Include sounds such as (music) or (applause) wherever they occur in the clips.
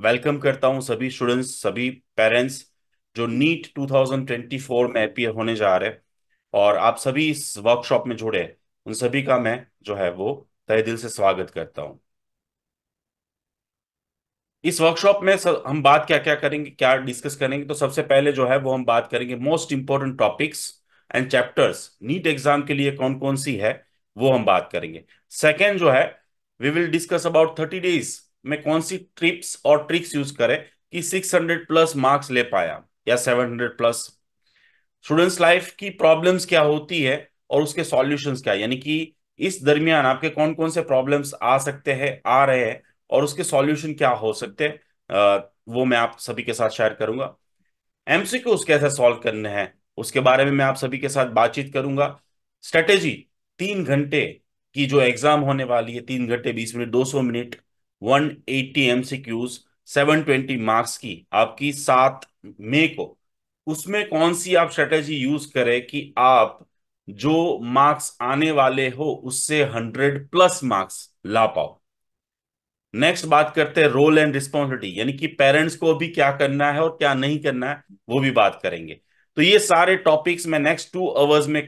Welcome करता हूँ सभी स्टूडेंट्स सभी पेरेंट्स जो नीट 2024 में अपीयर होने जा रहे हैं। और आप सभी इस वर्कशॉप में जुड़े उन सभी का मैं जो है वो तहे दिल से स्वागत करता हूँ। इस वर्कशॉप में सब, हम बात क्या क्या करेंगे, क्या डिस्कस करेंगे तो सबसे पहले जो है वो हम बात करेंगे most important topics and chapters NEET exam के लिए कौन कौन सी है, वो हम बात करेंगे। सेकेंड जो है we will discuss about thirty days में कौन सी ट्रिप्स और ट्रिक्स यूज़ करें कि 600 प्लस मार्क्स ले पाया या 700 प्लस? स्टूडेंट्स लाइफ की प्रॉब्लम्स क्या होती है और उसके सॉल्यूशंस क्या? यानी कि इस दरमियान आपके कौन कौन से प्रॉब्लम्स आ सकते हैं, आ रहे हैं और उसके सॉल्यूशन क्या हो सकते हैं वो मैं आप सभी के साथ शेयर करूँगा। एमसीक्यूज कैसे सॉल्व करने हैं, उसके बारे में मैं आप सभी के साथ बातचीत करूँगा। स्ट्रेटेजी, तीन घंटे की जो एग्ज़ाम होने वाली है, तीन घंटे बीस मिनट, दो सौ minute one eighty MCQs seven twenty marks की आपकी सात मई को। उसमें कौन सी आप स्ट्रेटेजी यूज़ करें कि आप जो मार्क्स आने वाले हो, उससे हंड्रेड प्लस मार्क्स ला पाओ। नेक्स्ट बात करते हैं रोल एंड रिस्पॉन्सिबिलिटी यानी कि पेरेंट्स को भी क्या करना है और क्या नहीं करना है, वो भी बात करेंगे। तो ये सारे टॉपिक्स मैं नेक्स्ट टू आवर्स में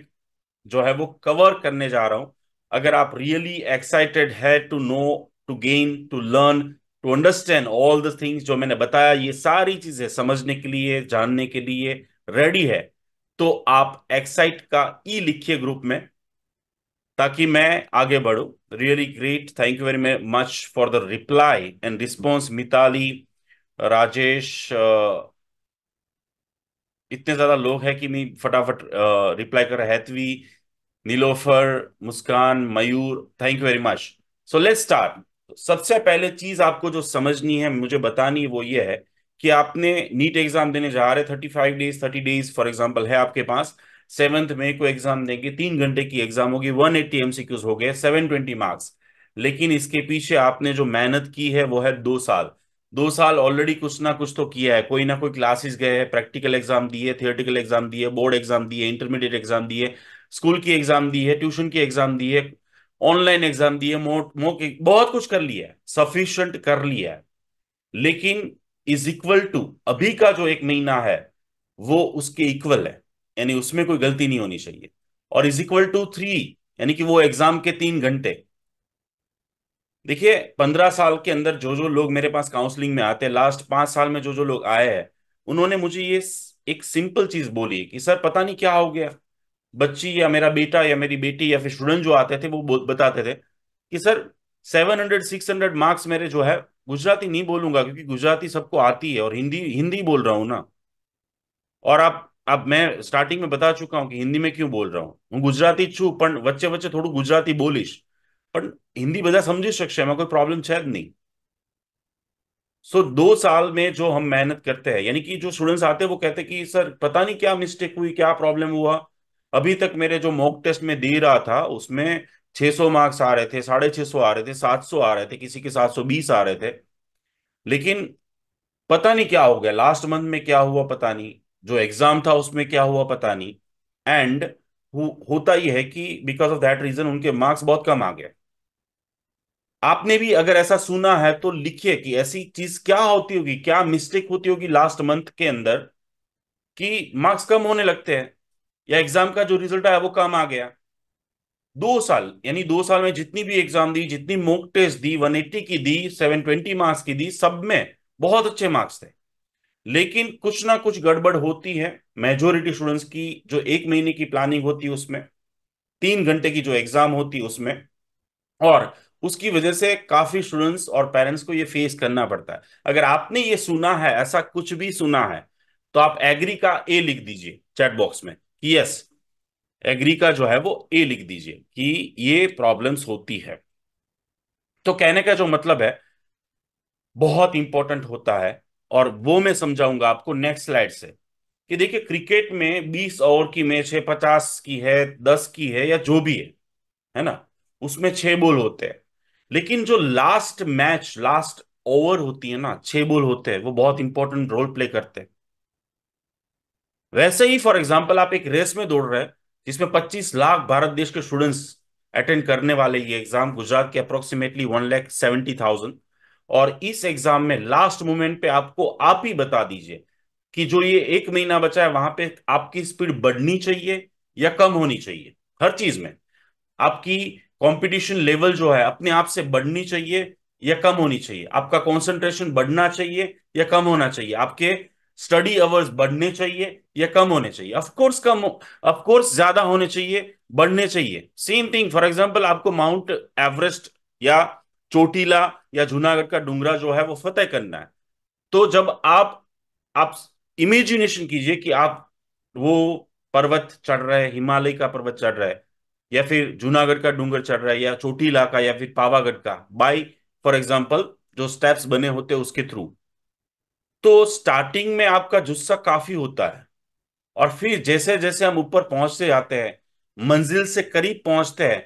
जो है वो कवर करने जा रहा हूँ। अगर आप रियली एक्साइटेड है to know to gain to learn to understand all the things जो मैंने बताया, ये सारी चीज़ें समझने के लिए, जानने के लिए रेडी है। तो आप एक्साइट का ई लिखिए ग्रुप में, ताकि मैं आगे बढ़ू। Really great thank you very much for the reply and response Mitali, Rajesh इतने ज़्यादा लोग हैं कि मैं फटाफट रिप्लाई कर Haitvi, Nilofar, Muskan, Mayur thank you very much so let's start सबसे पहले चीज़ आपको जो समझनी है, मुझे बतानी वो ये है कि आपने नीट एग्ज़ाम देने जा रहे thirty five days thirty days for example है आपके पास। सेवंथ मई को एग्ज़ाम देंगे, तीन घंटे की एग्ज़ाम होगी वन एट्टी एमसीक्यूज हो गए सेवन ट्वेंटी मार्क्स लेकिन इसके पीछे आपने जो मेहनत की है, वो है दो साल। दो साल ऑलरेडी कुछ ना कुछ तो किया है। कोई ना कोई क्लासेस गए हैं प्रैक्टिकल एग्ज़ाम दिए थियोरटिकल एग्ज़ाम दिए बोर्ड एग्ज़ाम दिए इंटरमीडिएट एग्ज़ाम दिए स्कूल की एग्ज़ाम दी है ट्यूशन की एग्ज़ाम दी है ऑनलाइन एग्ज़ाम दिए मोक, बहुत कुछ कर लिया है सफिशियंट कर लिया है। लेकिन इज़ इक्वल टू अभी का जो एक महीना है, वो उसके इक्वल है। यानी उसमें कोई गलती नहीं होनी चाहिए। और इज़ इक्वल टू थ्री यानी कि वो एग्ज़ाम के तीन घंटे। देखिए, पंद्रह साल के अंदर जो जो लोग मेरे पास काउंसलिंग में आते हैं लास्ट पाँच साल में जो जो लोग आए हैं, उन्होंने मुझे ये एक सिंपल चीज़ बोली कि, सर, पता नहीं क्या हो गया? बच्ची या मेरा बेटा या मेरी बेटी या फिर स्टूडेंट जो आते थे वो बताते थे कि sir seven hundred six hundred marks मेरे जो है गुजराती नहीं बोलूंगा क्योंकि गुजराती सबको आती है और हिंदी हिंदी बोल रहा हूं ना और आप अब मैं स्टार्टिंग में बता चुका हूं कि हिंदी में क्यों बोल रहा हूँ હું ગુજરાતી છું પણ વચ્ચે વચ્ચે થોડું ગુજરાતી બોલીશ પણ હિન્દી બધા સમજી શકશે એમાં કોઈ પ્રોબ્લેમ છે જ નહીં सो so, दो साल में जो हम मेहनत करते हैं यानी कि जो स्टूडेंट्स आते हैं वो कहते हैं कि सर पता नहीं क्या मिस्टेक हुई क्या प्रॉब्लम हुआ अभी तक मेरे जो मॉक टेस्ट में दे रहा था, उसमें 600 मार्क्स आ रहे थे, साढ़े छह सौ आ रहे थे 700 आ रहे थे, किसी के 720 आ रहे थे। लेकिन पता नहीं क्या हो गया लास्ट मंथ में क्या हुआ पता नहीं, जो एग्ज़ाम था उसमें क्या हुआ पता नहीं। एंड होता ही है कि बिकॉज़ ऑफ़ दैट रीजन उनके मार्क्स बहुत कम आ गए। आपने भी अगर ऐसा सुना है तो लिखिए कि ऐसी चीज़ क्या होती होगी, क्या मिस्टेक होती होगी लास्ट मंथ के अंदर कि मार्क्स कम होने लगते हैं। या एग्ज़ाम का जो रिज़ल्ट आया वो कम आ गया। दो साल, यानी दो साल में जितनी भी एग्ज़ाम दी, जितनी मोक टेस्ट दी 180 की दी 720 मार्क्स की दी, सब में बहुत अच्छे मार्क्स थे। लेकिन कुछ ना कुछ गड़बड़ होती है। मेजोरिटी स्टूडेंट्स की जो एक महीने की प्लानिंग होती है उसमें, तीन घंटे की जो एग्ज़ाम होती है उसमें, और उसकी वजह से काफ़ी स्टूडेंट्स और पेरेंट्स को ये फेस करना पड़ता है। अगर आपने ये सुना है, ऐसा कुछ भी सुना है तो आप एग्री का ए लिख दीजिए चैट बॉक्स में। कि यस एग्री का जो है वो ए लिख दीजिए कि ये प्रॉब्लम्स होती है। तो कहने का जो मतलब है, बहुत इंपॉर्टेंट होता है और वो मैं समझाऊँगा आपको नेक्स्ट स्लाइड से कि देखिए क्रिकेट में 20 ओवर की मैच है 50 की है 10 की है या जो भी है है ना? उसमें छह बॉल होते हैं। लेकिन जो लास्ट मैच लास्ट ओवर होती है ना, छह बॉल होते हैं, वो बहुत इंपॉर्टेंट रोल प्ले करते हैं। वैसे ही फॉर एग्ज़ाम्पल आप एक रेस में दौड़ रहे हैं, जिसमें 25 लाख भारत देश के स्टूडेंट्स अटेंड करने वाले ये एग्ज़ाम गुजरात के approximately one lakh seventy thousand और इस एग्ज़ाम में लास्ट मोमेंट पे आपको आप ही बता दीजिए कि जो ये एक महीना बचा है, वहाँ पे आपकी स्पीड बढ़नी चाहिए या कम होनी चाहिए, हर चीज़ में। आपकी कंपटीशन लेवल जो है, अपने आप से बढ़नी चाहिए या कम होनी चाहिए। आपका कंसंट्रेशन बढ़ना चाहिए या कम होना चाहिए। आपके स्टडी अवर्स बढ़ने चाहिए या कम होने चाहिए? ऑफ़ कोर्स कम ऑफ़ कोर्स ज़्यादा होने चाहिए, बढ़ने चाहिए। सेम थिंग फॉर एग्जांपल आपको माउंट एवरेस्ट या चोटीला या जूनागढ़ का डूंगरा जो है वो फतेह करना है। तो जब आप आप इमेजिनेशन कीजिए कि आप वो पर्वत चढ़ रहे हिमालय का पर्वत चढ़ रहा है, या फिर जूनागढ़ का डूंगर चढ़ रहा है, या चोटीला का, या फिर पावागढ़ का बाई फॉर एग्ज़ाम्पल जो स्टेप्स बने होते हैं उसके थ्रू तो स्टार्टिंग में आपका जुस्सा काफ़ी होता है। और फिर जैसे जैसे हम ऊपर पहुँचते जाते हैं, मंजिल से करीब पहुँचते हैं,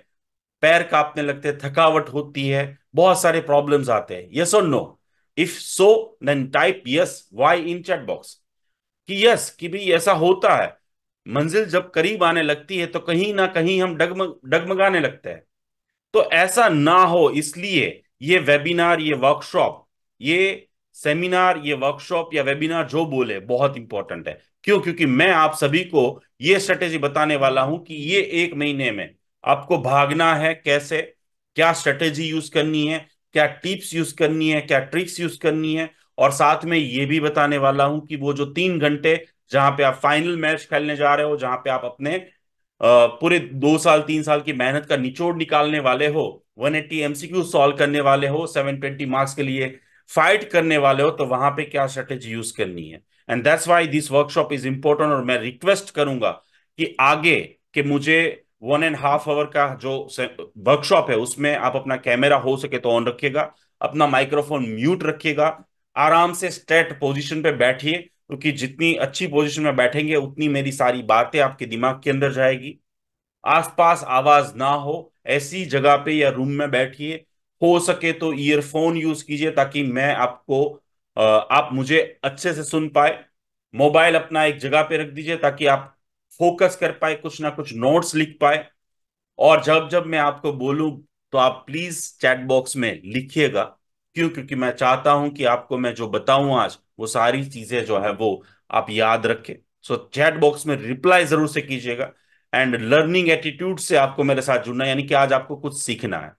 पैर कांपने लगते हैं, थकावट होती है, बहुत सारे प्रॉब्लम्स आते हैं। यस और no if so then type yes Y in chat box कि यस कि भी ऐसा होता है। मंजिल जब करीब आने लगती है तो कहीं ना कहीं हम डगमग डगमगाने लगते हैं। तो ऐसा ना हो, इसलिए ये वेबिनार ये वर्कशॉप ये सेमिनार ये वर्कशॉप या वेबिनार जो बोले, बहुत इंपॉर्टेंट है। क्यों? क्योंकि मैं आप सभी को ये स्ट्रेटेजी बताने वाला हूँ कि ये एक महीने में आपको भागना है कैसे, क्या स्ट्रेटेजी यूज़ करनी है, क्या टिप्स यूज़ करनी है, क्या ट्रिक्स यूज़ करनी है, और साथ में ये भी बताने वाला हूँ कि वो जो तीन घंटे जहाँ पे आप फाइनल मैच खेलने जा रहे हो, जहाँ पे आप अपने पूरे दो साल, तीन साल की मेहनत का निचोड़ निकालने वाले हो 180 एमसीक्यू सॉल्व करने वाले हो 720 मार्क्स के लिए फाइट करने वाले हो तो वहाँ पे क्या स्ट्रेटेजी यूज़ करनी है? And that's why this workshop is important और मैं रिक्वेस्ट करूँगा कि आगे कि मुझे वन एंड हाफ़ आवर का जो वर्कशॉप है, उसमें आप अपना कैमरा हो सके तो ऑन रखिएगा, अपना माइक्रोफोन म्यूट रखिएगा, आराम से स्ट्रेट पोजिशन पे बैठिए, क्योंकि तो जितनी अच्छी पोजीशन में बैठेंगे, उतनी मेरी सारी बातें आपके दिमाग के अंदर जाएगी। आसपास आवाज़ ना हो, ऐसी जगह पे या रूम में बैठिए हो सके तो ईयरफोन यूज़ कीजिए ताकि मैं आपको आप मुझे अच्छे से सुन पाए। मोबाइल अपना एक जगह पे रख दीजिए ताकि आप फोकस कर पाए, कुछ ना कुछ नोट्स लिख पाए। और जब जब मैं आपको बोलूँ तो आप प्लीज़ चैट बॉक्स में लिखिएगा। क्यों? क्योंकि मैं चाहता हूँ कि आपको मैं जो बताऊँ आज, वो सारी चीज़ें जो है, वो आप याद रखें। सो चैट बॉक्स में रिप्लाई ज़रूर से कीजिएगा। एंड लर्निंग एटीट्यूड से आपको मेरे साथ जुड़ना यानी कि आज आपको कुछ सीखना है।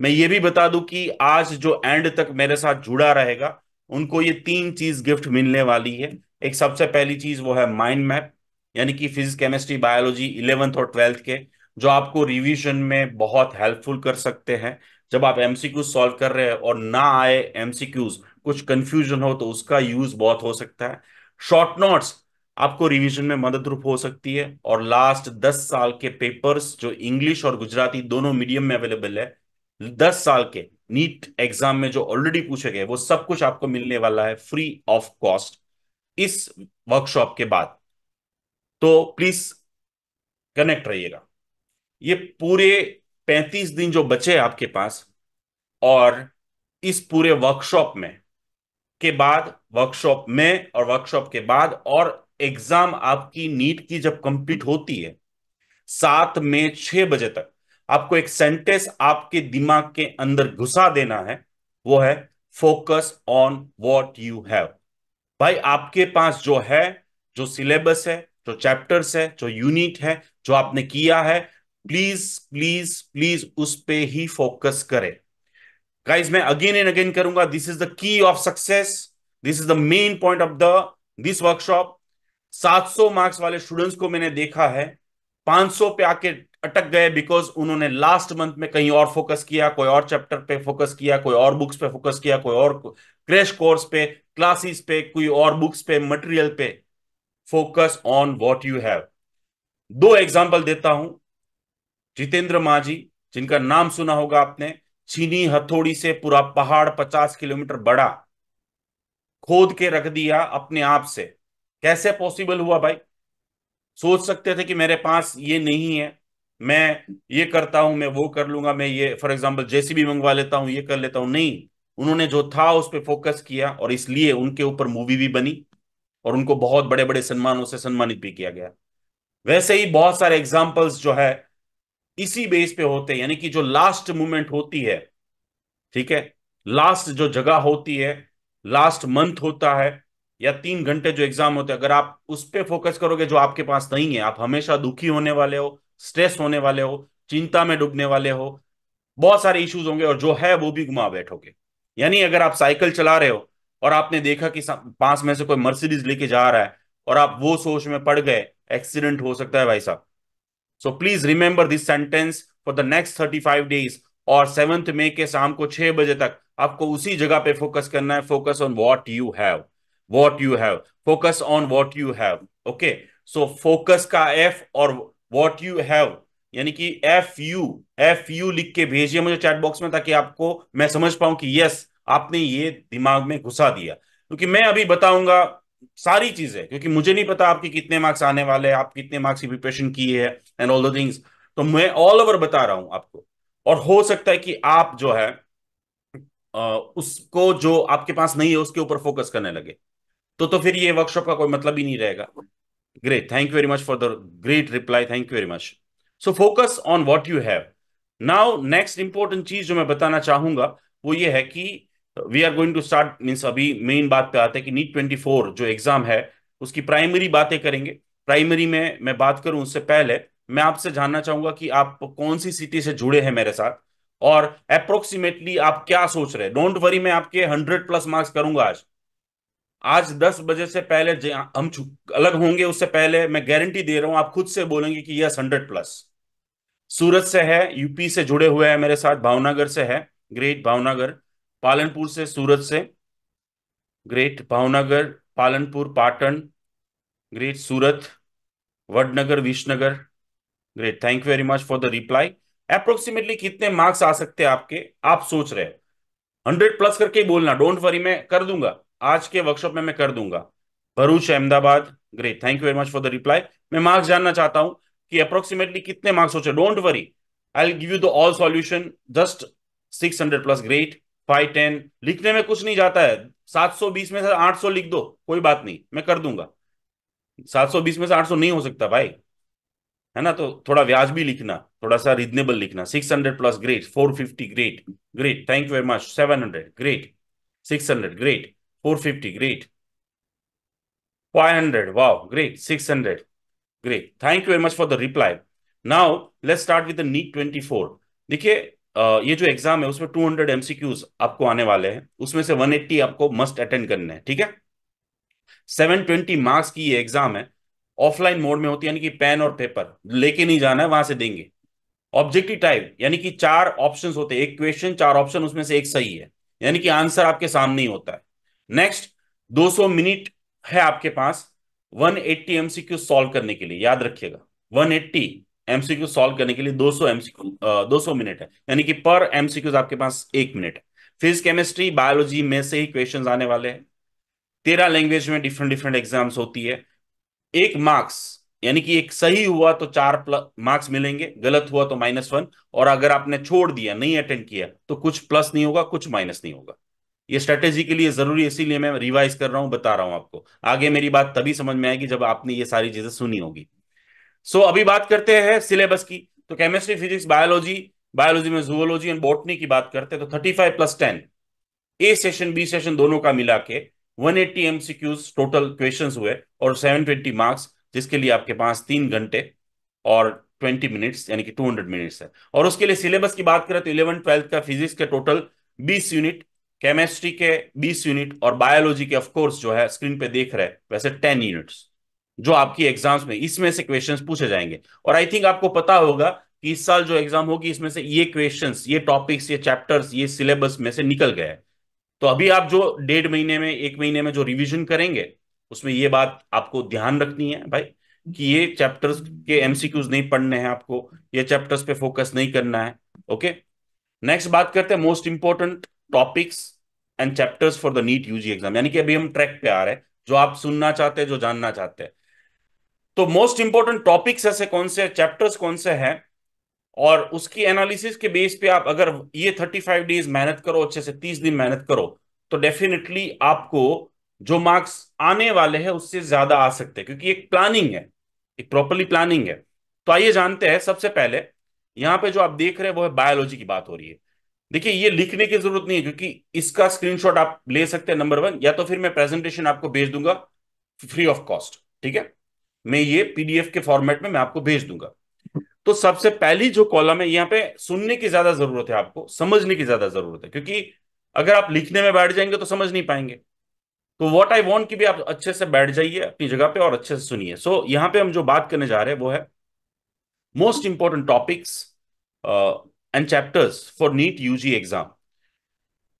मैं ये भी बता दूँ कि आज जो एंड तक मेरे साथ जुड़ा रहेगा, उनको ये तीन चीज़ गिफ्ट मिलने वाली है। एक सबसे पहली चीज़ वो है माइंड मैप यानी कि फिजिक्स केमिस्ट्री बायोलॉजी इलेवेंथ और ट्वेल्थ के, जो आपको रिवीजन में बहुत हेल्पफुल कर सकते हैं। जब आप एमसीक्यूज सॉल्व कर रहे हैं और ना आए एमसीक्यूज कुछ कंफ्यूजन हो तो उसका यूज़ बहुत हो सकता है। शॉर्ट नोट्स आपको रिवीजन में मदद रूप हो सकती है। और लास्ट दस साल के पेपर्स जो इंग्लिश और गुजराती दोनों मीडियम में अवेलेबल है दस साल के नीट एग्ज़ाम में जो ऑलरेडी पूछे गए, वो सब कुछ आपको मिलने वाला है फ्री ऑफ़ कॉस्ट इस वर्कशॉप के बाद। तो प्लीज़ कनेक्ट रहिएगा। ये पूरे पैंतीस दिन जो बचे आपके पास और इस पूरे वर्कशॉप में के बाद वर्कशॉप में और वर्कशॉप के बाद और एग्ज़ाम आपकी नीट की जब कंप्लीट होती है, सात में छह बजे तक आपको एक सेंटेंस आपके दिमाग के अंदर घुसा देना है, वो है focus on what you have भाई, आपके पास जो है, जो सिलेबस है, जो चैप्टर्स है, जो यूनिट है, जो आपने किया है प्लीज़ प्लीज़ प्लीज़ उस पे ही फोकस करें। गाइज़ मैं अगेन एंड अगेन करूँगा this is the key of success this is the main point of the this workshop 700 marks वाले स्टूडेंट्स को मैंने देखा है 500 पे आके अटक गए बिकॉज़ उन्होंने लास्ट मंथ में कहीं और फोकस किया, कोई और चैप्टर पे फोकस किया, कोई और बुक्स पे फोकस किया, कोई और क्रैश कोर्स पे क्लासेस पे, कोई और बुक्स पे मटेरियल पे focus on what you have दो एग्जांपल देता हूँ। जितेंद्र माझी, जिनका नाम सुना होगा आपने, चीनी हथौड़ी से पूरा पहाड़ पचास किलोमीटर बड़ा, खोद के रख दिया अपने आप से। कैसे पॉसिबल हुआ भाई? सोच सकते थे कि मेरे पास ये नहीं है। मैं ये करता हूँ, मैं वो कर लूँगा, मैं ये फॉर एग्ज़ाम्पल जेसीबी मंगवा लेता हूँ, ये कर लेता हूँ। नहीं, उन्होंने जो था उस पर फोकस किया और इसलिए उनके ऊपर मूवी भी बनी और उनको बहुत बड़े बड़े सम्मानों से सम्मानित भी किया गया। वैसे ही बहुत सारे एग्जाम्पल्स जो है, इसी बेस पे होते हैं। यानी कि जो लास्ट मूवमेंट होती है, ठीक है? लास्ट जो जगह होती है लास्ट मंथ होता है, या तीन घंटे जो एग्ज़ाम होते हैं, अगर आप उस पर फोकस करोगे जो आपके पास नहीं है, आप हमेशा दुखी होने वाले हो स्ट्रेस होने वाले हो, चिंता में डूबने वाले हो, बहुत सारे इश्यूज़ होंगे और जो है वो भी घुमा बैठोगे। यानी अगर आप साइकिल चला रहे हो और आपने देखा कि पास में से कोई मर्सिडीज लेके जा रहा है और आप वो सोच में पड़ गए एक्सीडेंट हो सकता है भाई साहब। So please remember this sentence for the next thirty five days और सेवंथ मे के शाम को छह बजे तक आपको उसी जगह पे फोकस करना है। Focus on what you have what you have focus on what you have okay so focus का एफ़ और वॉट यू हैव यानी कि एफ़ यू एफ़ यू लिख के भेजिए मुझे चैट बॉक्स में ताकि आपको मैं समझ पाऊँ कि यस आपने ये दिमाग में घुसा दिया। क्योंकि मैं अभी बताऊँगा सारी चीज़ें, क्योंकि मुझे नहीं पता आपके कितने मार्क्स आने वाले हैं, आप कितने मार्क्स की प्रिपरेशन की है एंड ऑल द थिंग्स तो मैं ऑल ओवर बता रहा हूँ आपको। और हो सकता है कि आप जो है उसको जो आपके पास नहीं है, उसके ऊपर फोकस करने लगे। तो तो फिर ये वर्कशॉप का कोई मतलब ही नहीं रहेगा। Great thank you very much for the great reply thank you very much so focus on what you have now next important चीज़ जो मैं बताना चाहूँगा, वो ये है कि we are going to start means अभी मेन बात पे आते हैं कि नीट ट्वेंटी फोर जो एग्ज़ाम है, उसकी प्राइमरी बातें करेंगे। प्राइमरी में मैं बात करूँ उससे पहले, मैं आपसे जानना चाहूँगा कि आप कौन सी सिटी से जुड़े हैं मेरे साथ? और अप्रोक्सीमेटली आप क्या सोच रहे हैं? डोंट वरी मैं आपके हंड्रेड प्लस मार्क्स करूँगा आज। आज दस बजे से पहले हम अलग होंगे, उससे पहले मैं गारंटी दे रहा हूँ, आप खुद से बोलेंगे कि यस हंड्रेड प्लस सूरत से है यूपी से जुड़े हुए हैं मेरे साथ, भावनगर से है ग्रेट भावनगर। पालनपुर से, सूरत से great Bhavnagar, Palanpur, Patan great Surat, Vadnagar Visnagar great thank you very much for the reply approximately कितने मार्क्स आ सकते हैं आपके? आप सोच रहे हंड्रेड प्लस करके बोलना डोंट वरी मैं कर दूँगा। आज के वर्कशॉप में मैं कर दूँगा। Bharuch, Ahmedabad great thank you very much for the reply मैं मार्क्स जानना चाहता हूँ कि अप्रोक्सीमेटली कितने मार्क्स सोचे don't worry I give you the all solution just six hundred plus great five ten लिखने में कुछ नहीं जाता है। सात सौ बीस में से आठ सौ लिख दो, कोई बात नहीं, मैं कर दूँगा। सात सौ बीस में से आठ सौ नहीं हो सकता भाई, है ना? तो थोड़ा व्याज भी लिखना, थोड़ा सा रिजनेबल लिखना। Six hundred plus great four fifty great great thank you very much seven hundred great six hundred great four fifty great five hundred wow great six hundred great thank you very much for the reply now let's start with NEET twenty four देखिए ये जो exam है, उसमें 200 MCQs आपको आने वाले हैं। उसमें से 180 आपको मस्ट अटेंड करने हैं, ठीक है? 720 मार्क्स की ये एग्ज़ाम है। ऑफलाइन मोड में होती है, यानी कि पेन और पेपर लेके नहीं जाना है, वहाँ से देंगे। ऑब्जेक्टिव टाइप यानी कि चार ऑप्शंस होते हैं। एक क्वेश्चन चार ऑप्शन उसमें से एक सही है। यानी कि आंसर आपके सामने ही होता है। नेक्स्ट 200 मिनट है आपके पास 180 एमसीक्यू सॉल्व करने के लिए, याद रखिएगा। 180 एमसीक्यू सॉल्व करने के लिए 200 एमसीक्यू 200 मिनट है। यानी कि पर एमसीक्यूज आपके पास एक मिनट है। फिजिक्स केमिस्ट्री बायोलॉजी में से ही क्वेश्चंस आने वाले हैं। तेरह लैंग्वेज में डिफरेंट डिफरेंट एग्ज़ाम्स होती है। एक मार्क्स यानी कि एक सही हुआ तो चार प्लस मार्क्स मिलेंगे, गलत हुआ तो माइनस वन और अगर आपने छोड़ दिया, नहीं अटेंड किया तो कुछ प्लस नहीं होगा, कुछ माइनस नहीं होगा। ये स्ट्रेटेजी के लिए ज़रूरी है, इसीलिए मैं रिवाइज कर रहा हूँ, बता रहा हूँ आपको। आगे मेरी बात तभी समझ में आएगी जब आपने ये सारी चीज़ें सुनी होगी। सो अभी बात करते हैं सिलेबस की। तो केमिस्ट्री फिजिक्स बायोलॉजी बायोलॉजी में जूलॉजी एंड बॉटनी की बात करते हैं तो thirty five plus ten A session B session दोनों का मिला के 180 एमसीक्यूज टोटल क्वेश्चन हुए और 720 मार्क्स जिसके लिए आपके पास तीन घंटे और 20 मिनट्स यानी कि 200 मिनट्स है। और उसके लिए सिलेबस की बात करें तो इलेवन ट्वेल्थ का फिजिक्स के टोटल 20 यूनिट केमिस्ट्री के 20 यूनिट और बायोलॉजी के ऑफकोर्स जो है स्क्रीन पे देख रहे वैसे 10 यूनिट्स जो आपकी एग्ज़ाम्स में, इसमें से क्वेश्चंस पूछे जाएँगे। और आई थिंक आपको पता होगा कि इस साल जो एग्ज़ाम होगी, इसमें से ये क्वेश्चंस ये टॉपिक्स ये चैप्टर्स ये सिलेबस में से निकल गए तो अभी आप जो डेढ़ महीने में, एक महीने में जो रिविजन करेंगे, उसमें ये बात आपको ध्यान रखनी है भाई, कि ये चैप्टर्स के एमसीक्यूज नहीं पढ़ने हैं आपको, ये चैप्टर्स पे फोकस नहीं करना है ओके नेक्स्ट बात करते हैं most important topics and chapters for the NEET UG exam यानी कि अभी हम ट्रैक पे आ रहे हैं, जो आप सुनना चाहते हैं, जो जानना चाहते हैं। तो मोस्ट इंपॉर्टेंट टॉपिक्स ऐसे कौन से चैप्टर्स कौन से हैं? और उसकी एनालिसिस के बेस पे आप अगर ये थर्टी फाइव डेज़ मेहनत करो, अच्छे से तीस दिन मेहनत करो तो डेफिनेटली आपको जो मार्क्स आने वाले हैं, उससे ज़्यादा आ सकते हैं। क्योंकि एक प्लानिंग है, एक प्रॉपरली प्लानिंग है। तो आइए जानते हैं, सबसे पहले यहाँ पे जो आप देख रहे हैं, वो है बायोलॉजी की बात हो रही है। देखिए, ये लिखने की ज़रूरत नहीं है, क्योंकि इसका स्क्रीनशॉट आप ले सकते हैं नंबर वन या तो फिर मैं प्रेजेंटेशन आपको भेज दूँगा फ्री ऑफ़ कॉस्ट ठीक है? मैं ये पीडीएफ के फॉर्मेट में मैं आपको भेज दूँगा। तो सबसे पहली जो कॉलम है, यहाँ पे सुनने की ज़्यादा ज़रूरत है आपको, समझने की ज़्यादा ज़रूरत है, क्योंकि अगर आप लिखने में बैठ जाएँगे तो समझ नहीं पाएँगे। तो व्हाट आई वांट की भी आप अच्छे से बैठ जाइए अपनी जगह पे और अच्छे से सुनिए। सो यहाँ पे हम जो बात करने जा रहे हैं, वो है most important topics and chapters for NEET UG exam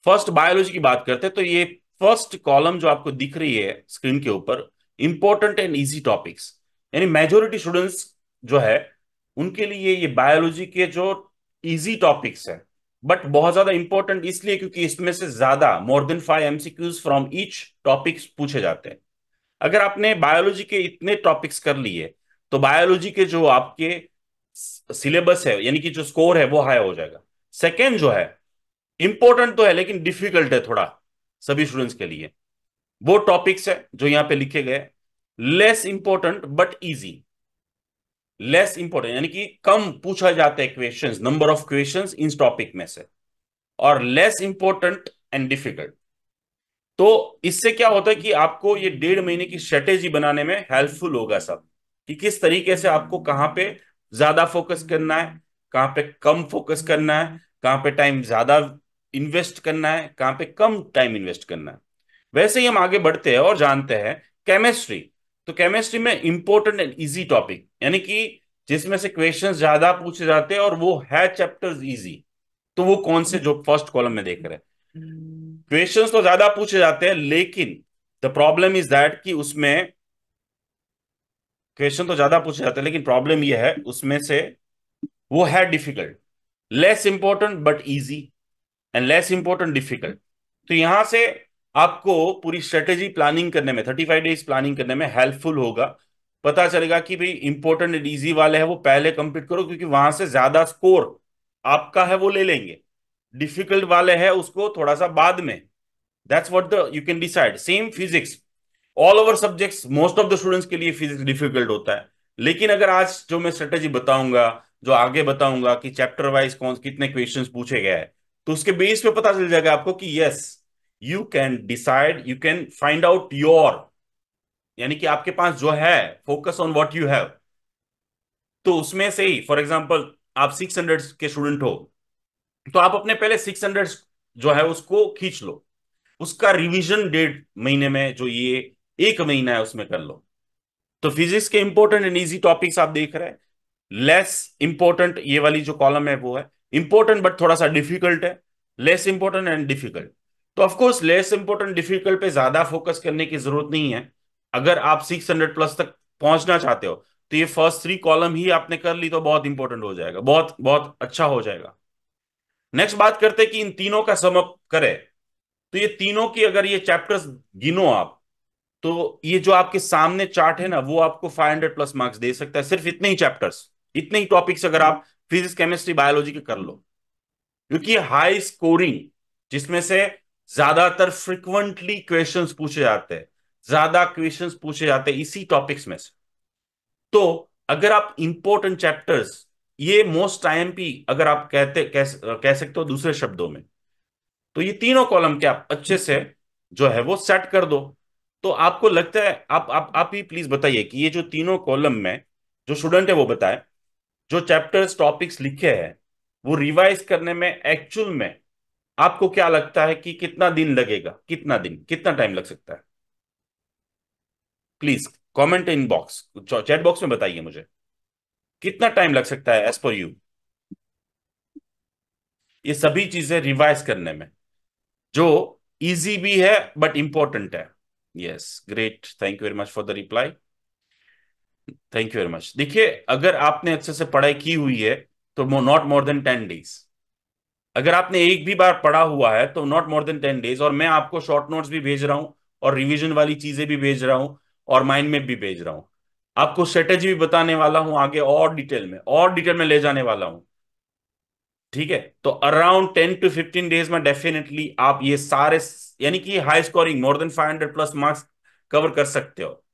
first biology की बात करते हैं तो ये फ़र्स्ट कॉलम जो आपको दिख रही है स्क्रीन के ऊपर इंपॉर्टेंट एंड इजी टॉपिक्स यानी मेजोरिटी स्टूडेंट्स जो है, उनके लिए ये बायोलॉजी के जो इजी टॉपिक्स है बट बहुत ज़्यादा इंपॉर्टेंट इसलिए क्योंकि इसमें से ज़्यादा more than five MCQs from each topics पूछे जाते हैं। अगर आपने बायोलॉजी के इतने टॉपिक्स कर लिए तो बायोलॉजी के जो आपके सिलेबस है, यानी कि जो स्कोर है वो हाई हो जाएगा। सेकेंड जो है इंपॉर्टेंट तो है, लेकिन डिफ़िकल्ट है थोड़ा सभी स्टूडेंट्स के लिए। वो टॉपिक्स है जो यहाँ पे लिखे गए। Less important but easy less important यानी कि कम पूछा जाता है question number of question in topic में से। और लेस इंपॉर्टेंट एंड डिफ़िकल्ट तो इससे क्या होता है कि आपको ये डेढ़ महीने की स्ट्रेटेजी बनाने में हेल्पफुल होगा सब, कि किस तरीके से आपको कहाँ पे ज़्यादा फोकस करना है कहाँ पे कम फोकस करना है कहाँ पे टाइम ज़्यादा इन्वेस्ट करना है कहाँ पे कम टाइम इन्वेस्ट करना है। वैसे ही हम आगे बढ़ते हैं और जानते हैं केमिस्ट्री तो केमिस्ट्री में इंपॉर्टेंट एंड इजी टॉपिक यानी कि जिसमें से क्वेश्चंस ज़्यादा पूछे जाते हैं और वो है चैप्टर्स इजी तो वो कौन से जो फ़र्स्ट कॉलम में देख रहे हैं? क्वेश्चंस तो ज़्यादा पूछे जाते हैं लेकिन द प्रॉब्लम इज़ दैट कि उसमें क्वेश्चन तो ज़्यादा पूछे जाते हैं, लेकिन प्रॉब्लम यह है, उसमें से वो है difficult less important but easy and less important difficult तो यहाँ से आपको पूरी स्ट्रेटेजी प्लानिंग करने में थर्टी फाइव डेज़ प्लानिंग करने में हेल्पफुल होगा। पता चलेगा कि भाई इंपॉर्टेंट एंड ईजी वाले हैं, वो पहले कंप्लीट करो, क्योंकि वहाँ से ज़्यादा स्कोर आपका है, वो ले लेंगे। डिफ़िकल्ट वाले हैं, उसको थोड़ा सा बाद में। That's what the you can decide same physics all over subjects most of the students के लिए फिजिक्स डिफ़िकल्ट होता है। लेकिन अगर आज जो मैं स्ट्रेटेजी बताऊँगा, जो आगे बताऊँगा कि चैप्टर वाइज कौन, कितने क्वेश्चन पूछे गए तो उसके बेस पे पता चल जाएगा आपको कि yes you can decide you can find out your यानी कि आपके पास जो है focus on what you have तो उसमें से ही फॉर एग्ज़ाम्पल आप 600 के स्टूडेंट हो तो आप अपने पहले 600 जो है उसको खींच लो। उसका रिवीजन डेढ़ महीने में जो ये एक महीना है, उसमें कर लो। तो फिजिक्स के इंपॉर्टेंट एंड इजी टॉपिक्स आप देख रहे हैं। लेस इंपॉर्टेंट ये वाली जो कॉलम है, वो है। इंपॉर्टेंट बट थोड़ा सा डिफ़िकल्ट है। लेस इंपॉर्टेंट एंड डिफ़िकल्ट तो of course less important difficult पे ज़्यादा फोकस करने की ज़रूरत नहीं है। अगर आप 600 प्लस तक पहुँचना चाहते हो तो ये फ़र्स्ट थ्री कॉलम ही आपने कर ली तो बहुत इंपॉर्टेंट हो जाएगा। बहुत बहुत अच्छा हो जाएगा। नेक्स्ट बात करते हैं कि इन तीनों का समअप करे। तो ये तीनों की अगर ये चैप्टर्स गिनो आप तो ये जो आपके सामने चार्ट है ना वो आपको 500 प्लस मार्क्स दे सकता है। सिर्फ़ इतने ही चैप्टर्स इतने ही टॉपिक्स अगर आप फिजिक्स केमिस्ट्री बायोलॉजी के कर लो। क्योंकि हाई स्कोरिंग जिसमें से ज़्यादातर फ्रिक्वेंटली क्वेश्चन पूछे जाते हैं ज़्यादा क्वेश्चन पूछे जाते हैं इसी टॉपिक्स में से। तो अगर आप इंपॉर्टेंट चैप्टर्स ये मोस्ट टाइम भी अगर आप कहते कह, कह सकते हो दूसरे शब्दों में तो ये तीनों कॉलम के आप अच्छे से जो है वो सेट कर दो। तो आपको लगता है, आप आप आप ही प्लीज़ बताइए कि ये जो तीनों कॉलम में जो स्टूडेंट है वो बताए, जो चैप्टर्स टॉपिक्स लिखे हैं, वो रिवाइज करने में एक्चुअल में आपको क्या लगता है कि कितना दिन लगेगा? कितना दिन? कितना टाइम लग सकता है? Please comment in box chat box में बताइए मुझे। कितना टाइम लग सकता है एज पर यू ये सभी चीज़ें रिवाइज करने में, जो इजी भी है बट इंपॉर्टेंट है। Yes great thank you very much for the reply thank you very much देखिए, अगर आपने अच्छे से पढ़ाई की हुई है तो not more than ten days अगर आपने एक भी बार पढ़ा हुआ है तो not more than ten days और मैं आपको शॉर्ट नोट्स भी भेज रहा हूँ, और रिवीजन वाली चीज़ें भी भेज रहा हूँ, और माइंड मैप भी भेज रहा हूँ. आपको स्ट्रेटेजी भी बताने वाला हूँ आगे और डिटेल में, और डिटेल में ले जाने वाला हूँ. ठीक है? तो around ten to fifteen days में डेफिनेटली आप ये सारे यानी कि high scoring more than five hundred plus marks cover कर सकते हो।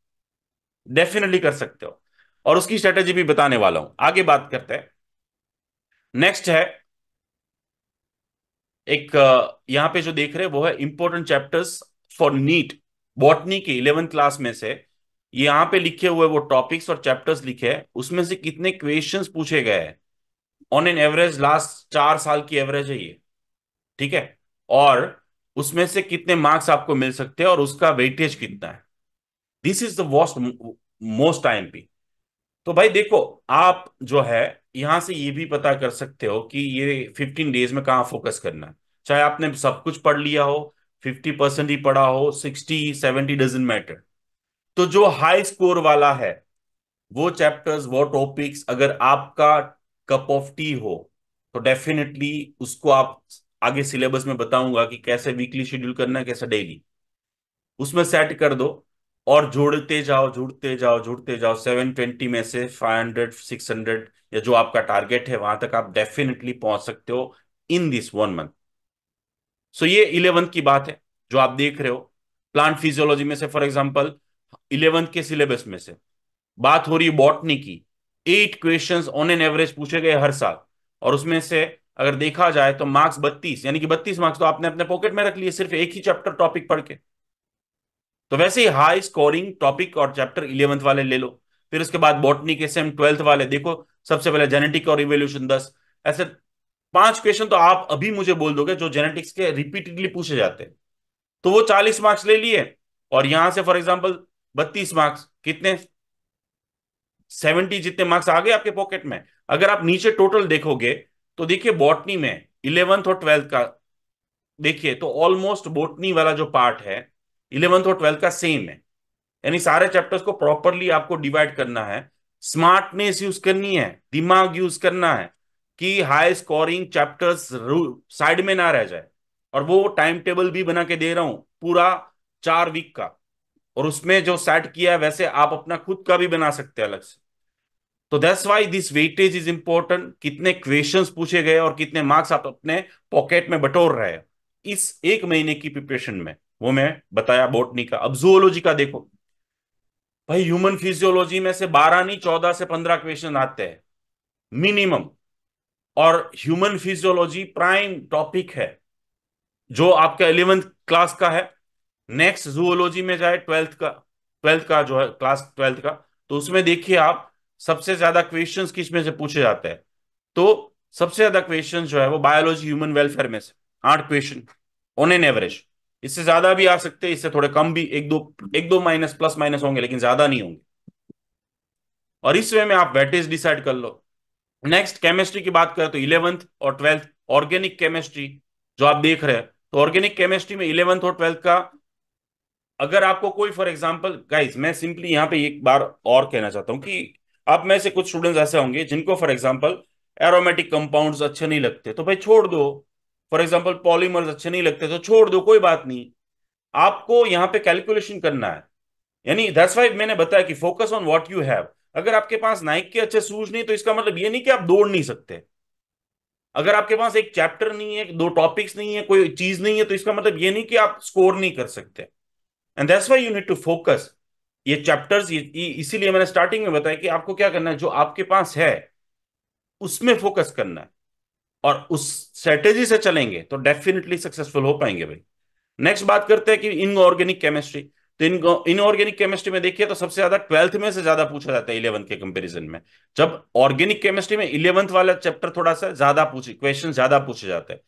डेफिनेटली कर सकते हो। और उसकी स्ट्रेटेजी भी बताने वाला हूँ। आगे बात करते हैं। नेक्स्ट है, एक यहाँ पे जो देख रहे हैं, वो है important chapters for NEET botany के इलेवेंथ क्लास में से यहाँ पे लिखे हुए वो टॉपिक्स और चैप्टर्स लिखे हैं। उसमें से कितने क्वेश्चंस पूछे गए हैं? ऑन एन एवरेज लास्ट चार साल की एवरेज है ये। ठीक है? और उसमें से कितने मार्क्स आपको मिल सकते हैं और उसका वेटेज कितना है? This is the vast most IMP तो भाई देखो, आप जो है, यहाँ से ये भी पता कर सकते हो कि ये फिफ्टीन डेज़ में कहाँ फोकस करना है। चाहे आपने सब कुछ पढ़ लिया हो फिफ्टी परसेंट ही पढ़ा हो सिक्सटी सेवेंटी डजेंट मैटर तो जो हाई स्कोर वाला है, वो चैप्टर्स वो टॉपिक्स अगर आपका कप ऑफ़ टी हो तो डेफिनेटली उसको आप आगे सिलेबस में बताऊँगा कि कैसे वीकली शेड्यूल करना है, कैसे डेली उसमें सेट कर दो और जुड़ते जाओ जुड़ते जाओ जुड़ते जाओ सेवन ट्वेंटी में से फाइव हंड्रेड सिक्स हंड्रेड या जो आपका टारगेट है, वहाँ तक आप डेफिनेटली पहुँच सकते हो in this one month so ये इलेवंथ की बात है, जो आप देख रहे हो। प्लांट फिजियोलॉजी में से फॉर एग्जांपल इलेवंथ के सिलेबस में से बात हो रही है बॉटनी की। Eight questions on an average पूछे गए हर साल। और उसमें से अगर देखा जाए तो मार्क्स बत्तीस, यानी कि बत्तीस मार्क्स तो आपने अपने पॉकेट में रख लिए, सिर्फ़ एक ही चैप्टर टॉपिक पढ़ के। तो वैसे ही हाई स्कोरिंग टॉपिक और चैप्टर इलेवंथ वाले ले लो। फिर उसके बाद बॉटनी के सेम ट्वेल्थ वाले देखो, सबसे पहले जेनेटिक और रिवोल्यूशन दस। ऐसे पाँच क्वेश्चन तो आप अभी मुझे बोल दोगे जो जेनेटिक्स के रिपीटेडली पूछे जाते। हैं तो वो चालीस मार्क्स ले लिए, और यहाँ से फॉर एग्ज़ाम्पल बत्तीस मार्क्स कितने सेवेंटी जितने मार्क्स आ गए आपके पॉकेट में। अगर आप नीचे टोटल देखोगे तो देखिए बॉटनी में इलेवंथ और ट्वेल्थ का, देखिए तो ऑलमोस्ट बॉटनी वाला जो पार्ट है, इलेवंथ और ट्वेल्थ का सेम है। यानी सारे चैप्टर्स को प्रॉपरली आपको डिवाइड करना है। स्मार्टनेस यूज़ करनी है, दिमाग यूज़ करना है, कि हाई स्कोरिंग चैप्टर्स साइड में ना रह जाए। और वो टाइम टेबल भी बना के दे रहा हूँ, पूरा चार वीक का। और उसमें जो सेट किया है, वैसे आप अपना खुद का भी बना सकते हैं अलग से। तो that's why this weightage is important कितने क्वेश्चंस पूछे गए और कितने मार्क्स आप अपने पॉकेट में बटोर रहे हैं। इस एक महीने की प्रिपरेशन में, वो मैं बताया बोटनी का। अब जूलॉजी का देखो। भाई ह्यूमन फिजियोलॉजी में से बारह नहीं, चौदह से पंद्रह क्वेश्चन आते हैं। मिनिमम और ह्यूमन फिजियोलॉजी प्राइम टॉपिक है, जो आपका इलेवेंथ क्लास का है। नेक्स्ट जूलॉजी में जाए ट्वेल्थ का ट्वेल्थ का जो है क्लास ट्वेल्थ का तो उसमें देखिए आप सबसे ज़्यादा क्वेश्चंस किसमें से पूछे जाते हैं? तो सबसे ज़्यादा क्वेश्चन जो है वो बायोलॉजी ह्यूमन वेलफेयर में से, आठ क्वेश्चन ऑन एन एवरेज इससे ज़्यादा भी आ सकते हैं, इससे थोड़े कम भी, एक दो एक दो माइनस प्लस माइनस होंगे, लेकिन ज़्यादा नहीं होंगे। और इस वे में आप वेटेज डिसाइड कर लो। नेक्स्ट केमिस्ट्री की बात करें तो इलेवंथ और ट्वेल्थ ऑर्गेनिक केमिस्ट्री जो आप देख रहे हैं तो ऑर्गेनिक केमिस्ट्री में इलेवंथ और ट्वेल्थ का अगर आपको कोई फॉर एग्ज़ाम्पल गाइज़ मैं सिंपली यहाँ पे एक बार और कहना चाहता हूँ कि आप में से कुछ स्टूडेंट्स ऐसे होंगे जिनको फॉर एग्ज़ाम्पल एरोमेटिक कंपाउंड्स अच्छे नहीं लगते तो भाई छोड़ दो। फॉर एग्ज़ाम्पल पॉलीमर्स अच्छे नहीं लगते तो छोड़ दो, कोई बात नहीं। आपको यहाँ पे कैलकुलेशन करना है। यानी दैट्स वाई मैंने बताया कि focus on what you have अगर आपके पास नाइक के अच्छे शूज़ नहीं तो इसका मतलब ये नहीं कि आप दौड़ नहीं सकते। अगर आपके पास एक चैप्टर नहीं है, दो टॉपिक्स नहीं है, कोई चीज़ नहीं है तो इसका मतलब ये नहीं कि आप स्कोर नहीं कर सकते। And that's why you need to focus ये चैप्टर्स इसीलिए मैंने स्टार्टिंग में बताया कि आपको क्या करना है, जो आपके पास है, उसमें फोकस करना है। और उस स्ट्रेटेजी से चलेंगे तो डेफिनेटली सक्सेसफुल हो पाएँगे भाई। नेक्स्ट बात करते हैं कि इनऑर्गेनिक केमिस्ट्री तो इन इनऑर्गेनिक केमिस्ट्री में देखिए तो सबसे ज़्यादा ट्वेल्थ में से ज़्यादा पूछा जाता है इलेवंथ के कंपैरिजन में। जब ऑर्गेनिक केमिस्ट्री में इलेवंथ वाला चैप्टर थोड़ा सा ज़्यादा पूछे क्वेश्चन ज़्यादा पूछे जाते हैं।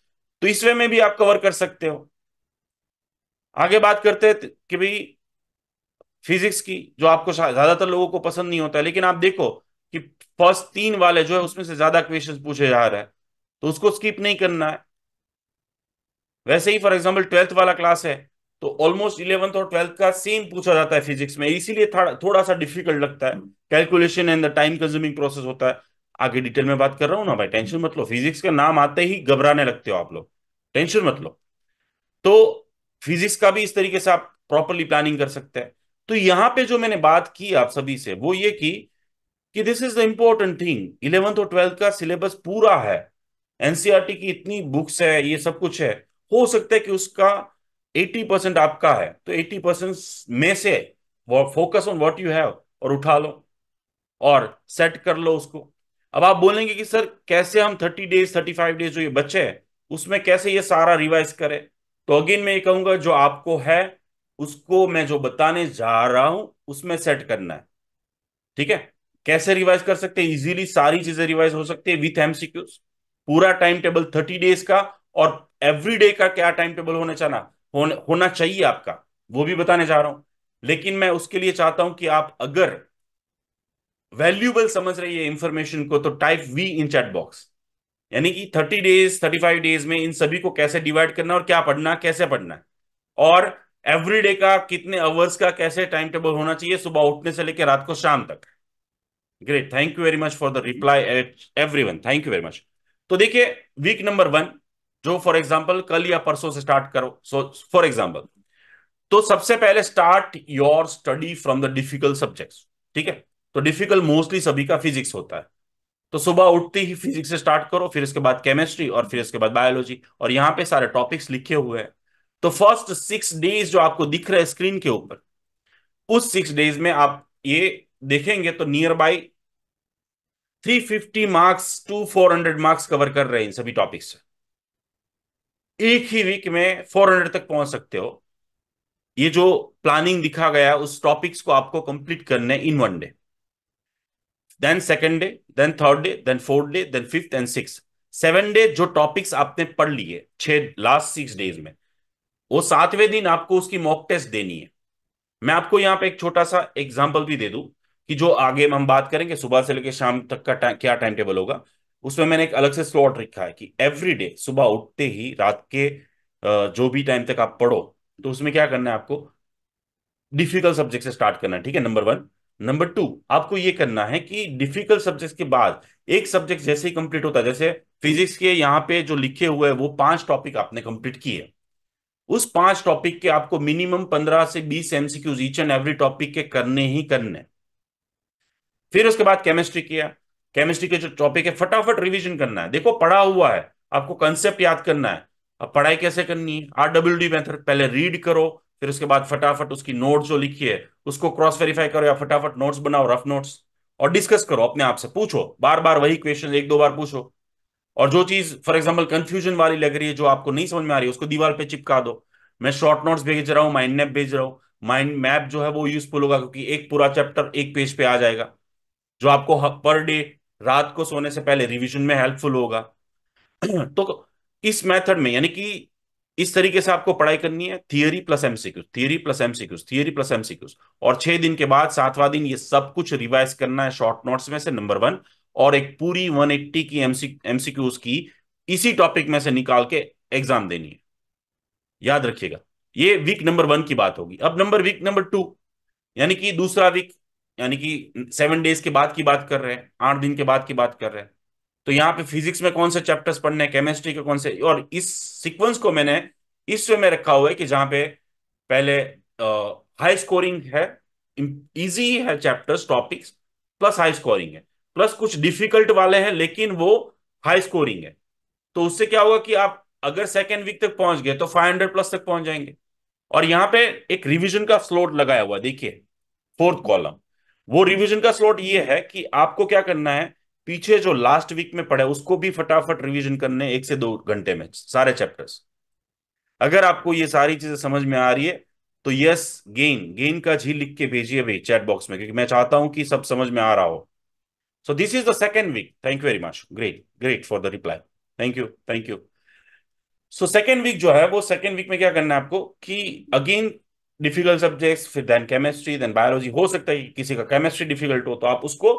तो इस वे में भी आप कवर कर सकते हो। आगे बात करते हैं कि भाई फिजिक्स की, जो आपको ज़्यादातर लोगों को पसंद नहीं होता है, लेकिन आप देखो कि फ़र्स्ट तीन वाले जो है उसमें से ज़्यादा क्वेश्चन पूछे जा रहे हैं तो उसको स्किप नहीं करना है। वैसे ही फॉर एग्ज़ाम्पल ट्वेल्थ वाला क्लास है तो ऑलमोस्ट इलेवंथ और ट्वेल्थ का सेम पूछा जाता है फिजिक्स में, इसीलिए थोड़ा सा डिफ़िकल्ट लगता है। Calculation and the time consuming process होता है। आगे डिटेल में बात कर रहा हूँ ना भाई टेंशन मत लो। फिजिक्स का नाम आते ही घबराने लगते हो आप लोग। टेंशन मत लो। तो फिजिक्स का भी इस तरीके से आप प्रॉपरली प्लानिंग कर सकते हैं। तो यहाँ पे जो मैंने बात की आप सभी से, वो ये की, कि this is the important thing eleventh और ट्वेल्थ का सिलेबस पूरा है। एनसीआरटी की इतनी बुक्स है, ये सब कुछ है। हो सकता है कि उसका 80 परसेंट आपका है तो 80 परसेंट में से focus on what you have और उठा लो और सेट कर लो उसको। अब आप बोलेंगे कि, सर, कैसे हम 30 डेज़ 35 डेज़ जो ये बच्चे हैं, उसमें कैसे ये सारा रिवाइज करे? तो अगेन मैं ये कहूँगा जो आपको है उसको मैं जो बताने जा रहा हूँ उसमें सेट करना है। ठीक है? कैसे रिवाइज कर सकते हैं? इजीली सारी चीज़ें रिवाइज हो सकती है विथ एमसीक्यूज पूरा टाइम टेबल थर्टी डेज़ का और एवरी डे का क्या टाइम टेबल होना चाहना? होने, होना चाहिए आपका। वो भी बताने जा रहा हूँ। लेकिन मैं उसके लिए चाहता हूँ कि आप अगर वैल्यूबल समझ रही है इंफॉर्मेशन को तो type we in chat box यानी कि thirty days, thirty five days में इन सभी को कैसे डिवाइड करना और क्या पढ़ना कैसे पढ़ना है? और एवरी डे का कितने आवर्स का कैसे टाइम टेबल होना चाहिए सुबह उठने से लेकर रात को शाम तक? Great thank you very much for the reply every one thank you very much तो देखिए वीक नंबर वन जो फॉर एग्ज़ाम्पल कल या परसों से स्टार्ट करो सो फॉर एग्ज़ाम्पल तो सबसे पहले start your study from the difficult subjects ठीक है? तो डिफ़िकल्ट मोस्टली सभी का फिजिक्स होता है। तो सुबह उठते ही फिजिक्स से स्टार्ट करो, फिर इसके बाद केमिस्ट्री और फिर इसके बाद बायोलॉजी और यहाँ पे सारे टॉपिक्स लिखे हुए हैं। तो फ़र्स्ट सिक्स डेज़ जो आपको दिख रहे हैं स्क्रीन के ऊपर, उस सिक्स डेज़ में आप ये देखेंगे तो nearby 350 marks to 400 marks cover कर रहे हैं इन सभी टॉपिक्स से। एक ही वीक में 400 तक पहुँच सकते हो। ये जो प्लानिंग दिखा गया उस टॉपिक्स को आपको कंप्लीट करने in one day then second day then third day then fourth day then fifth and six seven day जो टॉपिक्स आपने पढ़ लिए, छह लास्ट सिक्स डेज़ में, वो सातवें दिन आपको उसकी मॉक टेस्ट देनी है। मैं आपको यहाँ पे एक छोटा सा एग्ज़ाम्पल भी दे दूँ कि जो आगे हम बात करेंगे, सुबह से लेकर शाम तक का टाइम क्या टाइम टेबल होगा, उसमें मैंने एक अलग से स्लॉट रखा है कि एवरी डे सुबह उठते ही रात के जो भी टाइम तक आप पढ़ो तो उसमें क्या करना है आपको डिफ़िकल्ट सब्जेक्ट से स्टार्ट करना है, ठीक है? नंबर वन नंबर टू आपको ये करना है कि डिफ़िकल्ट सब्जेक्ट के बाद एक सब्जेक्ट जैसे ही कंप्लीट होता है, जैसे फिजिक्स के यहाँ पे जो लिखे हुए हैं, वो पाँच टॉपिक आपने कंप्लीट किए उस पाँच टॉपिक के आपको मिनिमम पंद्रह से बीस MCQs each and every topic के करने ही करने फिर उसके बाद केमिस्ट्री किया। केमिस्ट्री के जो टॉपिक है, फटाफट रिविजन करना है। देखो, पढ़ा हुआ है। आपको कंसेप्ट याद करना है। अब पढ़ाई कैसे करनी है? आर डब्ल्यू डी मेथड पहले रीड करो। फिर उसके बाद फटाफट उसकी नोट्स जो लिखी है, उसको क्रॉस वेरीफाई करो या फटाफट नोट्स बनाओ रफ नोट्स और डिस्कस करो अपने आप से। पूछो बार बार वही क्वेश्चन एक दो बार पूछो। और जो चीज़ फॉर एग्ज़ाम्पल कंफ्यूजन वाली लग रही है, जो आपको नहीं समझ में आ रही है उसको दीवार पे चिपका दो। मैं शॉर्ट नोट्स भेज रहा हूँ माइंड मैप भेज रहा हूँ। माइंड मैप जो है वो यूजफुल होगा, क्योंकि एक पूरा चैप्टर एक पेज पे आ जाएगा। जो आपको पर डे रात को सोने से पहले रिविजन में हेल्पफुल होगा। (clears throat) तो इस मेथड में, यानी कि इस तरीके से आपको पढ़ाई करनी है theory plus MCQs theory plus MCQs theory plus MCQs और छह दिन के बाद, सातवां दिन, ये सब कुछ रिवाइज करना है शॉर्ट नोट्स में से नंबर वन और एक पूरी 180 की एमसी एमसीक्यूज की इसी टॉपिक में से निकाल के एग्ज़ाम देनी है। याद रखिएगा, ये वीक नंबर वन की बात होगी। अब नंबर वीक नंबर टू यानी कि दूसरा वीक यानी कि सेवन डेज़ के बाद की बात कर रहे हैं, आठ दिन के बाद की बात कर रहे हैं। तो यहाँ पे फिजिक्स में कौन से चैप्टर्स पढ़ने केमिस्ट्री के कौन से, और इस सीक्वेंस को मैंने इस वे में रखा हुआ है कि जहाँ पे पहले हाई स्कोरिंग है इजी है chapters topics plus high scoring है। प्लस कुछ डिफ़िकल्ट वाले हैं, लेकिन वो हाई स्कोरिंग है। तो उससे क्या होगा कि आप अगर सेकेंड वीक तक पहुँच गए तो 500 प्लस तक पहुँच जाएँगे। और यहाँ पे एक रिवीजन का स्लोट लगाया हुआ देखिए फोर्थ कॉलम वो रिवीजन का स्लोट ये है कि आपको क्या करना है पीछे जो लास्ट वीक में पढ़े उसको भी फटाफट रिवीजन करने एक से दो घंटे में, सारे चैप्टर्स अगर आपको ये सारी चीज़ें समझ में आ रही है तो यस गेन गेन का झील लिख के भेजिए भाई चैट बॉक्स में, क्योंकि मैं चाहता हूँ कि सब समझ में आ रहा हो। So this is the second week thank you very much great great for the reply thank you thank you so second week जो है, वो सेकेंड वीक में क्या करना है आपको कि अगेन डिफ़िकल्ट सब्जेक्ट्स फिर देन केमिस्ट्री देन बायोलॉजी हो सकता है कि किसी का केमिस्ट्री डिफ़िकल्ट हो तो आप उसको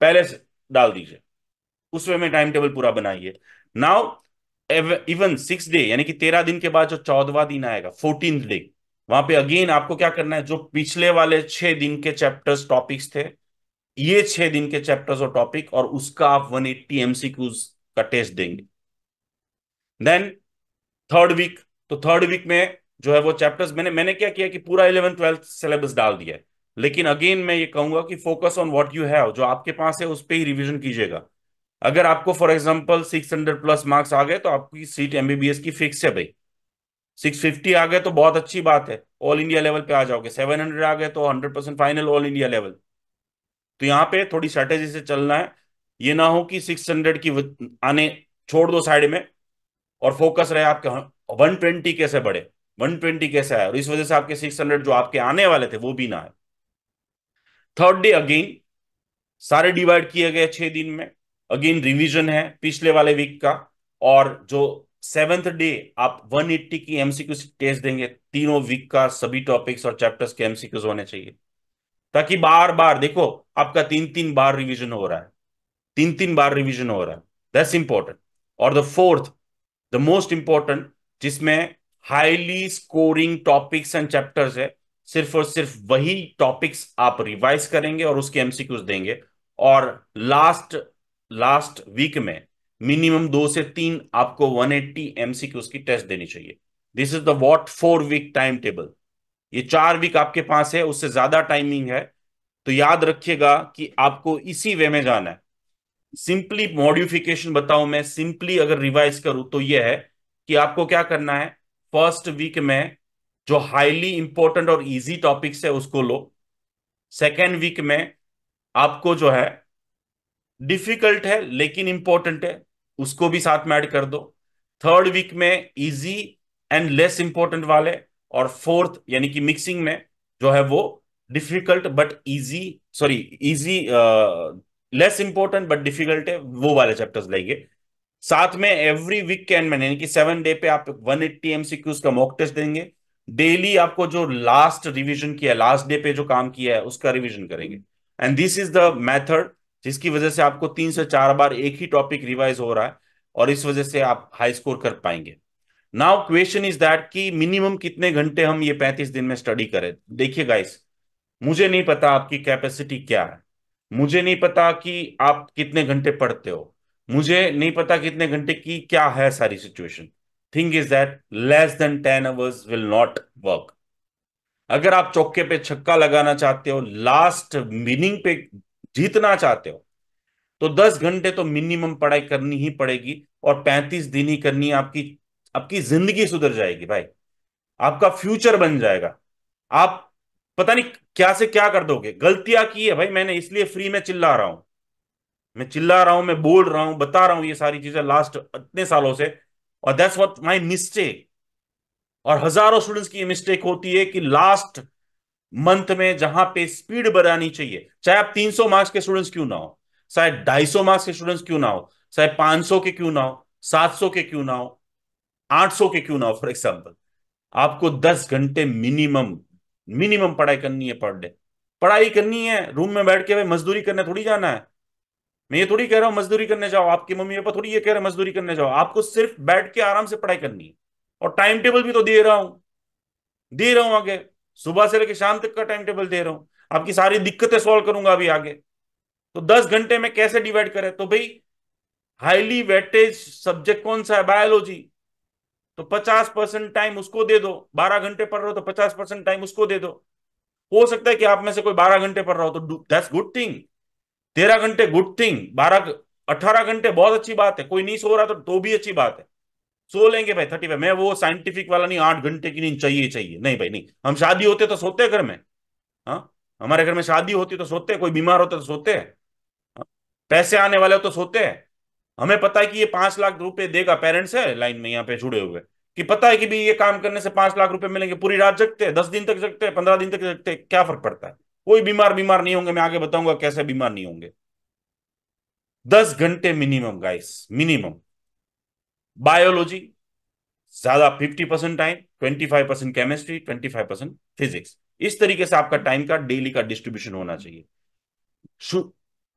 पहले से डाल दीजिए। उस वे में टाइम टेबल पूरा बनाइए। नाउ इवन सिक्स डे यानी कि तेरह दिन के बाद जो चौदवा दिन आएगा फोर्टीन डे वहाँ पे अगेन आपको क्या करना है, जो पिछले वाले छह दिन के चैप्टर्स टॉपिक्स थे, ये छह दिन के चैप्टर्स और टॉपिक और उसका आप वन एट्टी एमसीक्यूज का टेस्ट देंगे। देन थर्ड वीक तो थर्ड वीक में जो है वो चैप्टर्स मैंने मैंने क्या किया कि पूरा इलेवन ट्वेल्थ सिलेबस डाल दिया है। लेकिन अगेन मैं ये कहूँगा कि focus on what you have जो आपके पास है, उस पर ही रिविजन कीजिएगा। अगर आपको फॉर एग्जांपल 600 प्लस मार्क्स आ गए तो आपकी सीट एमबीबीएस की फिक्स है भाई। 650 आ गए तो बहुत अच्छी बात है। ऑल इंडिया लेवल पे आ जाओगे। 700 आ गए तो 100 percent final all India level तो यहाँ पे थोड़ी स्ट्रेटेजी से चलना है। ये ना हो कि 600 की आने छोड़ दो साइड में और फोकस रहे आपके वन ट्वेंटी कैसे बढ़े। वन ट्वेंटी कैसे आए और इस वजह से आपके सिक्स हंड्रेड जो आपके आने वाले थे, वो भी ना आए। थर्ड डे अगेन सारे डिवाइड किए गए छह दिन में। अगेन रिवीजन है पिछले वाले वीक का। और जो सेवेंथ डे आप 180 की एमसीक्यू टेस्ट देंगे, तीनों वीक का सभी टॉपिक्स और चैप्टर्स के एमसीक्यूज होने चाहिए। ताकि बार बार, देखो, आपका तीन तीन बार रिवीजन हो रहा है। तीन तीन बार रिवीजन हो रहा है। दैट्स इंपॉर्टेंट और the fourth the most important जिसमें highly scoring topics and chapters है सिर्फ़ और सिर्फ़ वही टॉपिक्स आप रिवाइज करेंगे और उसके एमसीक्यूज देंगे। और लास्ट लास्ट वीक में मिनिमम दो से तीन आपको 180 एट्टी एमसीक्यूज की टेस्ट देनी चाहिए। This is the what four week time table ये चार वीक आपके पास है, उससे ज़्यादा टाइमिंग है। तो याद रखिएगा कि आपको इसी वे में जाना है। सिंपली मॉडिफिकेशन बताऊँ मैं सिंपली अगर रिवाइज करूँ तो यह है कि आपको क्या करना है फ़र्स्ट वीक में जो हाईली इंपॉर्टेंट और इजी टॉपिक्स है, उसको लो। सेकेंड वीक में आपको जो है डिफ़िकल्ट है, लेकिन इंपॉर्टेंट है, उसको भी साथ में ऐड कर दो। थर्ड वीक में इजी एंड लेस इंपॉर्टेंट वाले, और फोर्थ यानी कि मिक्सिंग में जो है वो difficult but easy sorry easy less important but difficult है, वो वाले चैप्टर्स लेंगे साथ में एवरी वीक के एंड में, यानी कि सेवन डे पे आप 180 एट्टी एमसीक्यूज का मॉक टेस्ट देंगे। डेली आपको जो लास्ट रिवीजन किया लास्ट डे पे जो काम किया है, उसका रिवीजन करेंगे। And this is the method जिसकी वजह से आपको तीन से चार बार एक ही टॉपिक रिवाइज हो रहा है और इस वजह से आप हाई स्कोर कर पाएँगे। नाउ क्वेश्चन इज़ दैट कि मिनिमम कितने घंटे हम ये पैंतीस दिन में स्टडी करें? देखिए गाइस मुझे नहीं पता आपकी कैपेसिटी क्या है। मुझे नहीं पता कि आप कितने घंटे पढ़ते हो। मुझे नहीं पता कितने घंटे की क्या है सारी situation thing is that less than ten hours will not work अगर आप चौके पे छक्का लगाना चाहते हो लास्ट मीनिंग पे जीतना चाहते हो तो दस घंटे तो मिनिमम पढ़ाई करनी ही पड़ेगी और पैंतीस दिन ही करनी आपकी आपकी ज़िंदगी सुधर जाएगी भाई। आपका फ्यूचर बन जाएगा। आप पता नहीं क्या से क्या कर दोगे। गलतियाँ की है भाई मैंने, इसलिए फ्री में चिल्ला रहा हूँ। मैं चिल्ला रहा हूँ, मैं बोल रहा हूँ, बता रहा हूँ ये सारी चीज़ें लास्ट इतने सालों से। और दैट्स व्हाट माय मिस्टेक और हज़ारों स्टूडेंट्स की मिस्टेक होती है कि लास्ट मंथ में जहाँ पे स्पीड बढ़ानी चाहिए, चाहे आप 300 मार्क्स के स्टूडेंट्स क्यों ना हो, चाहे 250 मार्क्स के स्टूडेंट्स क्यों ना हो, चाहे 500 के क्यों ना हो 700 के क्यों ना हो 800 के क्यों ना हो फॉर एग्ज़ाम्पल आपको 10 घंटे मिनिमम मिनिमम पढ़ाई करनी है पर डे पढ़ाई करनी है रूम में बैठ के भाई मजदूरी करने थोड़ी जाना है. मैं ये थोड़ी कह रहा हूँ, मजदूरी करने जाओ, आपकी मम्मी पापा थोड़ी ये कह रहे मजदूरी करने जाओ। आपको सिर्फ़ बैठ के आराम से पढ़ाई करनी है। और टाइम टेबल भी तो दे रहा हूँ। दे रहा हूँ आगे। सुबह से लेकर शाम तक का टाइम टेबल दे रहा हूँ। आपकी सारी दिक्कतें सॉल्व करूँगा अभी आगे। तो दस घंटे में कैसे डिवाइड करें? तो भाई हाईली वेटेज सब्जेक्ट कौन सा है? बायोलॉजी तो पचास परसेंट टाइम उसको दे दो। बारह घंटे पढ़ रहे हो तो पचास परसेंट टाइम उसको दे दो। हो सकता है कि आप में से कोई बारह घंटे पढ़ रहा हो तो दैट्स गुड थिंग तेरह घंटे गुड थिंग बारह अठारह घंटे बहुत अच्छी बात है। कोई नहीं सो रहा तो, तो भी अच्छी बात है। सो लेंगे भाई थर्टी फाइव मैं वो साइंटिफिक वाला नहीं आठ घंटे की नींद चाहिए चाहिए। नहीं भाई नहीं। हम शादी होते तो सोते घर में। हाँ? हमारे घर में शादी होती तो सोते कोई बीमार होते तो सोते। हैं? पैसे आने वाले हो तो सोते। हैं हमें पता है कि ये पाँच लाख रुपए देगा पेरेंट्स है लाइन में यहाँ पे जुड़े हुए। कि पता है कि भी ये काम करने से पाँच लाख रुपए मिलेंगे पूरी रात जगते हैं दस दिन तक जगते हैं पंद्रह दिन तक जगते हैं क्या फ़र्क पड़ता है? कोई बीमार बीमार नहीं होंगे, मैं आगे बताऊँगा कैसे बीमार नहीं होंगे। दस घंटे मिनिमम गाइस मिनिमम बायोलॉजी ज़्यादा fifty percent time twenty five percent chemistry twenty five percent physics इस तरीके से आपका टाइम का डेली का डिस्ट्रीब्यूशन होना चाहिए।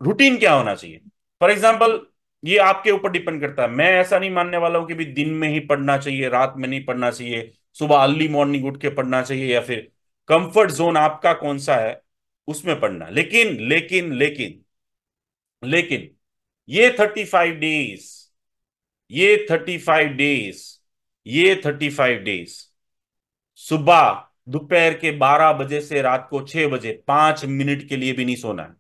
रूटीन क्या होना चाहिए? फॉर एग्ज़ाम्पल ये आपके ऊपर डिपेंड करता है। मैं ऐसा नहीं मानने वाला हूँ कि भी दिन में ही पढ़ना चाहिए, रात में नहीं पढ़ना चाहिए, सुबह अर्ली मॉर्निंग उठ के पढ़ना चाहिए या फिर कंफर्ट जोन आपका कौन सा है? उसमें पढ़ना। लेकिन लेकिन लेकिन लेकिन, ये थर्टी फाइव डेज़ ये थर्टी फाइव डेज़ ये थर्टी फाइव डेज़ सुबह, दोपहर के बारह बजे से रात को छह बजे, पाँच मिनट के लिए भी नहीं सोना है।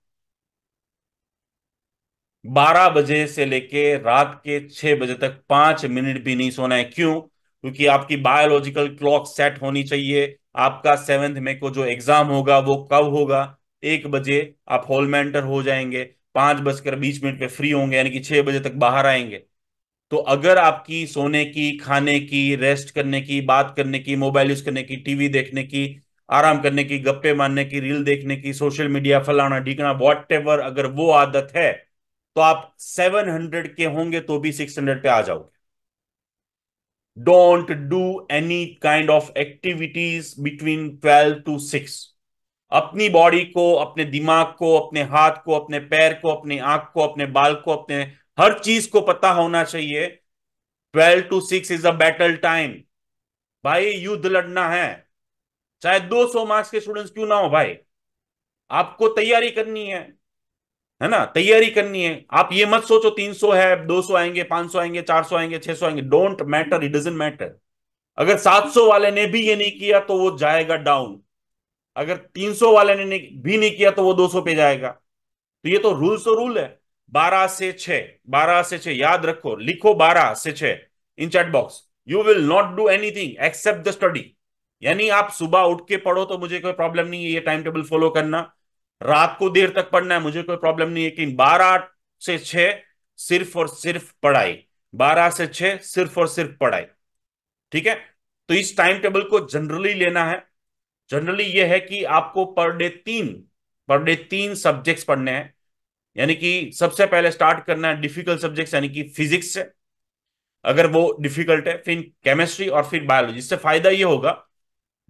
बारह बजे से लेके रात के छह बजे तक पाँच मिनट भी नहीं सोना है। क्यों? क्योंकि आपकी बायोलॉजिकल क्लॉक सेट होनी चाहिए। आपका सेवेंथ में को जो एग्ज़ाम होगा, वो कब होगा? एक बजे आप हॉल में एंटर हो जाएँगे। पाँच बजकर बीस मिनट पे फ्री होंगे, यानी कि छह बजे तक बाहर आएँगे। तो अगर आपकी सोने की, खाने की रेस्ट करने की, बात करने की मोबाइल यूज़ करने की टीवी देखने की, आराम करने की, गप्पे मारने की रील देखने की सोशल मीडिया फलाना ढीकना वॉट अगर वो आदत है तो आप सेवन हंड्रेड के होंगे तो भी सिक्स हंड्रेड पे आ जाओगे। Don't do any kind of activities between twelve to six अपनी बॉडी को, अपने दिमाग को, अपने हाथ को, अपने पैर को, अपनी आँख को, अपने बाल को, अपने हर चीज़ को पता होना चाहिए। Twelve to six is a battle time भाई, युद्ध लड़ना है। चाहे 200 मार्क्स के स्टूडेंट्स क्यों ना हो भाई। आपको तैयारी करनी है। है ना? तैयारी करनी है। आप ये मत सोचो 300 है 200 आएँगे 500 आएँगे 400 आएँगे 600 आएँगे। Don't matter it doesn't matter अगर 700 वाले ने भी ये नहीं किया तो वो जाएगा डाउन अगर 300 वाले ने भी नहीं किया तो वो 200 पे जाएगा। तो ये तो रूल तो रूल है। 12 से 6 12 से 6 याद रखो, लिखो 12 से 6 in chat box you will not do anything except the study यानी आप सुबह उठ के पढ़ो तो मुझे कोई प्रॉब्लम नहीं है, ये टाइम टेबल फॉलो करना। रात को देर तक पढ़ना है, मुझे कोई प्रॉब्लम नहीं है कि बारह से छह सिर्फ़ और सिर्फ़ पढ़ाई। बारह से छह सिर्फ़ और सिर्फ़ पढ़ाई। ठीक है? तो इस टाइम टेबल को जनरली लेना है। जनरली यह है कि आपको पर डे तीन पर डे तीन सब्जेक्ट्स पढ़ने हैं। यानी कि सबसे पहले स्टार्ट करना है डिफ़िकल्ट सब्जेक्ट्स यानी कि फिजिक्स से। अगर वो डिफ़िकल्ट है, फिर केमिस्ट्री और फिर बायोलॉजी इससे फ़ायदा ये होगा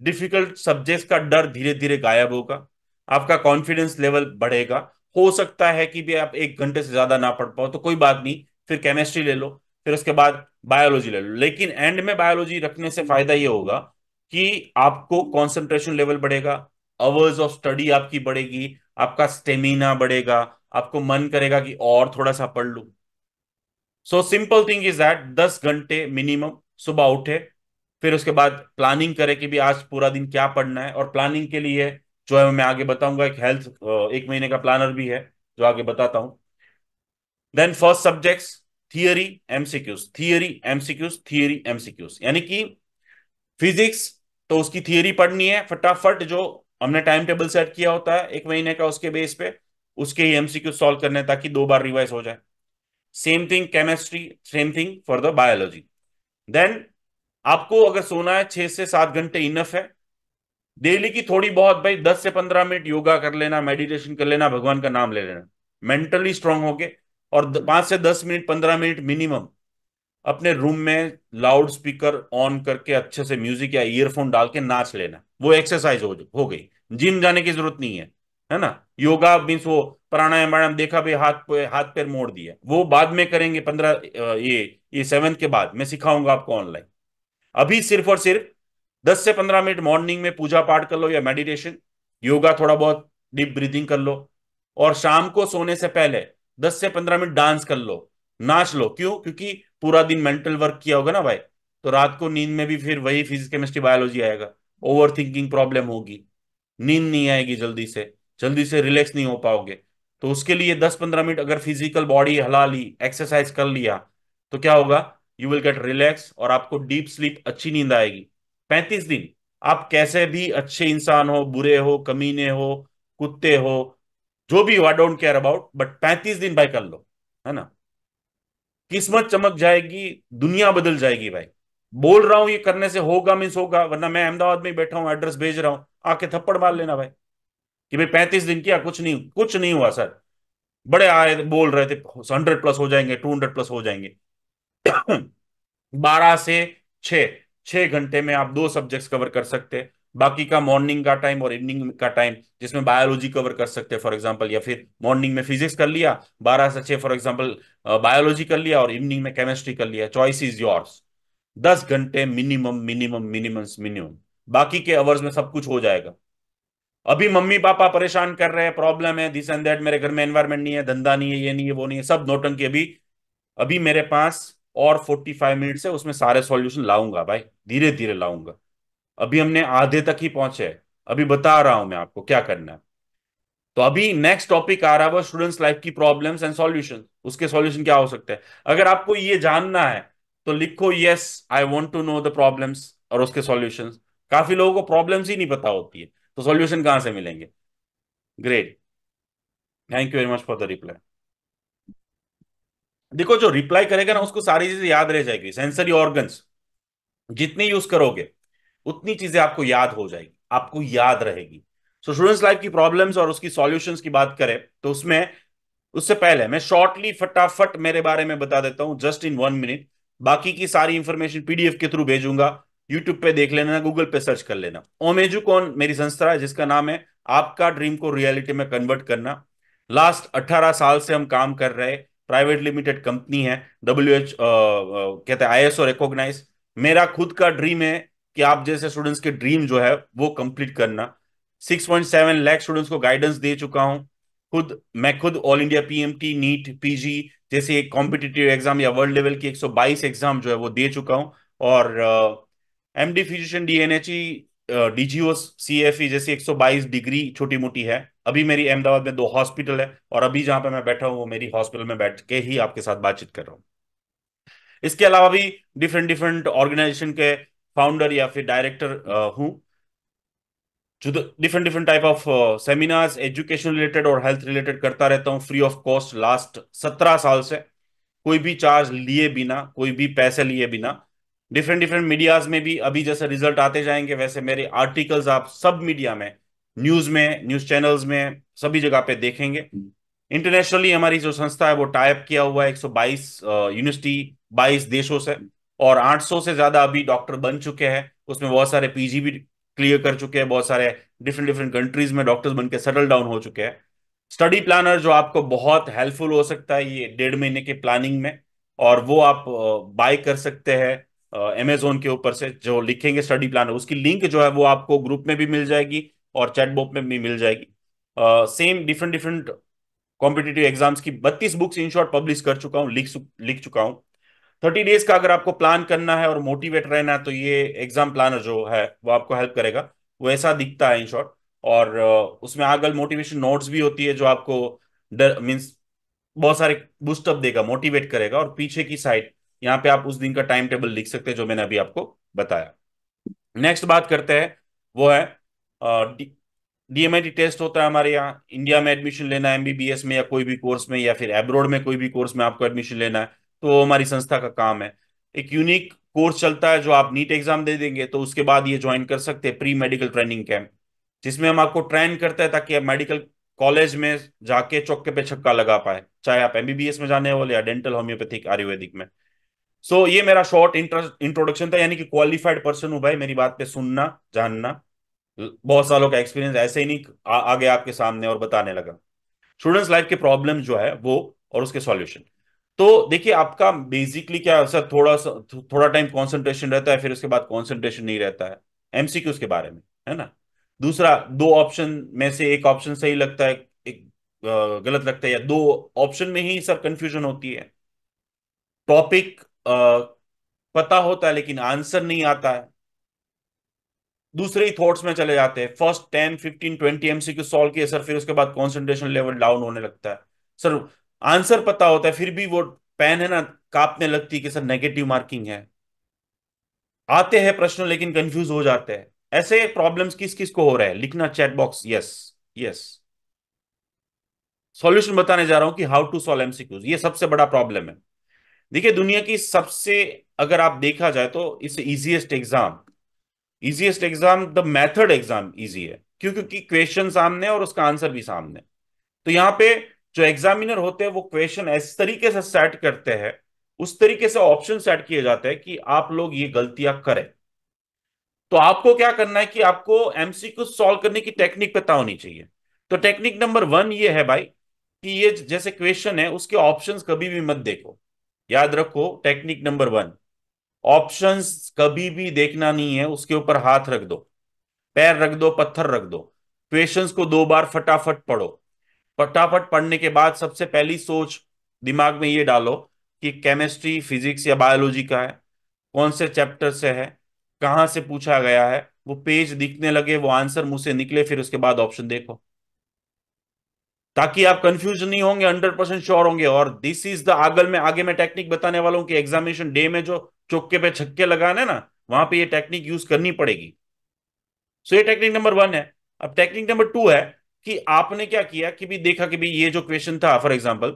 डिफ़िकल्ट सब्जेक्ट्स का डर धीरे धीरे गायब होगा। आपका कॉन्फिडेंस लेवल बढ़ेगा। हो सकता है कि भी आप एक घंटे से ज़्यादा ना पढ़ पाओ तो कोई बात नहीं, फिर केमिस्ट्री ले लो, फिर उसके बाद बायोलॉजी ले लो। लेकिन एंड में बायोलॉजी रखने से फ़ायदा ये होगा कि आपको कॉन्सेंट्रेशन लेवल बढ़ेगा अवर्स ऑफ़ स्टडी आपकी बढ़ेगी, आपका स्टेमिना बढ़ेगा, आपको मन करेगा कि और थोड़ा सा पढ़ लू। So simple thing is that दस घंटे मिनिमम सुबह उठे, फिर उसके बाद प्लानिंग करें कि भी आज पूरा दिन क्या पढ़ना है, और प्लानिंग के लिए जो है मैं आगे बताऊँगा, एक हेल्थ एक महीने का प्लानर भी है, जो आगे बताता हूँ। Then first subjects theory MCQs theory MCQs theory MCQs यानी कि फिजिक्स तो उसकी थियरी पढ़नी है, फटाफट जो हमने टाइम टेबल सेट किया होता है, एक महीने का उसके बेस पे, उसके ही एमसीक्यू सॉल्व करने ताकि दो बार रिवाइज हो जाए। Same thing chemistry same thing for the biology then आपको अगर सोना है, छह से सात घंटे इनफ है डेली की थोड़ी बहुत भाई दस से पंद्रह मिनट योगा कर लेना मेडिटेशन कर लेना भगवान का नाम ले लेना। मेंटली स्ट्रांग होके और पाँच से दस मिनट पंद्रह मिनट मिनिमम अपने रूम में लाउड स्पीकर ऑन करके अच्छे से म्यूज़िक या ईयरफोन डाल के नाच लेना। वो एक्सरसाइज हो, हो गई। जिम जाने की ज़रूरत नहीं है है ना? योगा मीन्स वो प्राणायाम वाणायाम देखा भाई हाथ हाथ पैर मोड़ दिया। वो बाद में करेंगे पंद्रह ये ये सेवेंथ के बाद। मैं सिखाऊँगा आपको ऑनलाइन अभी सिर्फ़ और सिर्फ़ दस से पंद्रह मिनट मॉर्निंग में पूजा पाठ कर लो या मेडिटेशन योगा थोड़ा बहुत डीप ब्रीथिंग कर लो। और शाम को सोने से पहले दस से पंद्रह मिनट डांस कर लो, नाच लो। क्यों? क्योंकि पूरा दिन मेंटल वर्क किया होगा ना भाई। तो रात को नींद में भी फिर वही फिजिक्स केमिस्ट्री बायोलॉजी आएगा। ओवर थिंकिंग प्रॉब्लम होगी। नींद नहीं आएगी जल्दी से। जल्दी से रिलैक्स नहीं हो पाओगे। तो उसके लिए दस पंद्रह मिनट अगर फ़िज़िकल बॉडी हला ली एक्सरसाइज कर लिया तो क्या होगा? यू विल गेट रिलैक्स और आपको डीप स्लीप अच्छी नींद आएगी। पैंतीस दिन। आप कैसे भी अच्छे इंसान हो, बुरे हो, कमीने हो, कुत्ते हो, जो भी I don't care about but पैंतीस दिन भाई कर लो, है ना? किस्मत चमक जाएगी, दुनिया बदल जाएगी भाई। बोल रहा हूँ, ये करने से होगा, मीन्स होगा, वरना मैं अहमदाबाद में बैठा हूँ, एड्रेस भेज रहा हूँ, आके थप्पड़ मार लेना भाई। कि भाई पैंतीस दिन किया, कुछ नहीं कुछ नहीं हुआ, सर। बड़े आए, बोल रहे थे हंड्रेड प्लस हो जाएँगे, टू हंड्रेड प्लस हो जाएँगे। (coughs) बारह से छ छह घंटे में आप दो सब्जेक्ट्स कवर कर सकते हैं। बाकी का मॉर्निंग का टाइम और इवनिंग का टाइम जिसमें बायोलॉजी कवर कर सकते हैं फॉर एग्जांपल या फिर मॉर्निंग में फिजिक्स कर लिया, बारह से छह फॉर एग्जांपल बायोलॉजी कर लिया और इवनिंग में केमिस्ट्री कर लिया। चॉइस इज़ योर्स दस घंटे मिनिमम मिनिमम मिनिमम मिनिमम बाकी के अवर्स में सब कुछ हो जाएगा। अभी मम्मी पापा परेशान कर रहे हैं प्रॉब्लम है दिस एंड दैट मेरे घर में एनवायरमेंट नहीं है, धंधा नहीं है, ये नहीं है, वो नहीं है, सब नोटंकी अभी अभी मेरे पास और 45 मिनट से उसमें सारे सॉल्यूशन लाऊँगा भाई धीरे धीरे लाऊँगा। अभी हमने आधे तक ही पहुँचे अभी बता रहा हूँ मैं आपको क्या करना है। तो अभी नेक्स्ट टॉपिक आ रहा है स्टूडेंट्स लाइफ की प्रॉब्लम्स एंड सॉल्यूशन उसके सॉल्यूशन क्या हो सकते हैं। अगर आपको ये जानना है तो लिखो yes I want to know the problems और उसके सॉल्यूशन काफ़ी लोगों को प्रॉब्लम्स ही नहीं पता होती है तो सॉल्यूशन कहाँ से मिलेंगे? Great thank you very much for the reply देखो, जो रिप्लाई करेगा ना, उसको सारी चीज़ें याद रह जाएगी। सेंसरी ऑर्गन्स जितनी यूज़ करोगे, उतनी चीज़ें आपको याद हो जाएगी, आपको याद रहेगी। सो स्टूडेंट्स लाइफ की प्रॉब्लम्स और उसकी सॉल्यूशंस की बात करें तो उसमें, उससे पहले मैं शॉर्टली फटाफट मेरे बारे में बता देता हूँ जस्ट इन वन मिनट बाकी की सारी इंफॉर्मेशन पीडीएफ के थ्रू भेजूँगा। यूट्यूब पे देख लेना गूगल पे सर्च कर लेना। ओमेजू कौन? मेरी संस्था है, जिसका नाम है, आपका ड्रीम को रियलिटी में कन्वर्ट करना। लास्ट 18 साल से हम काम कर रहे प्राइवेट लिमिटेड कंपनी है डब्ल्यू एच कहते हैं आईएसओ रिकॉग्नाइज मेरा खुद का ड्रीम है कि आप जैसे स्टूडेंट्स के ड्रीम जो है, वो कंप्लीट करना। 6.7 लाख स्टूडेंट्स को गाइडेंस दे चुका हूँ। खुद, मैं खुद all India PMT NEET PG जैसे एक कॉम्पिटिटिव एग्ज़ाम या वर्ल्ड लेवल की 122 एग्ज़ाम जो है, वो दे चुका हूँ। और M D physician DNHE DGO CFE जैसी 122 डिग्री छोटी मोटी है। अभी मेरी अहमदाबाद में दो हॉस्पिटल है और अभी जहाँ पे मैं बैठा हूँ, वो मेरी हॉस्पिटल में बैठ के ही आपके साथ बातचीत कर रहा हूँ। इसके अलावा भी डिफरेंट डिफरेंट ऑर्गेनाइजेशन के फाउंडर या फिर डायरेक्टर हूँ। जो different different type of seminars education related और हेल्थ रिलेटेड करता रहता हूँ फ्री ऑफ़ कॉस्ट लास्ट सत्रह साल से। कोई भी चार्ज लिए बिना, कोई भी पैसे लिए बिना डिफरेंट डिफरेंट मीडियाज में भी अभी जैसे रिज़ल्ट आते जाएँगे, वैसे मेरे आर्टिकल्स आप सब मीडिया में न्यूज़ में न्यूज़ चैनल्स में, सभी जगह पे देखेंगे। इंटरनेशनली हमारी जो संस्था है, वो टाइप किया हुआ है 122 यूनिवर्सिटी 22 देशों से। और 800 से ज़्यादा अभी डॉक्टर बन चुके हैं। उसमें बहुत सारे पीजी भी क्लियर कर चुके हैं। बहुत सारे डिफरेंट डिफरेंट कंट्रीज़ में डॉक्टर्स बन के सेटल डाउन हो चुके हैं। स्टडी प्लानर जो आपको बहुत हेल्पफुल हो सकता है ये डेढ़ महीने के प्लानिंग में। और वो आप बाय कर सकते हैं। अमेजोन के ऊपर से जो लिखेंगे स्टडी प्लानर उसकी लिंक जो है वो आपको ग्रुप में भी मिल जाएगी और चैटबॉक में भी मिल जाएगी। Same different different competitive exams की बत्तीस बुक्स इन शॉर्ट पब्लिश कर चुका हूँ, लिख लिख चुका हूँ। थर्टी डेज़ का अगर आपको प्लान करना है और मोटिवेट रहना है तो ये एग्ज़ाम प्लानर जो है वो आपको हेल्प करेगा। वो ऐसा दिखता है इन शॉर्ट और उसमें आगल मोटिवेशन नोट्स भी होती है जो आपको मीन्स बहुत सारे बूस्टअप देगा मोटिवेट करेगा और पीछे की साइड यहाँ पे आप उस दिन का टाइम टेबल लिख सकते हैं, जो मैंने अभी आपको बताया। नेक्स्ट बात करते हैं, वो है डीएमआईटी टेस्ट होता है हमारे यहाँ। इंडिया में एडमिशन लेना है एमबीबीएस में या कोई भी कोर्स में, या फिर एब्रोड में कोई भी कोर्स में आपको एडमिशन लेना है तो वो हमारी संस्था का काम है। एक यूनिक कोर्स चलता है, जो आप नीट एग्ज़ाम दे देंगे तो उसके बाद ये ज्वाइन कर सकते हैं प्री मेडिकल ट्रेनिंग कैंप जिसमें हम आपको ट्रेन करते हैं, ताकि आप मेडिकल कॉलेज में जाके चौके पे छक्का लगा पाए, चाहे आप एमबीबीएस में जाने वाले या डेंटल होम्योपैथिक आयुर्वेदिक में। सो so, ये मेरा शॉर्ट इंट्रोडक्शन था यानी कि क्वालिफाइड पर्सन हूँ भाई मेरी बात पे सुनना जानना। बहुत सालों का एक्सपीरियंस ऐसे ही नहीं आ, आगे आपके सामने और बताने लगा। स्टूडेंट्स लाइफ के प्रॉब्लम जो है वो और उसके सॉल्यूशन तो देखिए आपका बेसिकली क्या सर थोड़ा सा थोड़ा टाइम कॉन्सेंट्रेशन रहता है फिर उसके बाद कॉन्सेंट्रेशन नहीं रहता है। एमसीक्यू के बारे में है ना? दूसरा दो ऑप्शन में से एक ऑप्शन सही लगता है एक गलत लगता है या दो ऑप्शन में ही सर कंफ्यूजन होती है। टॉपिक पता होता है, लेकिन आंसर नहीं आता है। दूसरे ही थॉट्स में चले जाते हैं। First ten fifteen twenty MCQ solve किए सर फिर उसके बाद कॉन्सेंट्रेशन लेवल डाउन होने लगता है। सर आंसर पता होता है, फिर भी वो पेन है ना, कांपने लगती है कि सर नेगेटिव मार्किंग है। आते हैं प्रश्न, लेकिन कंफ्यूज हो जाते हैं। ऐसे प्रॉब्लम्स किस किस को हो रहा है? लिखना chat box yes yes solution बताने जा रहा हूँ कि हाउ टू सॉल्व एमसीक्यूज ये सबसे बड़ा प्रॉब्लम है। देखिए, दुनिया की सबसे, अगर आप देखा जाए तो इस easiest exam easiest exam the method exam easy है क्यों क्योंकि क्वेश्चन सामने और उसका आंसर भी सामने तो यहाँ पे जो एग्जामिनर होते हैं, वो क्वेश्चन इस तरीके से सेट करते हैं, उस तरीके से ऑप्शन सेट किए जाते हैं कि आप लोग ये गलतियाँ करें। तो आपको क्या करना है कि आपको एमसीक्यू सॉल्व करने की टेक्निक पता होनी चाहिए। तो टेक्निक नंबर वन ये है भाई कि ये जैसे क्वेश्चन है, उसके ऑप्शंस कभी भी मत देखो। याद रखो टेक्निक नंबर वन ऑप्शंस कभी भी देखना नहीं है, उसके ऊपर हाथ रख दो। पैर रख दो, पत्थर रख दो। क्वेश्चंस को दो बार फटाफट पढ़ो। फटाफट पढ़ने के बाद सबसे पहली सोच दिमाग में ये डालो कि केमिस्ट्री फिजिक्स या बायोलॉजी का है। कौन से चैप्टर से है? कहाँ से पूछा गया है? वो पेज दिखने लगे, वो आंसर मुँह से निकले, फिर उसके बाद ऑप्शन देखो। ताकि आप कंफ्यूज नहीं होंगे हंड्रेड परसेंट श्योर होंगे। और दिस इज़ द आगल में आगे मैं टेक्निक बताने वाला हूँ कि एग्जामिनेशन डे में जो चौके पे छक्के लगाने ना वहाँ पे ये टेक्निक यूज़ करनी पड़ेगी। सो so, ये टेक्निक नंबर वन है। अब टेक्निक नंबर टू है कि आपने क्या किया कि भी देखा कि भी ये जो क्वेश्चन था फॉर एग्ज़ाम्पल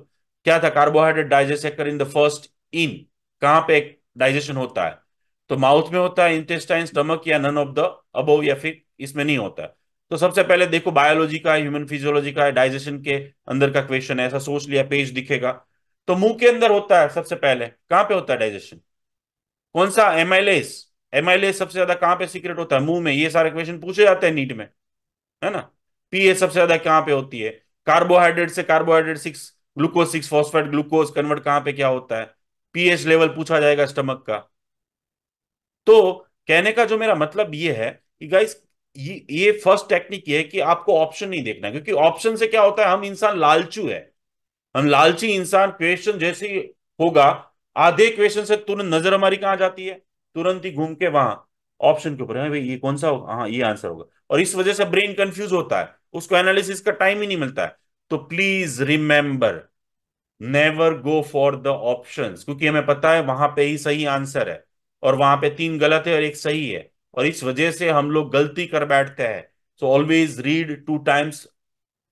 क्या था? Carbohydrate digest in the first in कहाँ पे डाइजेशन होता है? तो माउथ में होता है इंटेस्टाइन स्टमक या नन ऑफ़ द अबोव या फिर इसमें नहीं होता। है तो सबसे पहले देखो बायोलॉजी का है ह्यूमन फिजियोलॉजी का है डाइजेशन के अंदर का क्वेश्चन है, ऐसा सोच लिया पेज दिखेगा। तो मुँह के अंदर होता है सबसे पहले। कहाँ पे होता है डाइजेशन कौन सा? एमाइलेस एमाइलेस सबसे ज़्यादा कहाँ पे सीक्रेट होता है? मुँह में। ये सारे क्वेश्चन पूछे जाते हैं नीट में, है ना? पीएच सबसे ज़्यादा कहाँ पे होती है? कार्बोहाइड्रेट से carbohydrate six glucose six phosphate glucose convert कहाँ पे क्या होता है? पीएच लेवल पूछा जाएगा स्टमक का। तो कहने का जो मेरा मतलब ये है कि गाइस ये ये फ़र्स्ट टेक्निक ये है कि आपको ऑप्शन नहीं देखना क्योंकि ऑप्शन से क्या होता है, हम इंसान लालचू है। हम लालची इंसान क्वेश्चन जैसे होगा, आधे क्वेश्चन से तुरंत नज़र हमारी कहाँ जाती है? तुरंत ही घूम के वहाँ ऑप्शन के ऊपर। भाई, ये कौन सा होगा? हाँ ये आंसर होगा। और इस वजह से ब्रेन कंफ्यूज होता है। उसको एनालिसिस का टाइम ही नहीं मिलता है। तो please remember never go for the option क्योंकि हमें पता है वहाँ पे ही सही आंसर है। और वहाँ पे तीन गलत है और एक सही है। और इस वजह से हम लोग गलती कर बैठते हैं। So always read two times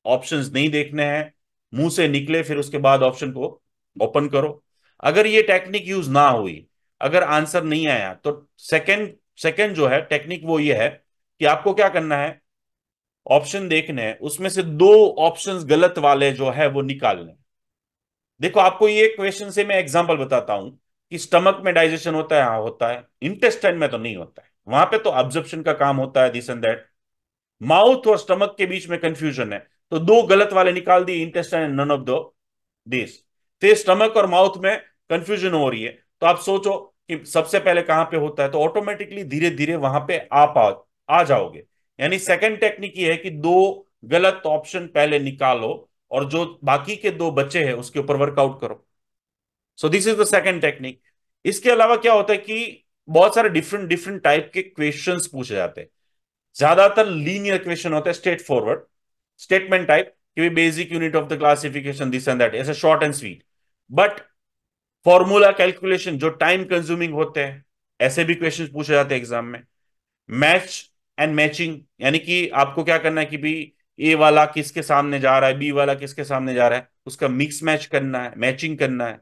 option नहीं देखने हैं। मुँह से निकले, फिर उसके बाद ऑप्शन को ओपन करो। अगर ये टेक्निक यूज़ ना हुई, अगर आंसर नहीं आया तो सेकेंड सेकेंड जो है टेक्निक वो ये है कि आपको क्या करना है? ऑप्शन देखने हैं। उसमें से दो ऑप्शंस गलत वाले जो है, वो निकालने देखो, आपको ये क्वेश्चन से मैं एग्जांपल बताता हूँ कि स्टमक में डाइजेशन होता है हाँ होता है। इंटेस्टाइन में तो नहीं होता है। वहाँ पे तो ऑब्जर्प्शन का काम होता है दिस एंड दैट माउथ और स्टमक के बीच में कंफ्यूजन है। तो दो गलत वाले निकाल दिए intestine and none of the this फिर स्टमक और माउथ में कंफ्यूजन हो रही है। तो आप सोचो कि सबसे पहले कहाँ पे होता है तो ऑटोमेटिकली धीरे धीरे वहाँ पे आप आ, आ जाओगे। यानी सेकंड टेक्निक ये है कि दो गलत ऑप्शन पहले निकालो और जो बाकी के दो बच्चे हैं उसके ऊपर वर्कआउट करो। So this is the second technique इसके अलावा क्या होता है कि बहुत सारे डिफरेंट डिफरेंट टाइप के क्वेश्चन पूछे जाते हैं। ज़्यादातर लीनियर क्वेश्चन होते हैं स्ट्रेट फॉरवर्ड स्टेटमेंट टाइप कि basic unit of the classification this and that short and sweet but formula calculation जो टाइम कंज्यूमिंग होते हैं, ऐसे भी क्वेश्चन पूछे जाते हैं एग्ज़ाम में। मैच एंड मैचिंग यानी कि आपको क्या करना है कि भी ए वाला किसके सामने जा रहा है बी वाला किसके सामने जा रहा है, उसका मिक्स मैच करना है मैचिंग करना है।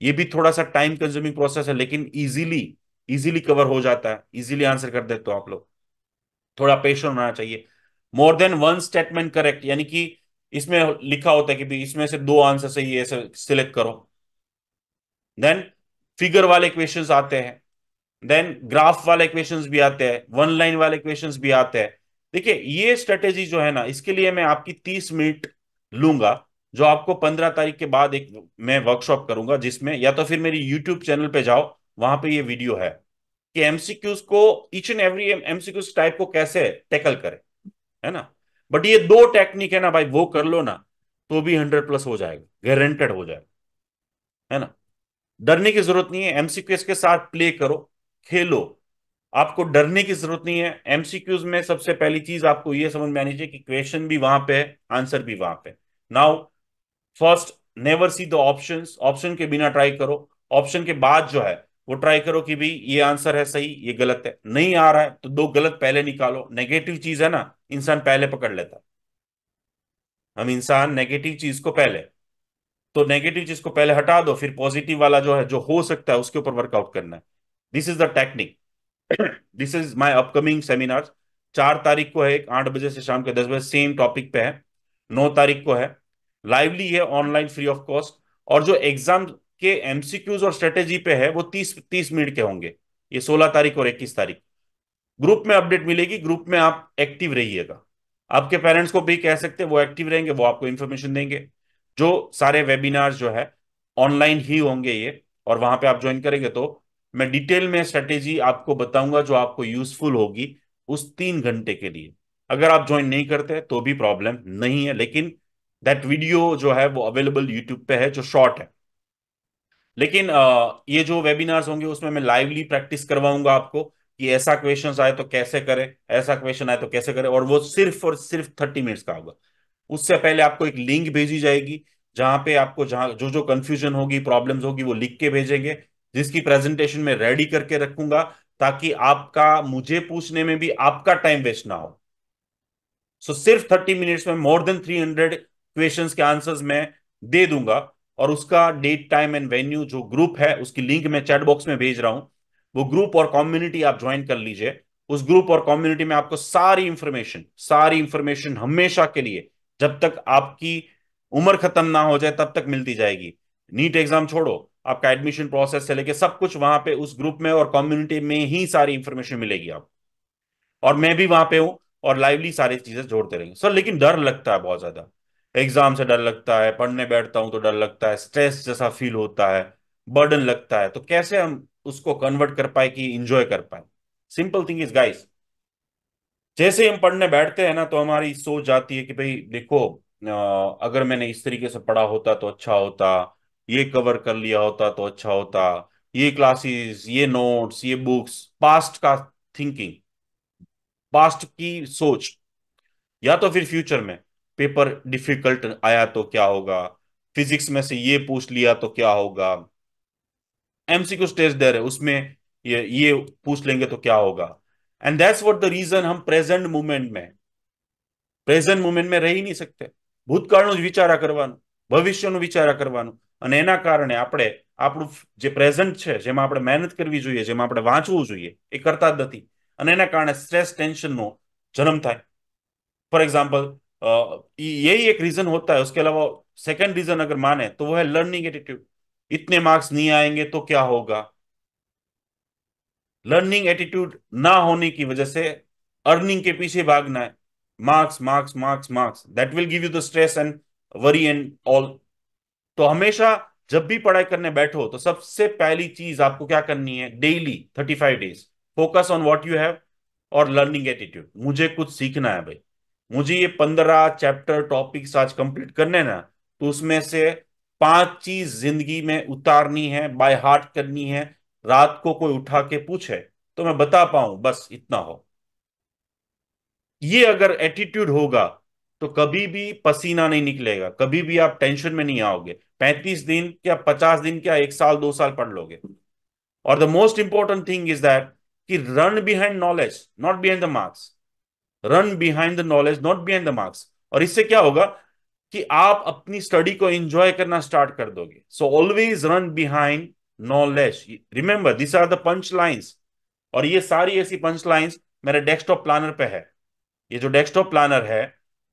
ये भी थोड़ा सा टाइम कंज्यूमिंग प्रोसेस है, लेकिन इजीली इजीली कवर हो जाता है इजीली आंसर कर देते हो आप लोग। थोड़ा पेशेंट होना चाहिए। More than one statement correct यानी कि इसमें लिखा होता है कि इसमें से दो आंसर सही है सिलेक्ट करो। देन फिगर वाले क्वेश्चन आते हैं। देन ग्राफ वाले क्वेश्चन भी आते हैं। वन लाइन वाले क्वेश्चन भी आते हैं। देखिए, ये स्ट्रेटेजी जो है ना, इसके लिए मैं आपकी तीस मिनट लूँगा, जो आपको पंद्रह तारीख के बाद एक मैं वर्कशॉप करूँगा, जिसमें या तो फिर मेरी यूट्यूब चैनल पे जाओ, वहाँ पे ये वीडियो है। कि एमसीक्यूज को each and every MCQs type को कैसे टैकल करे, है ना? बट ये दो टेक्निक है ना भाई, वो कर लो ना तो भी हंड्रेड प्लस हो जाएगा गारंटेड हो जाएगा, है ना? डरने की ज़रूरत नहीं है एमसीक्यूज के साथ प्ले करो, खेलो। आपको डरने की ज़रूरत नहीं है एमसीक्यूज में सबसे पहली चीज़ आपको यह समझ में आनी चाहिए कि क्वेश्चन भी वहाँ पे है आंसर भी वहाँ पे now first never see the option option के बिना ट्राई करो। ऑप्शन के बाद जो है वो ट्राई करो कि भाई ये आंसर है सही, ये गलत है। नहीं आ रहा है तो दो गलत पहले निकालो। नेगेटिव चीज़ है ना, इंसान पहले पकड़ लेता हम इंसान नेगेटिव चीज़ को पहले तो नेगेटिव चीज़ को पहले हटा दो, फिर पॉजिटिव वाला जो है, जो हो सकता है, उसके ऊपर वर्कआउट करना है। This is the technique this is my upcoming seminar चार तारीख को है एक, आठ बजे से शाम के दस बजे सेम टॉपिक पे है। नौ तारीख को है। लाइवली है ऑनलाइन फ्री ऑफ़ कॉस्ट और जो एग्ज़ाम के एमसीक्यूज और स्ट्रेटेजी पे है, वो तीस तीस मिनट के होंगे। ये सोलह तारीख और इक्कीस तारीख। ग्रुप में अपडेट मिलेगी, ग्रुप में आप एक्टिव रहिएगा। आपके पेरेंट्स को भी कह सकते हैं, वो एक्टिव रहेंगे, वो आपको इन्फॉर्मेशन देंगे। जो सारे वेबिनार जो है ऑनलाइन ही होंगे ये, और वहाँ पे आप ज्वाइन करेंगे तो मैं डिटेल में स्ट्रेटेजी आपको बताऊँगा जो आपको यूजफुल होगी उस तीन घंटे के लिए। अगर आप ज्वाइन नहीं करते तो भी प्रॉब्लम नहीं है, लेकिन दैट वीडियो जो है वो अवेलेबल यूट्यूब पे है, जो शॉर्ट है। लेकिन ये जो वेबिनार्स होंगे उसमें मैं लाइवली प्रैक्टिस करवाऊँगा आपको कि ऐसा क्वेश्चन आए तो कैसे करें ऐसा क्वेश्चन आए तो कैसे करें और वो सिर्फ़ और सिर्फ़ थर्टी मिनट्स का होगा। उससे पहले आपको एक लिंक भेजी जाएगी जहाँ पे आपको जहाँ जो जो कंफ्यूजन होगी प्रॉब्लम्स होगी वो लिख के भेजेंगे जिसकी प्रेजेंटेशन में रेडी करके रखूँगा ताकि आपका मुझे पूछने में भी आपका टाइम वेस्ट ना हो। सो so, सिर्फ़ थर्टी मिनट्स में more than three hundred question के आंसर्स मैं दे दूँगा। और उसका डेट टाइम एंड वेन्यू जो ग्रुप है, उसकी लिंक मैं चैट बॉक्स में भेज रहा हूँ। वो ग्रुप और कम्युनिटी आप ज्वाइन कर लीजिए। उस ग्रुप और कम्युनिटी में आपको सारी इंफॉर्मेशन सारी इंफॉर्मेशन हमेशा के लिए, जब तक आपकी उम्र खत्म ना हो जाए, तब तक मिलती जाएगी। नीट एग्ज़ाम छोड़ो, आपका एडमिशन प्रोसेस से लेके सब कुछ वहाँ पे उस ग्रुप में और कम्युनिटी में ही सारी इंफॉर्मेशन मिलेगी आप। और मैं भी वहाँ पे हूँ और लाइवली सारी चीज़ें जोड़ते रहेंगे सर, लेकिन डर लगता है बहुत ज़्यादा। एग्ज़ाम से डर लगता है, पढ़ने बैठता हूँ तो डर लगता है स्ट्रेस जैसा फील होता है बर्डन लगता है तो कैसे हम उसको कन्वर्ट कर पाए कि इंजॉय कर पाए? सिंपल थिंग इज़ गाइस जैसे हम पढ़ने बैठते हैं ना तो हमारी सोच जाती है कि भाई, देखो अगर मैंने इस तरीके से पढ़ा होता तो अच्छा होता, ये कवर कर लिया होता तो अच्छा होता, ये क्लासेस ये नोट्स ये बुक्स पास्ट का थिंकिंग पास्ट की सोच, या तो फिर फ्यूचर में। पेपर डिफिकल्ट आया तो क्या होगा फिजिक्स में से ये पूछ लिया तो क्या होगा एमसीक्यू टेस्ट दे रहे उसमें ये ये पूछ लेंगे तो क्या होगा and that's what the reason हम प्रेजेंट मोमेंट में પ્રેઝન્ટ મુમેન્ટ में રહી નહીં શકતે ભૂતકાળનું જ વિચારા કરવાનું ભવિષ્યનું વિચારા કરવાનું અને એના કારણે આપણે આપણું જે પ્રેઝન્ટ છે જેમાં આપણે મહેનત કરવી જોઈએ જેમાં આપણે વાંચવું જોઈએ એ કરતા જ નથી અને એના કારણે स्ट्रेस टेंशन નો जन्म થાય फॉर एग्जांपल यही एक रीजन होता है। उसके अलावा सेकंड रीजन अगर माने तो वो है लर्निंग एटीट्यूड इतने मार्क्स नहीं आएँगे तो क्या होगा? लर्निंग एटीट्यूड ना होने की वजह से अर्निंग के पीछे भागना है। Marks marks marks marks that will give you the stress and worry and all तो हमेशा जब भी पढ़ाई करने बैठो तो सबसे पहली चीज़ आपको क्या करनी है? Daily thirty five days focus on what you have और लर्निंग एटीट्यूड मुझे कुछ सीखना है भाई। मुझे ये पंद्रह चैप्टर टॉपिक्स आज कंप्लीट करने ना तो उसमें से पाँच चीज़ ज़िंदगी में उतारनी है बाय हार्ट करनी है, रात को कोई उठा के पूछे तो मैं बता पाऊँ, बस इतना हो। ये अगर एटीट्यूड होगा तो कभी भी पसीना नहीं निकलेगा, कभी भी आप टेंशन में नहीं आओगे। पैंतीस दिन क्या, पचास दिन क्या, एक साल, दो साल पढ़ लोगे। और the most important thing is that कि run behind knowledge not behind the marks run behind the knowledge not behind the marks और इससे क्या होगा कि आप अपनी स्टडी को एंजॉय करना स्टार्ट कर दोगे। So always run behind knowledge remember this are the punch lines और ये सारी ऐसी पंच लाइन्स मेरे डेस्कटॉप प्लानर पे है। ये जो डेस्कटॉप प्लानर है,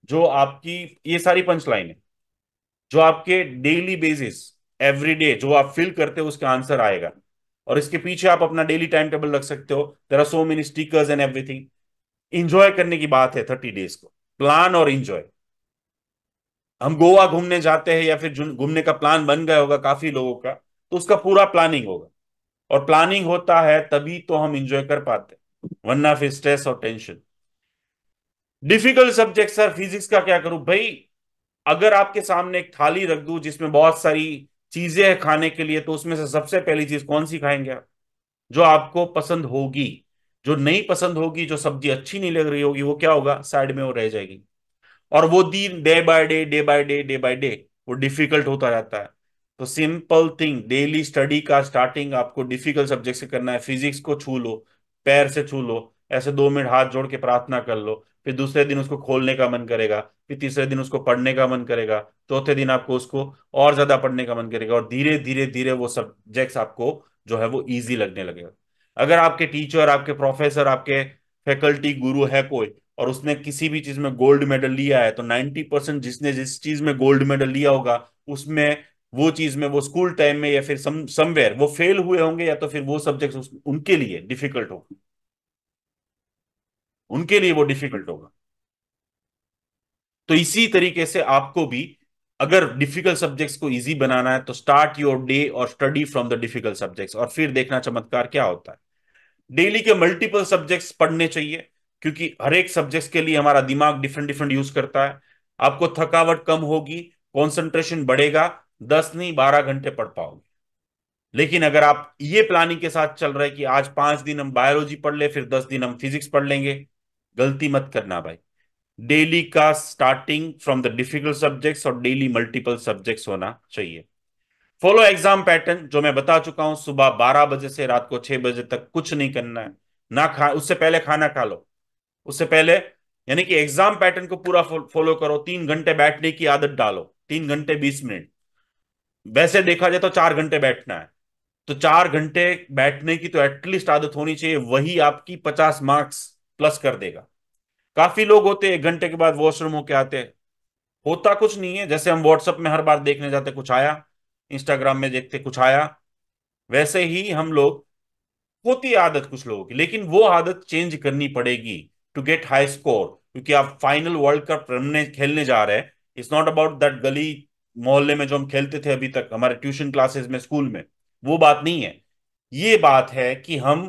जो आपकी, ये सारी पंच लाइन है। जो आपके डेली बेसिस एवरी डे जो आप फिल करते हो, उसका आंसर आएगा। और इसके पीछे आप अपना डेली टाइम टेबल रख सकते हो। There are so many stickers and everything enjoy करने की बात है थर्टी डेज़ को। प्लान और इंजॉय हम गोवा घूमने जाते हैं या फिर घूमने का प्लान बन गया होगा काफ़ी लोगों का तो उसका पूरा प्लानिंग होगा। और प्लानिंग होता है तभी तो हम इंजॉय कर पाते वरना फिर स्ट्रेस और tension difficult subject sir physics का क्या करूँ? भाई, अगर आपके सामने एक थाली रख दू जिसमें बहुत सारी चीज़ें हैं खाने के लिए तो उसमें से सबसे पहली चीज़ कौन सी खाएँगे आप? जो आपको पसंद होगी। जो नहीं पसंद होगी, जो सब्ज़ी अच्छी नहीं लग रही होगी, वो क्या होगा? साइड में वो रह जाएगी। और वो दिन day by day day by day day by day वो डिफ़िकल्ट होता जाता है। तो सिंपल थिंग डेली स्टडी का स्टार्टिंग आपको डिफ़िकल्ट सब्जेक्ट से करना है। फिजिक्स को छू लो, पैर से छू लो, ऐसे दो मिनट हाथ जोड़ के प्रार्थना कर लो, फिर दूसरे दिन उसको खोलने का मन करेगा, फिर तीसरे दिन उसको पढ़ने का मन करेगा, चौथे दिन आपको उसको और ज़्यादा पढ़ने का मन करेगा, और धीरे धीरे धीरे वो सब्जेक्ट्स आपको जो है वो इजी लगने लगेगा। अगर आपके टीचर, आपके प्रोफेसर, आपके फैकल्टी गुरु है कोई, और उसने किसी भी चीज़ में गोल्ड मेडल लिया है तो 90 परसेंट जिसने जिस चीज़ में गोल्ड मेडल लिया होगा, उसमें वो चीज़ में, वो स्कूल टाइम में या फिर समवेयर, वो फेल हुए होंगे या तो फिर वो सब्जेक्ट उनके लिए डिफ़िकल्ट होगा। उनके लिए वो डिफ़िकल्ट होगा। तो इसी तरीके से आपको भी अगर डिफ़िकल्ट सब्जेक्ट्स को इजी बनाना है तो स्टार्ट योर डे और study from the difficult subjects, और फिर देखना चमत्कार क्या होता है। डेली के मल्टीपल सब्जेक्ट्स पढ़ने चाहिए, क्योंकि हर एक सब्जेक्ट के लिए हमारा दिमाग डिफरेंट डिफरेंट यूज़ करता है। आपको थकावट कम होगी कॉन्सेंट्रेशन बढ़ेगा, दस नहीं, बारह घंटे पढ़ पाओगे। लेकिन अगर आप ये प्लानिंग के साथ चल रहे कि आज पाँच दिन हम बायोलॉजी पढ़ ले, फिर दस दिन हम फिजिक्स पढ़ लेंगे, गलती मत करना भाई। डेली का starting from the difficult subjects और डेली मल्टीपल सब्जेक्ट्स होना चाहिए। फॉलो एग्ज़ाम पैटर्न जो मैं बता चुका हूँ, सुबह बारह बजे से रात को छह बजे तक कुछ नहीं करना है। ना खा, उससे पहले खाना खा लो। उससे पहले, यानी कि एग्ज़ाम पैटर्न को पूरा फॉलो करो। तीन घंटे बैठने की आदत डालो। तीन घंटे बीस मिनट। वैसे देखा जाए तो चार घंटे बैठना है। तो चार घंटे बैठने की तो एटलीस्ट आदत होनी चाहिए। वही आपकी पचास मार्क्स प्लस कर देगा। काफ़ी लोग होते एक घंटे के बाद वॉशरूम होके आते होता कुछ नहीं है। जैसे हम व्हाट्सएप में हर बार देखने जाते कुछ आया। इंस्टाग्राम में देखते कुछ आया। वैसे ही हम लोग, होती आदत कुछ लोगों की, लेकिन वो आदत चेंज करनी पड़ेगी टू गेट हाई स्कोर क्योंकि आप फाइनल वर्ल्ड कप रनने खेलने जा रहे हैं। इट्स नॉट अबाउट दैट गली मोहल्ले में जो हम खेलते थे अभी तक, हमारे ट्यूशन क्लासेस में स्कूल में, वो बात नहीं है। ये बात है कि हम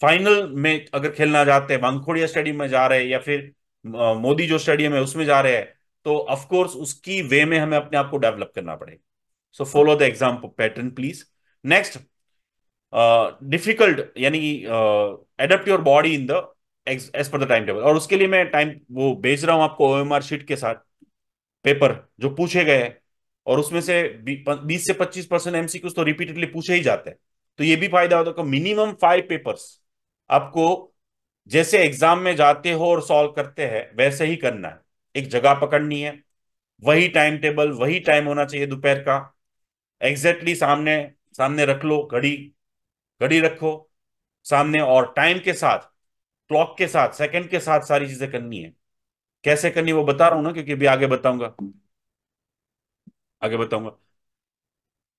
फाइनल में अगर खेलना चाहते हैं वांगखोड़िया स्टेडियम में जा रहे हैं या फिर मोदी जो स्टेडियम है, उसमें जा रहे हैं तो ऑफकोर्स उसकी वे में हमें अपने आप को डेवलप करना पड़ेगा। So follow the exam pattern please next difficult यानी adapt your body in the age पर टाइम टेबल और उसके लिए मैं टाइम वो भेज रहा हूँ आपको ओएमआर शीट के साथ पेपर जो पूछे गए और उसमें से 20 से 25 परसेंट एमसीक्यूज तो रिपीटेडली पूछे ही जाते हैं। तो ये भी फ़ायदा होता है मिनिमम फाइव पेपर्स आपको जैसे एग्ज़ाम में जाते हो और सॉल्व करते हैं, वैसे ही करना है। एक जगह पकड़नी है। वही टाइम टेबल वही टाइम होना चाहिए दोपहर का। एग्जैक्टली सामने सामने रख लो, घड़ी घड़ी रखो। सामने और टाइम के साथ क्लॉक के साथ सेकंड के साथ सारी चीज़ें करनी है। कैसे करनी वो बता रहा हूँ ना, क्योंकि अभी आगे बताऊँगा। आगे बताऊँगा।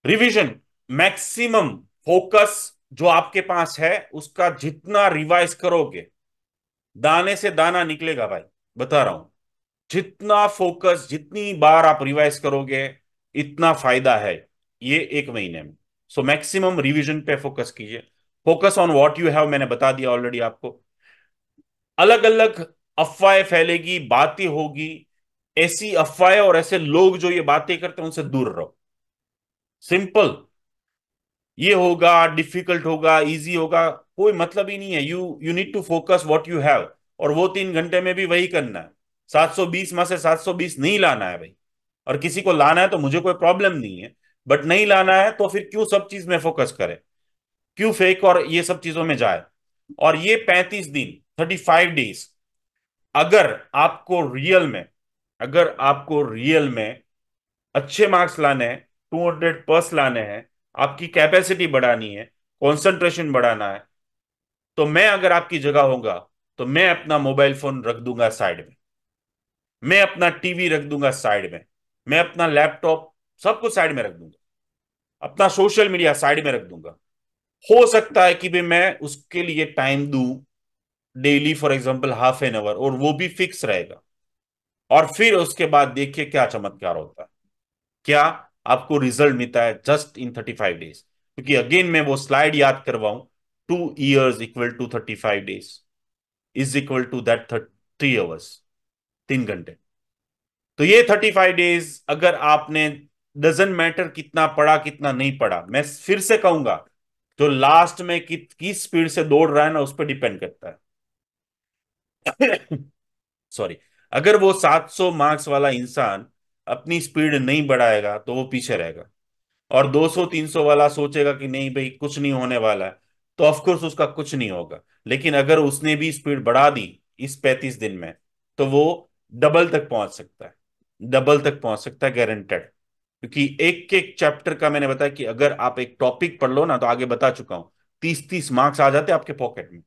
रिवीजन मैक्सिमम फोकस जो आपके पास है, उसका जितना रिवाइज करोगे, दाने से दाना निकलेगा भाई, बता रहा हूँ। जितना फोकस जितनी बार आप रिवाइज करोगे, इतना फ़ायदा है। ये एक महीने में। सो मैक्सिमम रिवीजन पे फोकस कीजिए। Focus on what you have मैंने बता दिया ऑलरेडी आपको। अलग अलग अफवाहें फैलेगी, बातें होगी। ऐसी अफवाहें और ऐसे लोग जो ये बातें करते हैं, उनसे दूर रहो। सिंपल ये होगा डिफ़िकल्ट होगा इजी होगा, कोई मतलब ही नहीं है। You you need to focus what you have और वो तीन घंटे में भी वही करना है। 720 में से 720 नहीं लाना है भाई। और किसी को लाना है तो मुझे कोई प्रॉब्लम नहीं है। बट नहीं लाना है तो फिर क्यों सब चीज़ में फोकस करे? क्यों फेक और ये सब चीज़ों में जाए? और ये पैंतीस दिन थर्टी फाइव डेज़ अगर आपको रियल में, अगर आपको रियल में अच्छे मार्क्स लाने हैं टू हंड्रेड प्लस लाने हैं, आपकी कैपेसिटी बढ़ानी है कॉन्सेंट्रेशन बढ़ाना है तो मैं अगर आपकी जगह होगा तो मैं अपना मोबाइल फ़ोन रख दूँगा साइड में। मैं अपना टीवी रख दूँगा साइड में। मैं अपना लैपटॉप सब कुछ साइड में रख दूँगा। अपना सोशल मीडिया साइड में रख दूँगा। हो सकता है कि भाई मैं उसके लिए टाइम दू daily for example half an hour और वो भी फिक्स रहेगा। और फिर उसके बाद देखिए क्या चमत्कार होता है। क्या आपको रिज़ल्ट मिलता है just in thirty five days क्योंकि अगेन मैं वो स्लाइड याद करवाऊं two years equal to thirty five days is equal to that three hours तीन घंटे। तो ये थर्टी फाइव डेज़ अगर आपने डजेंट मैटर कितना पड़ा कितना नहीं पड़ा मैं फिर से कहूँगा जो लास्ट में कि, किस स्पीड से दौड़ रहा है ना उस पर डिपेंड करता है। (coughs) सॉरी अगर वो 700 मार्क्स वाला इंसान अपनी स्पीड नहीं बढ़ाएगा तो वो पीछे रहेगा। और 200-300 वाला सोचेगा कि नहीं भाई कुछ नहीं होने वाला है तो ऑफकोर्स उसका कुछ नहीं होगा। लेकिन अगर उसने भी स्पीड बढ़ा दी इस 35 दिन में तो वो डबल तक पहुँच सकता है। डबल तक पहुँच सकता है गारंटेड क्योंकि एक एक चैप्टर का मैंने बताया कि अगर आप एक टॉपिक पढ़ लो ना तो आगे बता चुका हूँ। तीस तीस मार्क्स आ जाते हैं आपके पॉकेट में।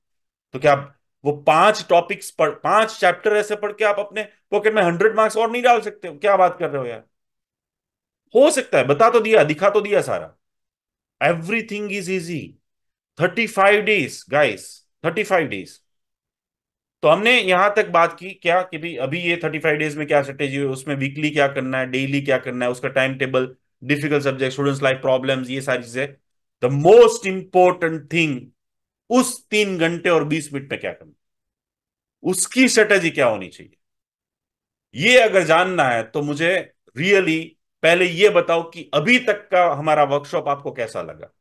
तो क्या आप वो पाँच टॉपिक्स पढ़, पाँच चैप्टर ऐसे पढ़ के आप अपने पॉकेट में हंड्रेड मार्क्स और नहीं डाल सकते हो? क्या बात कर रहे हो यार? हो सकता है, बता तो दिया, दिखा तो दिया सारा। Everything is easy thirty five days guys thirty five days तो हमने यहाँ तक बात की, क्या कि भाई अभी ये थर्टी फाइव डेज़ में क्या स्ट्रेटेजी है, उसमें वीकली क्या करना है डेली क्या करना है, उसका time table difficult subject students life problems ये सारी चीज़ें। द मोस्ट इंपॉर्टेंट थिंग उस तीन घंटे और बीस मिनट में क्या करना उसकी स्ट्रेटेजी क्या होनी चाहिए? ये अगर जानना है तो मुझे रियली really पहले ये बताओ कि अभी तक का हमारा वर्कशॉप आपको कैसा लगा।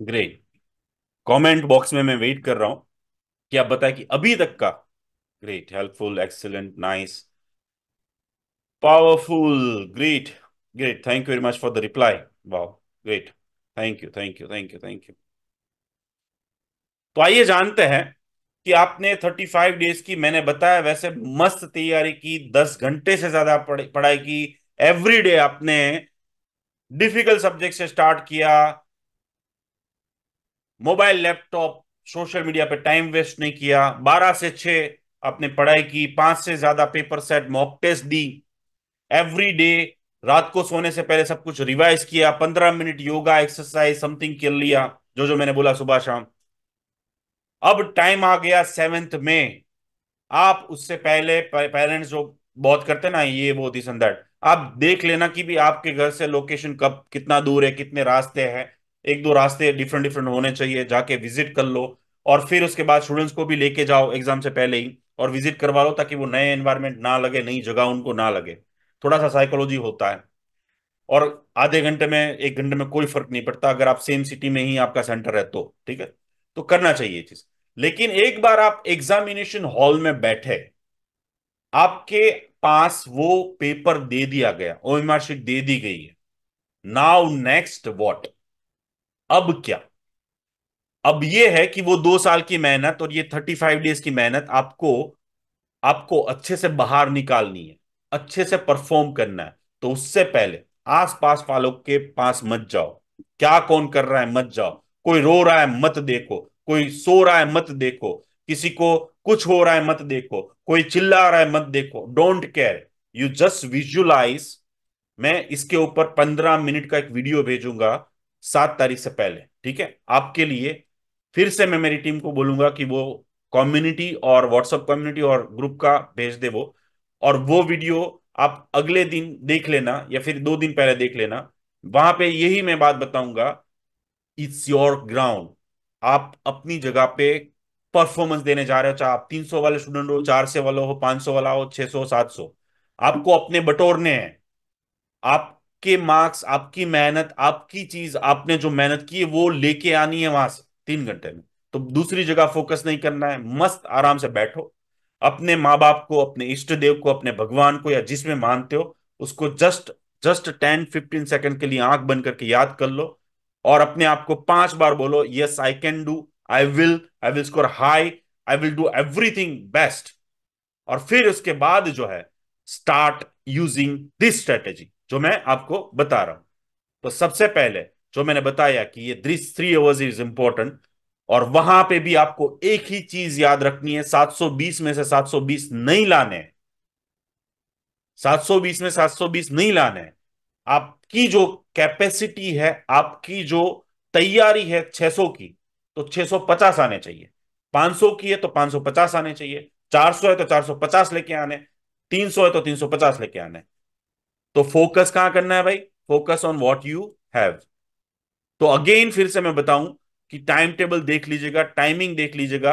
ग्रेट कमेंट बॉक्स में मैं वेट कर रहा हूँ कि आप बताएँ कि अभी तक का great helpful excellent nice powerful great great thank you very much for the reply wow great thank you thank you thank you thank you तो आइए जानते हैं कि आपने थर्टी फाइव डेज़ की, मैंने बताया वैसे मस्त तैयारी की, दस घंटे से ज़्यादा पढ़ाई की एवरी डे आपने डिफ़िकल्ट सब्जेक्ट से स्टार्ट किया मोबाइल, लैपटॉप, सोशल मीडिया पे टाइम वेस्ट नहीं किया। बारह से छह आपने पढ़ाई की, पाँच से ज़्यादा पेपर सेट मॉक टेस्ट दी। एवरी डे रात को सोने से पहले सब कुछ रिवाइज किया, पंद्रह मिनट योगा एक्सरसाइज समथिंग कर लिया, जो जो मैंने बोला सुबह शाम। अब टाइम आ गया सेवेंथ में। आप उससे पहले पेरेंट्स जो बहुत करते ना, ये दिस एंड दैट आप देख लेना कि भी आपके घर से लोकेशन कब कितना दूर है, कितने रास्ते हैं। एक दो रास्ते डिफरेंट डिफरेंट होने चाहिए, जाके विज़िट कर लो और फिर उसके बाद स्टूडेंट्स को भी लेके जाओ एग्ज़ाम से पहले ही और विज़िट करवा लो ताकि वो नए एनवायरमेंट ना लगे, नई जगह उनको ना लगे। थोड़ा सा साइकोलॉजी होता है और आधे घंटे में, एक घंटे में कोई फ़र्क नहीं पड़ता। अगर आप सेम सिटी में ही आपका सेंटर है तो ठीक है? तो करना चाहिए ये चीज़। लेकिन एक बार आप एग्जामिनेशन हॉल में बैठे, आपके पास वो पेपर दे दिया गया शीट दे दी गई है। नाउ नेक्स्ट व्हाट अब क्या? अब ये है कि वो दो साल की मेहनत और ये थर्टी फाइव डेज़ की मेहनत आपको आपको अच्छे से बाहर निकालनी है, अच्छे से परफॉर्म करना है। तो उससे पहले आसपास वालों के पास मत जाओ। क्या कौन कर रहा है मत जाओ। कोई रो रहा है मत देखो। कोई सो रहा है मत देखो। किसी को कुछ हो रहा है मत देखो। कोई चिल्ला रहा है मत देखो। Don't care you just visualise मैं इसके ऊपर पंद्रह मिनट का एक वीडियो भेजूँगा। सात तारीख से पहले, ठीक है? आपके लिए फिर से मैं मेरी टीम को बोलूँगा कि वो कम्युनिटी और व्हाट्सएप कम्युनिटी और ग्रुप का भेज दे वो। और वो वीडियो आप अगले दिन देख लेना या फिर दो दिन पहले देख लेना। वहाँ पे यही मैं बात बताऊँगा इट्स योर ग्राउंड आप अपनी जगह पे परफॉर्मेंस देने जा रहे हो, चाहे आप 300 वाले स्टूडेंट हो, चार सौ वाला हो 500 वाला हो 600 700 आपको अपने बटोरने हैं। आपके मार्क्स आपकी मेहनत, आपकी चीज़ आपने जो मेहनत की है, वो लेके आनी है वहाँ से तीन घंटे में। तो दूसरी जगह फोकस नहीं करना है। मस्त आराम से बैठो। अपने माँ बाप को, अपने इष्ट देव को, अपने भगवान को या जिसमें मानते हो, उसको just just ten fifteen second के लिए आँख बंद करके याद कर लो और अपने आप को पाँच बार बोलो yes I can do I will I will score high I will do everything best और फिर उसके बाद जो है स्टार्ट यूजिंग दिस स्ट्रेटेजी जो मैं आपको बता रहा हूँ। तो सबसे पहले जो मैंने बताया कि ये this three hours is important और वहाँ पे भी आपको एक ही चीज़ याद रखनी है 720 में से 720 नहीं लाने 720 में 720 नहीं लाने आपकी जो कैपेसिटी है, आपकी जो तैयारी है 600 की तो 650 आने चाहिए। 500 की है तो 550 आने चाहिए। 400 है तो 450 लेके आने। 300 है तो 350 लेके आने। तो फोकस कहाँ करना है भाई? Focus on what you have तो अगेन फिर से मैं बताऊँ कि टाइम टेबल देख लीजिएगा टाइमिंग देख लीजिएगा,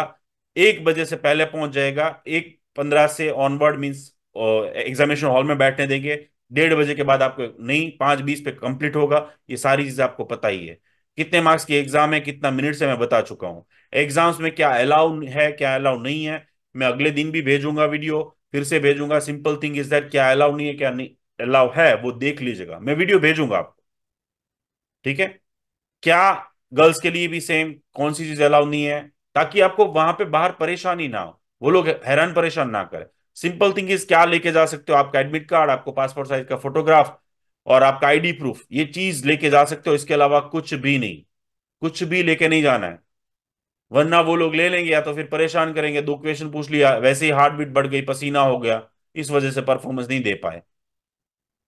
एक बजे से पहले पहुँच जाएगा, एक पंद्रह से ऑनवर्ड मीन्स एग्जामिनेशन हॉल में बैठने देंगे, डेढ़ बजे के बाद आपको, नहीं, पाँच बीस पे कंप्लीट होगा, ये सारी चीज़ें आपको पता ही है। कितने मार्क्स की एग्ज़ाम है, कितना मिनट से मैं बता चुका हूँ। एग्ज़ाम्स में क्या अलाउ है, क्या अलाउ नहीं है, मैं अगले दिन भी भेजूँगा वीडियो फिर से भेजूँगा सिंपल थिंग इज़ दैट क्या अलाउ नहीं है, क्या नहीं अलाउ है, वो देख लीजिएगा। मैं वीडियो भेजूँगा आपको। ठीक है? क्या गर्ल्स के लिए भी सेम कौन सी चीज़ अलाउ नहीं है? ताकि आपको वहाँ पे बाहर परेशानी ना हो। वो लोग हैरान परेशान ना करें। सिंपल थिंग इज़ क्या लेके जा सकते हो? आपका एडमिट कार्ड आपको पासपोर्ट साइज़ का फोटोग्राफ और आपका आईडी प्रूफ ये चीज़ लेके जा सकते हो। इसके अलावा कुछ भी नहीं। कुछ भी लेके नहीं जाना है। वरना वो लोग ले लेंगे या तो फिर परेशान करेंगे। दो क्वेश्चन पूछ लिया, वैसे ही हार्ट बीट बढ़ गई, पसीना हो गया। इस वजह से परफॉर्मेंस नहीं दे पाए।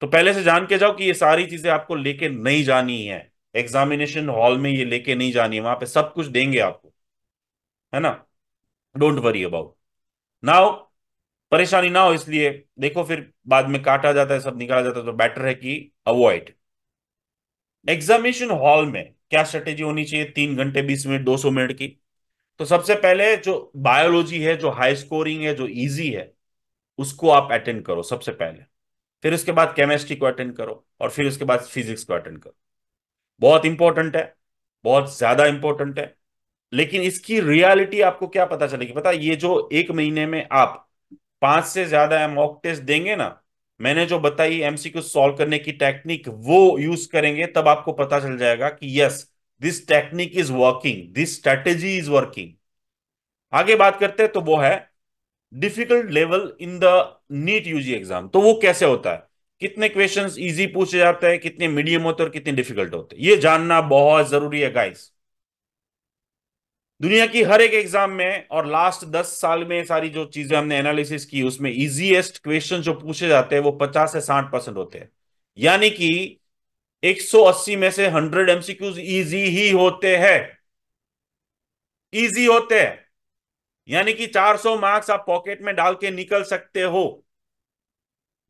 तो पहले से जान के जाओ कि ये सारी चीज़ें आपको लेके नहीं जानी है। एग्जामिनेशन हॉल में ये लेके नहीं जानी है, वहाँ पे सब कुछ देंगे आपको। है ना? डोंट वरी अबाउट नाउ परेशानी ना हो इसलिए, देखो फिर बाद में काटा जाता है, सब निकाला जाता है तो बेटर है कि अवॉइड एग्जामिनेशन हॉल में क्या स्ट्रेटेजी होनी चाहिए? तीन घंटे, बीस मिनट, दो सौ मिनट की? तो सबसे पहले जो बायोलॉजी है, जो हाई स्कोरिंग है, जो इजी है, उसको आप अटेंड करो सबसे पहले। फिर उसके बाद केमिस्ट्री को अटेंड करो और फिर उसके बाद फिजिक्स को अटेंड करो। बहुत इंपॉर्टेंट है, बहुत ज़्यादा इंपॉर्टेंट है, लेकिन इसकी रियलिटी आपको क्या पता चलेगी? पता, ये जो एक महीने में आप पाँच से ज़्यादा मॉक टेस्ट देंगे ना, मैंने जो बताई एमसीक्यू सॉल्व करने की टेक्निक वो यूज़ करेंगे, तब आपको पता चल जाएगा कि yes this technique is working this strategy is working आगे बात करते हैं तो वो है difficult level in the NEET UG exam तो वो कैसे होता है? कितने क्वेश्चंस इजी पूछे जाते हैं, कितने मीडियम होते हैं और कितने डिफ़िकल्ट होते हैं? ये जानना बहुत ज़रूरी है गाइस दुनिया की हर एक एग्ज़ाम में और लास्ट दस साल में सारी जो चीज़ें हमने एनालिसिस की, उसमें इजीएस्ट क्वेश्चन जो पूछे जाते हैं, वो पचास से साठ परसेंट होते हैं. यानी कि 180 में से 100 एमसीक्यूज इजी ही होते हैं. इजी होते हैं. यानी कि 400 मार्क्स आप पॉकेट में डाल के निकल सकते हो।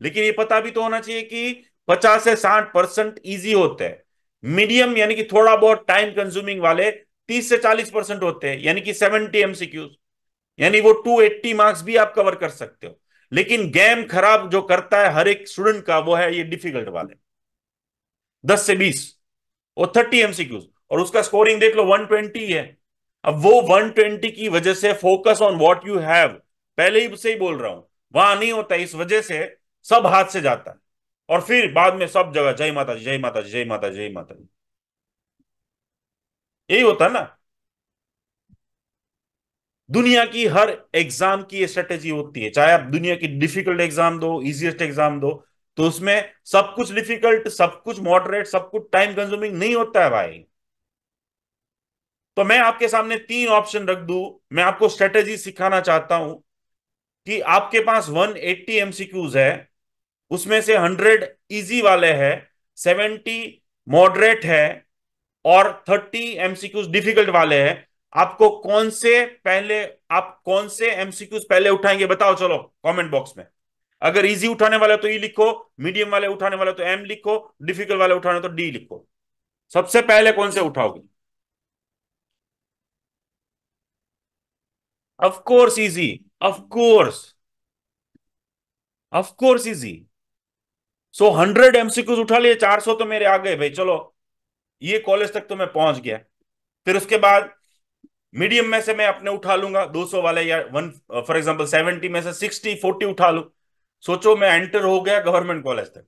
लेकिन ये पता भी तो होना चाहिए कि 50 से 60 परसेंट ईजी होते हैं। मीडियम यानी कि थोड़ा बहुत टाइम कंज्यूमिंग वाले 30 से 40 परसेंट होते हैं, यानी कि 70 एमसीक्यूज यानी वो 280 मार्क्स भी आप कवर कर सकते हो। लेकिन गेम खराब जो करता है हर एक स्टूडेंट का, वो है ये डिफ़िकल्ट वाले। 10 से 20 और 30 एमसीक्यूज और उसका स्कोरिंग देख लो 120 है। अब वो 120 की वजह से focus on what you have पहले ही से ही बोल रहा हूँ, वहाँ नहीं होता, इस वजह से सब हाथ से जाता है। और फिर बाद में सब जगह, जय माता जय माता जय माता जय माता यही होता है ना। दुनिया की हर एग्ज़ाम की स्ट्रेटेजी होती है। चाहे आप दुनिया की डिफ़िकल्ट एग्ज़ाम दो इजिएस्ट एग्ज़ाम दो तो उसमें सब कुछ डिफ़िकल्ट सब कुछ मॉडरेट सब कुछ टाइम कंज्यूमिंग नहीं होता है भाई। तो मैं आपके सामने तीन ऑप्शन रख दू। मैं आपको स्ट्रेटेजी सिखाना चाहता हूँ कि आपके पास 180 एट्टी एमसीक्यूज है, उसमें से 100 इजी वाले हैं 70 मॉडरेट है और 30 एमसीक्यूज डिफ़िकल्ट वाले हैं। आपको कौन से पहले, आप कौन से एमसीक्यूज पहले उठाएँगे बताओ, चलो कमेंट बॉक्स में। अगर इजी उठाने वाले तो ई e लिखो मीडियम वाले उठाने वाले तो एम लिखो डिफ़िकल्ट वाले उठाने तो डी लिखो। सबसे पहले कौन से उठाओगे? Of course easy of course of course easy so hundred MCQs उठा लिए, चार सौ तो मेरे आ गए भाई, चलो। ये कॉलेज तक तो मैं पहुँच गया। फिर उसके बाद मीडियम में से मैं अपने उठा लूँगा 200 वाले या वन फॉर एग्जांपल 70 में से 60 40 उठा लू। सोचो, मैं एंटर हो गया गवर्नमेंट कॉलेज तक।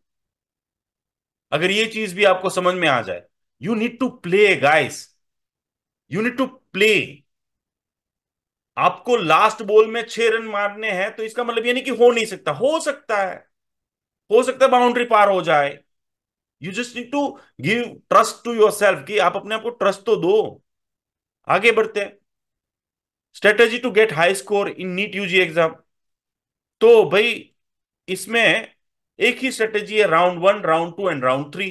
अगर ये चीज़ भी आपको समझ में आ जाए you need to play guys you need to play आपको लास्ट बॉल में छह रन मारने हैं तो इसका मतलब ये नहीं कि हो नहीं सकता। हो सकता है। हो सकता है बाउंड्री पार हो जाए। You just need to give trust to yourself कि आप अपने आप को ट्रस्ट तो दो। आगे बढ़ते strategy to get high score in NEET UG exam तो भाई, इसमें एक ही स्ट्रेटेजी है round one round two and round three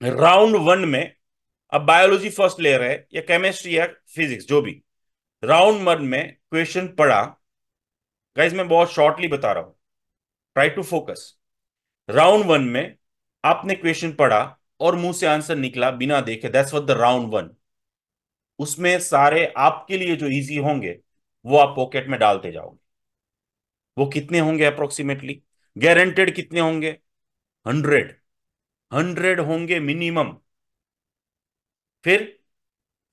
round one में, अब बायोलॉजी फ़र्स्ट ले रहे या केमिस्ट्री या फिजिक्स जो भी। राउंड वन में क्वेश्चन पढ़ा। गाइज़ मैं बहुत शॉर्टली बता रहा हूँ। Try to focus round one में आपने क्वेश्चन पढ़ा और मुँह से आंसर निकला बिना देखे। That's what the round one उसमें सारे आपके लिए जो इजी होंगे, वो आप पॉकेट में डालते जाओगे। वो कितने होंगे अप्रोक्सीमेटली गारंटेड कितने होंगे? हंड्रेड हंड्रेड होंगे मिनिमम फिर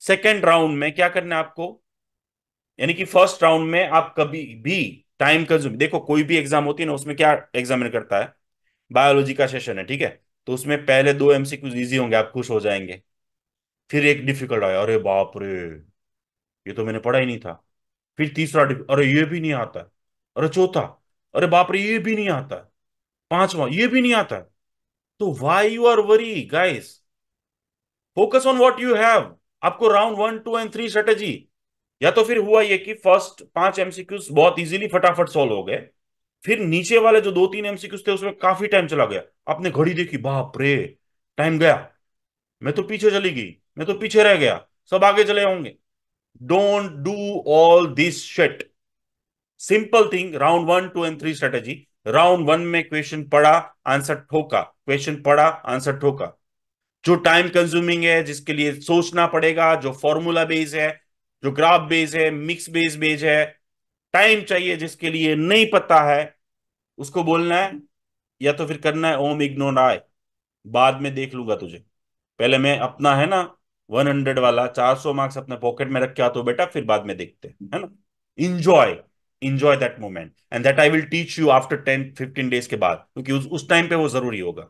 सेकेंड राउंड में क्या करना है आपको? यानी कि फ़र्स्ट राउंड में आप कभी भी टाइम कंज्यूम देखो, कोई भी एग्ज़ाम होती है ना, उसमें क्या एग्जामिन करता है? बायोलॉजी का सेशन है, ठीक है? तो उसमें पहले दो एमसीक्यूज इजी होंगे, आप खुश हो जाएँगे। फिर एक डिफ़िकल्ट आया, अरे बाप रे, ये तो मैंने पढ़ा ही नहीं था। फिर तीसरा अरे ये भी नहीं आता। अरे चौथा, अरे बाप रे, ये भी नहीं आता। पांचवा, ये भी नहीं आता। तो why you are worry guys focus on what you have आपको round one two and three strategy या तो फिर हुआ ये कि फ़र्स्ट पाँच एमसीक्यूज बहुत इजीली फटाफट सॉल्व हो गए। फिर नीचे वाले जो दो तीन एमसीक्यूज थे, उसमें काफ़ी टाइम चला गया। आपने घड़ी देखी? बाप रे टाइम गया। मैं तो पीछे चली गई, मैं तो पीछे रह गया। सब आगे चले होंगे। Don't do all this shit simple thing round one two and three strategy round one में क्वेश्चन पढ़ा आंसर ठोका। क्वेश्चन पढ़ा आंसर ठोका। जो टाइम कंज्यूमिंग है, जिसके लिए सोचना पड़ेगा, जो फॉर्मूला बेस है जो ग्राफ बेस है मिक्स बेस बेज है टाइम चाहिए जिसके लिए नहीं पता है, उसको बोलना है, या तो फिर करना है ओम इग्नोर आय बाद में देख लूँगा तुझे। पहले मैं अपना है ना वन हंड्रेड वाला, चार सौ मार्क्स अपने पॉकेट में रख के आता बेटा, फिर बाद में देखते है ना? Enjoy enjoy that moment and that I will teach you after ten fifteen days के बाद, क्योंकि उस उस टाइम पे वो ज़रूरी होगा।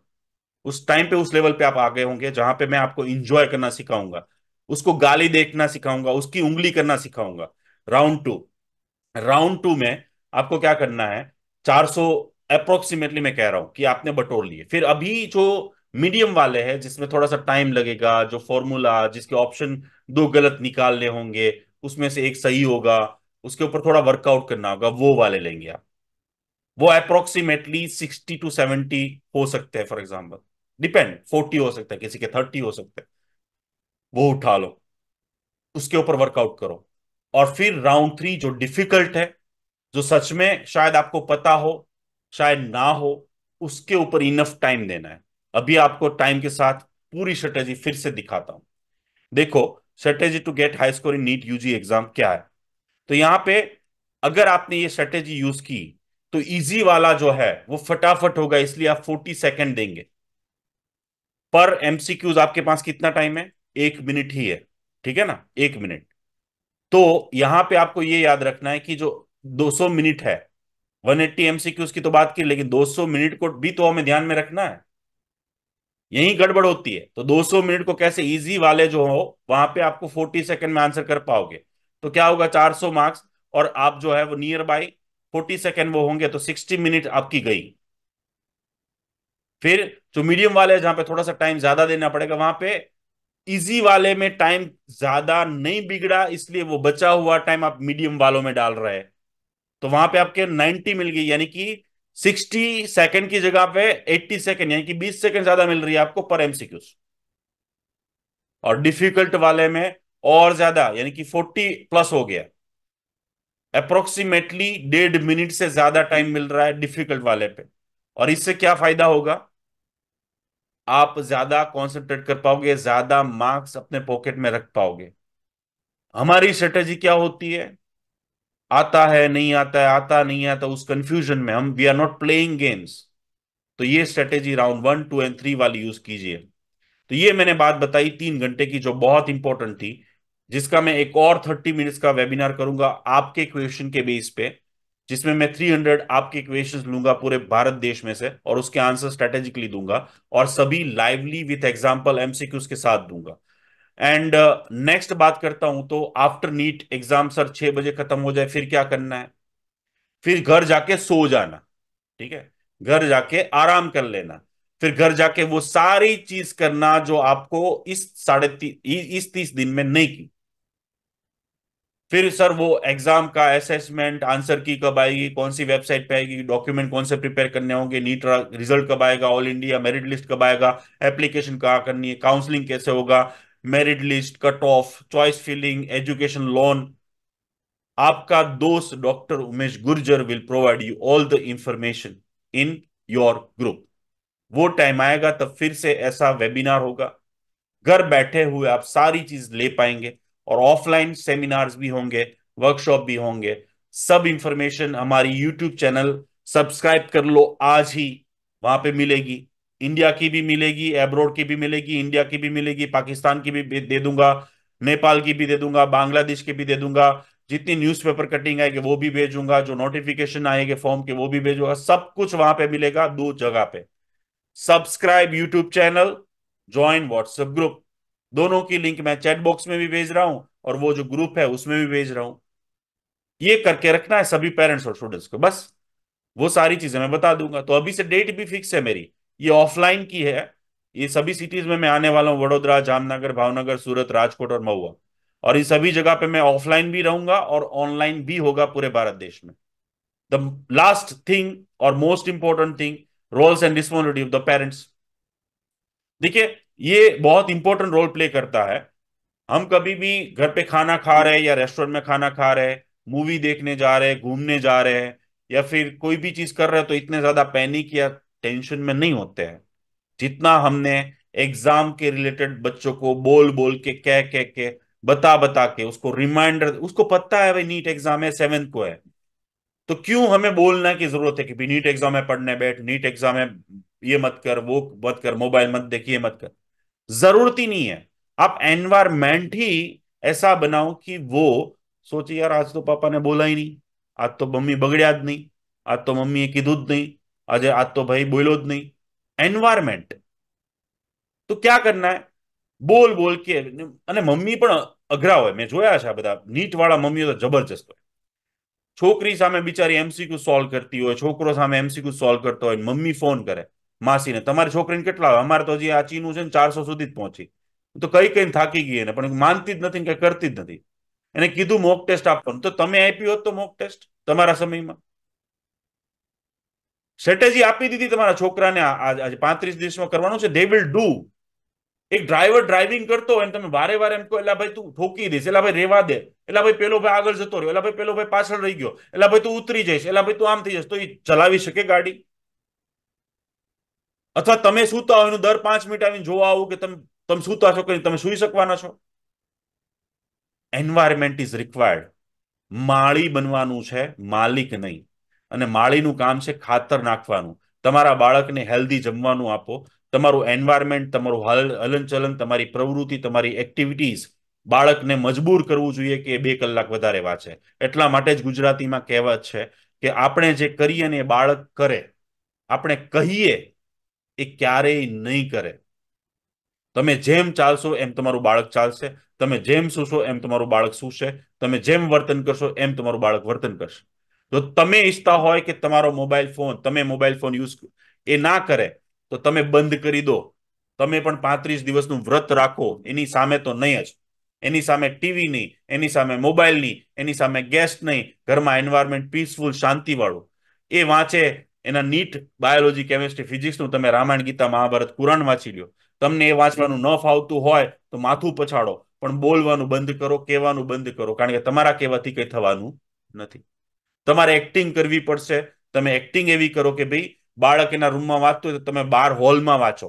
उस टाइम पे उस लेवल पे आप आ गए होंगे, जहाँ पे मैं आपको इंजॉय करना सिखाऊँगा। उसको गाली देखना सिखाऊँगा, उसकी उंगली करना सिखाऊँगा। राउंड टू राउंड टू में आपको क्या करना है? 400 अप्रोक्सीमेटली मैं कह रहा हूँ कि आपने बटोर लिए। फिर अभी जो मीडियम वाले हैं, जिसमें थोड़ा सा टाइम लगेगा, जो फॉर्मूला जिसके ऑप्शन दो गलत निकालने होंगे, उसमें से एक सही होगा, उसके ऊपर थोड़ा वर्कआउट करना होगा, वो वाले लेंगे आप। वो अप्रोक्सीमेटली सिक्सटी टू सेवेंटी हो सकते हैं फॉर एग्ज़ाम्पल डिपेंड फोर्टी हो सकता है, किसी के थर्टी हो सकते हैं। वो उठा लो। उसके ऊपर वर्कआउट करो। और फिर राउंड थ्री जो डिफ़िकल्ट है, जो सच में शायद आपको पता हो, शायद ना हो, उसके ऊपर इनफ टाइम देना है। अभी आपको टाइम के साथ पूरी स्ट्रेटेजी फिर से दिखाता हूँ। देखो strategy to get high score in NEET UG exam क्या है? तो यहाँ पे अगर आपने ये स्ट्रेटेजी यूज़ की तो इजी वाला जो है, वो फटाफट होगा, इसलिए आप 40 सेकंड देंगे। पर एमसीक्यूज आपके पास कितना टाइम है? एक मिनट ही है, ठीक है ना? एक मिनट। तो यहाँ पे आपको ये याद रखना है कि जो 200 मिनट है 180 एट्टी एमसीक्यूज की तो बात की, लेकिन 200 मिनट को भी तो हमें ध्यान में रखना है। यही गड़बड़ होती है। तो 200 मिनट को कैसे इजी वाले जो हो, वहाँ पे आपको 40 सेकंड में आंसर कर पाओगे। तो क्या होगा 400 मार्क्स और आप जो है वो नियर बाई 40 सेकंड वो होंगे तो 60 मिनट आपकी गई। फिर जो मीडियम वाले जहाँ पे थोड़ा सा टाइम ज़्यादा देना पड़ेगा, वहाँ पे इजी वाले में टाइम ज़्यादा नहीं बिगड़ा, इसलिए वो बचा हुआ टाइम आप मीडियम वालों में डाल रहे हैं। तो वहाँ पे आपके 90 मिल गई, यानी कि 60 सेकंड की जगह पे 80 सेकंड यानी कि 20 सेकंड ज़्यादा मिल रही है आपको पर एमसीक्यूज और डिफ़िकल्ट वाले में और ज़्यादा, यानी कि 40 प्लस हो गया। अप्रोक्सीमेटली डेढ़ मिनट से ज़्यादा टाइम मिल रहा है डिफ़िकल्ट वाले पे। और इससे क्या फ़ायदा होगा? आप ज़्यादा कॉन्सेंट्रेट कर पाओगे, ज़्यादा मार्क्स अपने पॉकेट में रख पाओगे। हमारी स्ट्रेटेजी क्या होती है? आता है, नहीं आता है, आता नहीं आता उस कंफ्यूजन में हम we are not playing games तो ये strategy round one two and three वाली यूज़ कीजिए। तो ये मैंने बात बताई तीन घंटे की, जो बहुत इंपॉर्टेंट थी, जिसका मैं एक और थर्टी मिनट्स का वेबिनार करूँगा आपके क्वेश्चन के बेस पे। जिसमें मैं 300 आपके क्वेश्चन लूँगा पूरे भारत देश में से और उसके आंसर स्ट्रेटेजिकली दूँगा और सभी लाइवली विथ एग्जांपल एमसीक्यूज के साथ दूँगा। एंड नेक्स्ट uh, बात करता हूँ तो आफ्टर नीट एग्ज़ाम सर छह बजे खत्म हो जाए फिर क्या करना है? फिर घर जाके सो जाना ठीक है? घर जाके आराम कर लेना फिर घर जाके वो सारी चीज़ करना जो आपको इस साढ़े ती, इस तीस दिन में नहीं की। फिर सर वो एग्ज़ाम का असेसमेंट आंसर की कब आएगी, कौन सी वेबसाइट पे आएगी डॉक्यूमेंट कौन से प्रिपेयर करने होंगे नीट रिज़ल्ट कब आएगा ऑल इंडिया मेरिट लिस्ट कब आएगा एप्लीकेशन कहाँ करनी है काउंसलिंग कैसे होगा merit list cut off choice filling education loan आपका दोस्त doctor Umesh Gurjar will provide you all the information in your group वो टाइम आएगा तब फिर से ऐसा वेबिनार होगा। घर बैठे हुए आप सारी चीज़ ले पाएँगे। और ऑफलाइन सेमिनार्स भी होंगे वर्कशॉप भी होंगे। सब इंफॉर्मेशन हमारी यूट्यूब चैनल सब्सक्राइब कर लो, आज ही वहाँ पे मिलेगी। इंडिया की भी मिलेगी एब्रोड की भी मिलेगी इंडिया की भी मिलेगी पाकिस्तान की भी दे दूँगा नेपाल की भी दे दूँगा बांग्लादेश की भी दे दूँगा। जितनी न्यूज़पेपर कटिंग आएगी, वो भी भेजूँगा, जो नोटिफिकेशन आएँगे फॉर्म के, वो भी भेजूँगा। सब कुछ वहाँ पे मिलेगा, दो जगह पे। Subscribe YouTube channel join WhatsApp group दोनों की लिंक मैं चैट बॉक्स में भी भेज रहा हूँ और वो जो ग्रुप है उसमें भी भेज रहा हूँ। ये करके रखना है सभी पेरेंट्स और स्टूडेंट्स को, बस। वो सारी चीज़ें मैं बता दूँगा। तो अभी से डेट भी फिक्स है मेरी। ये ऑफलाइन की है। ये सभी सिटीज़ में मैं आने वाला हूँ, वडोदरा, जामनगर, भावनगर, सूरत, राजकोट और महुआ। और इन सभी जगह पे मैं ऑफलाइन भी रहूँगा और ऑनलाइन भी होगा पूरे भारत देश में। द लास्ट थिंग और most important thing roles and responsibility of the parents देखिए ये बहुत इंपॉर्टेंट रोल प्ले करता है। हम कभी भी घर पे खाना खा रहे हैं या रेस्टोरेंट में खाना खा रहे हैं मूवी देखने जा रहे हैं घूमने जा रहे हैं या फिर कोई भी चीज़ कर रहे हैं तो इतने ज़्यादा पैनिक या टेंशन में नहीं होते हैं। जितना हमने एग्ज़ाम के रिलेटेड बच्चों को बोल बोल के, कह कह के बता बता के उसको रिमाइंडर उसको पता है भाई नीट एग्ज़ाम है सेवेंथ को है। तो क्यों हमें बोलना की ज़रूरत है कि नीट एग्ज़ाम है, पढ़ने बैठ, नीट एग्ज़ाम है, ये मत कर, वो मत कर मोबाइल मत देखिए मत कर। जरूरत ही नहीं है आप एनवायरमेंट ही ऐसा बनाओ कि वो सोचिए यार आज तो पापा ने बोला ही नहीं आज तो मम्मी बगड़िया नहीं आज तो मम्मी की दूध नहीं आज आज तो भाई बोलो नहीं एनवायरमेंट तो क्या करना है बोल बोल के અને મમ્મી પણ અઘરા હોય મેં જોયા છે આ બધા નીટ વાળા મમ્મીઓ તો જબરજસ્ત હોય છોકરી સામે બિચારી એમસીક્યુ સોલ્વ કરતી હોય છોકરો સામે એમસીક્યુ સોલ્વ કરતો હોય મમ્મી ફોન કરે માસીને. તમારી છોકરીને કેટલા આવે? અમારે તો હજી આ ચીનું છે ને ચારસો સુધી જ પહોંચી. તો કઈ કઈ થાકી ગઈ એને, પણ માનતી જ નથી કઈ કરતી જ નથી. એને કીધું મોક ટેસ્ટ આપવાનું. તો તમે આપી હોત તો મોક ટેસ્ટ તમારા સમયમાં? સ્ટ્રેટેજી આપી દીધી તમારા છોકરાને આજે પાંત્રીસ દિવસમાં કરવાનું છે. દે વિલ ડુ એક ડ્રાઈવર ડ્રાઇવિંગ કરતો હોય તમે વારે વારે એમ કહો એટલે ભાઈ તું ઠોકી દઈશ એલા ભાઈ રેવા દે. એલા ભાઈ પેલો ભાઈ આગળ જતો રહ્યો. એલા ભાઈ પેલો ભાઈ પાછળ રહી ગયો. એટલે ભાઈ તું ઉતરી જઈશ. એટલે ભાઈ તું આમ થઈ જઈશ. તો એ ચલાવી શકે ગાડી? અથવા તમે સૂતા હોય દર પાંચ મિનિટ આવીને જોવા આવું કે તમે તમે સૂતા છો કે તમે સુઈ શકવાના છો? એન્વાયરમેન્ટ ઇઝ રિક્વાયર્ડ માળી બનવાનું છે માલિક નહીં. અને માળીનું કામ છે ખાતર નાખવાનું. તમારા બાળકને હેલ્ધી જમવાનું આપો. તમારું એન્વાયરમેન્ટ તમારું હલનચલન, તમારી પ્રવૃત્તિ, તમારી એક્ટિવિટીઝ બાળકને મજબૂર કરવું જોઈએ કે બે કલાક વધારે વાંચે. એટલા માટે જ ગુજરાતીમાં કહેવત છે કે આપણે જે કરીએ ને એ બાળક કરે, આપણે કહીએ એ ક્યારેય નહીં કરે તમે જેમ ચાલશો એમ તમારું બાળક ચાલશે તમે જેમ સૂશો એમ તમારું બાળક સૂશે તમે જેમ વર્તન કરશો એમ તમારું બાળક વર્તન કરશે જો તમે ઈચ્છતા હોય કે તમારો મોબાઈલ ફોન તમે મોબાઈલ ફોન યુઝ એ ના કરે તો તમે બંધ કરી દો તમે પણ પાંત્રીસ દિવસનું વ્રત રાખો એની સામે તો નહીં જ એની સામે ટીવી નહીં એની સામે મોબાઈલ નહીં એની સામે ગેસ નહીં ઘરમાં એન્વાયરમેન્ટ પીસફુલ શાંતિવાળું એ વાંચે એના નીટ બાયોલોજી કેમિસ્ટ્રી ફિઝિક્સનું તમે રામાયણ ગીતા મહાભારત કુરાન વાંચી લ્યો તમને એ વાંચવાનું ન ફાવતું હોય તો માથું પછાડો પણ બોલવાનું બંધ કરો કહેવાનું બંધ કરો કારણ કે તમારા કહેવાથી કંઈ થવાનું નથી તમારે એક્ટિંગ કરવી પડશે તમે એક્ટિંગ એવી કરો કે ભાઈ બાળક એના રૂમમાં વાંચતું હોય તો તમે બાર હોલમાં વાંચો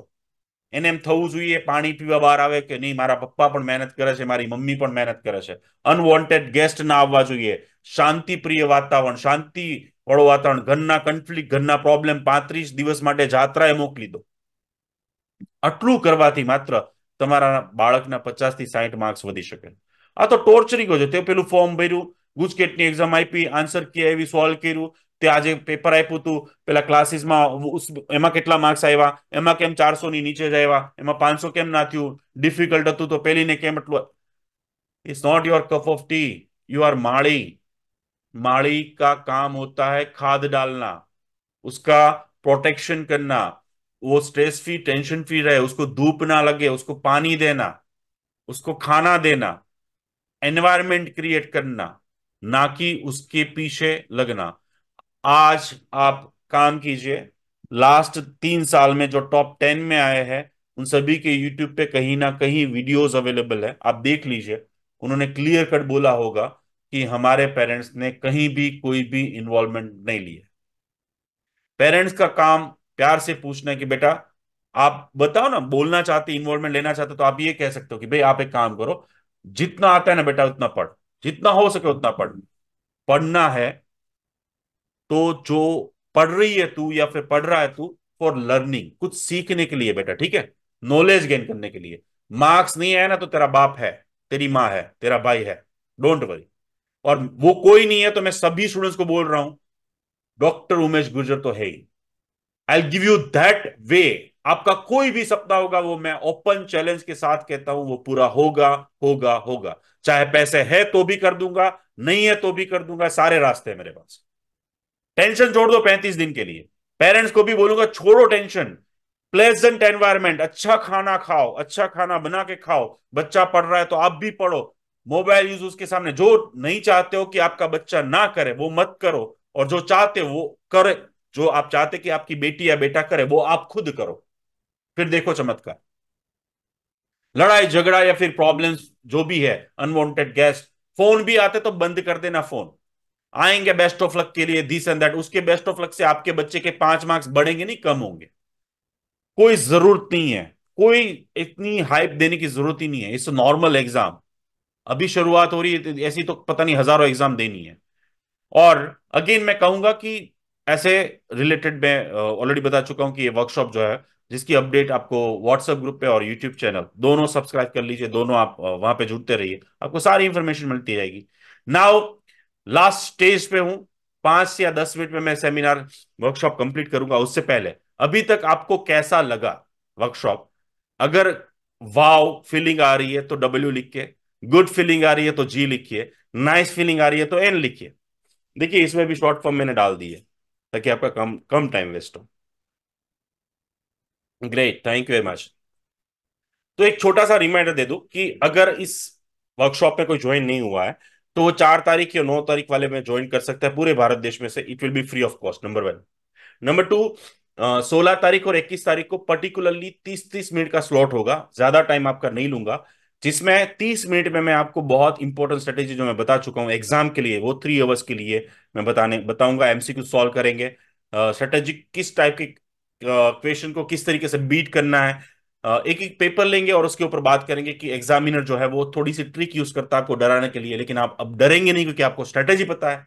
એને એમ થવું જોઈએ પાણી પીવા બહાર આવે કે નહીં મારા પપ્પા પણ મહેનત કરે છે મારી મમ્મી પણ મહેનત કરે છે અનવોન્ટેડ ગેસ્ટ ના આવવા જોઈએ શાંતિપ્રિય વાતાવરણ શાંતિ વડો વાતાવરણ ઘરના કન્ફ્લિક્ટ ઘરના પ્રોબ્લેમ પાંત્રીસ દિવસ માટે જાત્રાએ મોકલી દો આટલું કરવાથી માત્ર તમારા બાળકના પચાસ થી સાહીઠ માર્ક્સ વધી શકે આ તો ટોર્ચરિંગ હોય છે તે પેલું ફોર્મ ભર્યું ગુજકેટની એક્ઝામ આપી આન્સર કે એવી સોલ્વ કર્યું તે આજે પેપર આપ્યું હતું પેલા ક્લાસીસમાં એમાં કેટલા માર્ક્સ આવ્યા એમાં કેમ ચારસો ની નીચે જ આવ્યા એમાં પાંચસો કેમ ના થયું ડિફિકલ્ટ હતું તો પેલીને કેમ એટલું it's not your cup of tea you are માળી माड़ी का काम होता है खाद डालना, उसका प्रोटेक्शन करना, वो स्ट्रेस फ्री टेंशन फ्री रहे, उसको धूप ना लगे, उसको पानी देना, उसको खाना देना एनवायरमेंट क्रिएट करना, ना कि उसके पीछे लगना। आज आप काम कीजिए लास्ट तीन साल में जो टॉप टेन में आए हैं, उन सभी के यूट्यूब पे कहीं ना कहीं वीडियोस अवेलेबल है, आप देख लीजिए, उन्होंने क्लियर कट बोला होगा कि हमारे पेरेंट्स ने कहीं भी कोई भी इन्वॉल्वमेंट नहीं लिया पेरेंट्स का काम प्यार से पूछना है कि बेटा, आप बताओ ना, बोलना चाहते इन्वॉल्वमेंट लेना चाहते तो आप ये कह सकते हो कि भाई आप एक काम करो, जितना आता है ना बेटा उतना पढ़, जितना हो सके उतना पढ़। पढ़ना है तो जो पढ़ रही है तू या फिर पढ़ रहा है तू फॉर लर्निंग कुछ सीखने के लिए बेटा, ठीक है? नॉलेज गेन करने के लिए। मार्क्स नहीं आया ना तो तेरा बाप है, तेरी माँ है, तेरा भाई है डोंट वरी और वो कोई नहीं है तो मैं सभी स्टूडेंट्स को बोल रहा हूँ डॉक्टर उमेश गुर्जर तो है ही। I give you that way आपका कोई भी सपना होगा, वो मैं ओपन चैलेंज के साथ कहता हूँ, वो पूरा होगा होगा होगा। चाहे पैसे है तो भी कर दूँगा, नहीं है तो भी कर दूँगा, सारे रास्ते हैं मेरे पास। टेंशन छोड़ दो पैंतीस दिन के लिए। पेरेंट्स को भी बोलूँगा, छोड़ो टेंशन प्लेजेंट एनवायरमेंट अच्छा खाना खाओ अच्छा खाना बना के खाओ। बच्चा पढ़ रहा है तो आप भी पढ़ो। मोबाइल यूज़ उसके सामने, जो नहीं चाहते हो कि आपका बच्चा ना करे, वो मत करो। और जो चाहते हो वो करे। जो आप चाहते कि आपकी बेटी या बेटा करे, वो आप खुद करो। फिर देखो चमत्कार। लड़ाई, झगड़ा या फिर प्रॉब्लम्स जो भी है अनवांटेड गेस्ट फ़ोन भी आते तो बंद कर देना फ़ोन आएँगे बेस्ट ऑफ़ लक के लिए दिस एंड दैट उसके बेस्ट ऑफ़ लक से आपके बच्चे के पाँच मार्क्स बढ़ेंगे नहीं, कम होंगे। कोई ज़रूरत नहीं है। कोई इतनी हाइप देने की ज़रूरत ही नहीं है। इट्स नॉर्मल एग्ज़ाम अभी शुरुआत हो रही है ऐसी तो पता नहीं, हज़ारों एग्ज़ाम देनी है। और अगेन मैं कहूँगा कि ऐसे रिलेटेड मैं ऑलरेडी बता चुका हूँ कि ये वर्कशॉप जो है, जिसकी अपडेट आपको व्हाट्सएप ग्रुप पे और यूट्यूब चैनल दोनों सब्सक्राइब कर लीजिए, दोनों आप वहाँ पे जुड़ते रहिए, आपको सारी इंफॉर्मेशन मिलती रहेगी। नाउ लास्ट स्टेज पे हूँ, पाँच या दस मिनट में मैं सेमिनार वर्कशॉप कंप्लीट करूँगा उससे पहले। अभी तक आपको कैसा लगा वर्कशॉप अगर वाव फीलिंग आ रही है तो डब्ल्यू लिख के गुड फीलिंग आ रही है तो जी लिखिए नाइस फीलिंग आ रही है तो एन लिखिए। देखिए, इसमें भी शॉर्ट फॉर्म मैंने डाल दी है ताकि आपका कम कम टाइम वेस्ट हो। Great thank you very much तो एक छोटा सा रिमाइंडर दे दूँ कि अगर इस वर्कशॉप में कोई ज्वाइन नहीं हुआ है तो वो चार तारीख या नौ तारीख वाले में ज्वाइन कर सकता है पूरे भारत देश में से। It will be free of cost number one number two सोलह तारीख और इक्कीस तारीख को पर्टिकुलरली तीस तीस मिनट का स्लॉट होगा। ज़्यादा टाइम आपका नहीं लूँगा। जिसमें तीस मिनट में मैं आपको बहुत इंपॉर्टेंट स्ट्रेटेजी जो मैं बता चुका हूँ एग्ज़ाम के लिए, वो थ्री आवर्स के लिए मैं बताने, बताऊँगा एमसीक्यू सॉल्व करेंगे। स्ट्रेटेजी किस टाइप के क्वेश्चन को किस तरीके से बीट करना है। एक एक पेपर लेंगे और उसके ऊपर बात करेंगे कि एग्जामिनर जो है वो थोड़ी सी ट्रिक यूज़ करता है आपको डराने के लिए, लेकिन आप अब डरेंगे नहीं क्योंकि आपको स्ट्रेटेजी पता है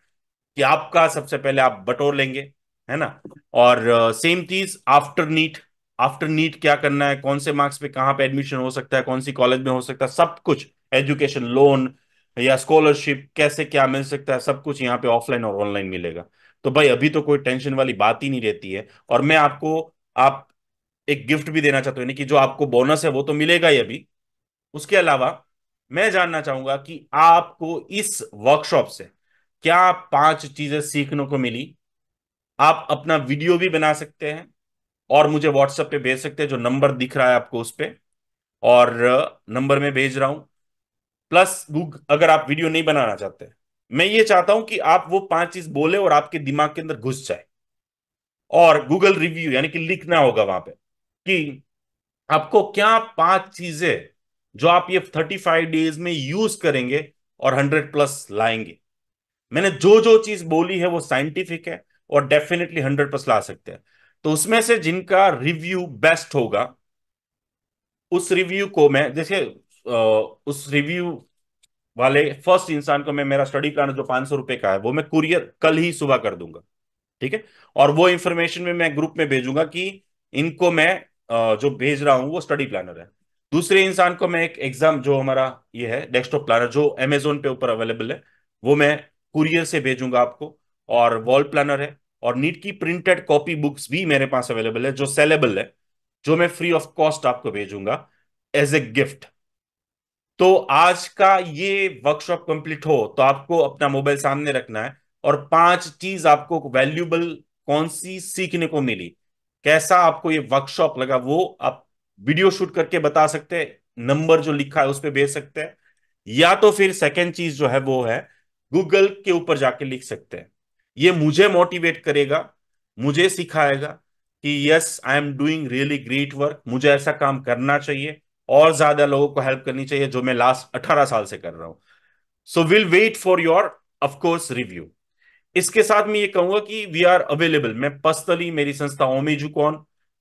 कि आपका सबसे पहले आप बटोर लेंगे, है ना? और सेम चीज़ आफ्टर नीट आफ्टर नीट क्या करना है, कौन से मार्क्स पे कहाँ पे एडमिशन हो सकता है, कौन सी कॉलेज में हो सकता है, सब कुछ एजुकेशन लोन या स्कॉलरशिप कैसे क्या मिल सकता है, सब कुछ यहाँ पे ऑफलाइन और ऑनलाइन मिलेगा। तो भाई, अभी तो कोई टेंशन वाली बात ही नहीं रहती है। और मैं आपको, आप एक गिफ्ट भी देना चाहता हूँ कि जो आपको बोनस है, वो तो मिलेगा ही अभी। उसके अलावा, मैं जानना चाहूँगा कि आपको इस वर्कशॉप से क्या पाँच चीज़ें सीखने को मिली? आप अपना वीडियो भी बना सकते हैं और मुझे व्हाट्सएप पे भेज सकते हैं, जो नंबर दिख रहा है आपको उस पर और नंबर में भेज रहा हूँ। प्लस अगर आप वीडियो नहीं बनाना चाहते, मैं ये चाहता हूँ कि आप वो पाँच चीज़ बोले और आपके दिमाग के अंदर घुस जाए। और गूगल रिव्यू यानी कि लिखना होगा वहाँ पे, कि आपको क्या पाँच चीज़ें, जो आप ये थर्टी फाइव डेज़ में यूज़ करेंगे और हंड्रेड प्लस लाएँगे। मैंने जो जो चीज़ बोली है वो साइंटिफिक है और डेफिनेटली हंड्रेड प्लस ला सकते हैं। तो उसमें से जिनका रिव्यू बेस्ट होगा, उस रिव्यू को मैं जैसे उस रिव्यू वाले फ़र्स्ट इंसान को मैं, मेरा स्टडी प्लान जो पाँच सौ रुपए का है, वो मैं कुरियर कल ही सुबह कर दूँगा, ठीक है? और वो इंफॉर्मेशन में मैं ग्रुप में भेजूँगा कि इनको मैं जो भेज रहा हूँ, वो स्टडी प्लानर है। दूसरे इंसान को मैं एक एग्ज़ाम जो हमारा ये है डेस्कटॉप प्लानर जो अमेजोन पे ऊपर अवेलेबल है, वो मैं कुरियर से भेजूँगा आपको, और वॉल प्लानर है और नीट की प्रिंटेड कॉपी बुक्स भी मेरे पास अवेलेबल है, जो सेलेबल है, जो मैं फ्री ऑफ़ कॉस्ट आपको भेजूँगा एज ए गिफ्ट तो आज का ये वर्कशॉप कंप्लीट हो तो आपको अपना मोबाइल सामने रखना है और पाँच चीज़ आपको वैल्यूबल कौन सी सीखने को मिली? कैसा आपको ये वर्कशॉप लगा वो आप वीडियो शूट करके बता सकते हैं नंबर जो लिखा है उस पर भेज सकते हैं, या तो फिर सेकेंड चीज़ जो है वो है गूगल के ऊपर जाके लिख सकते हैं। ये मुझे मोटिवेट करेगा, मुझे सिखाएगा कि yes I am doing really great work मुझे ऐसा काम करना चाहिए, और ज़्यादा लोगों को हेल्प करनी चाहिए जो मैं लास्ट अठारह साल से कर रहा हूँ। So will wait for your of course review इसके साथ मैं ये कहूँगा कि वी आर अवेलेबल मैं पर्सनली मेरी संस्था ओमेजुकॉन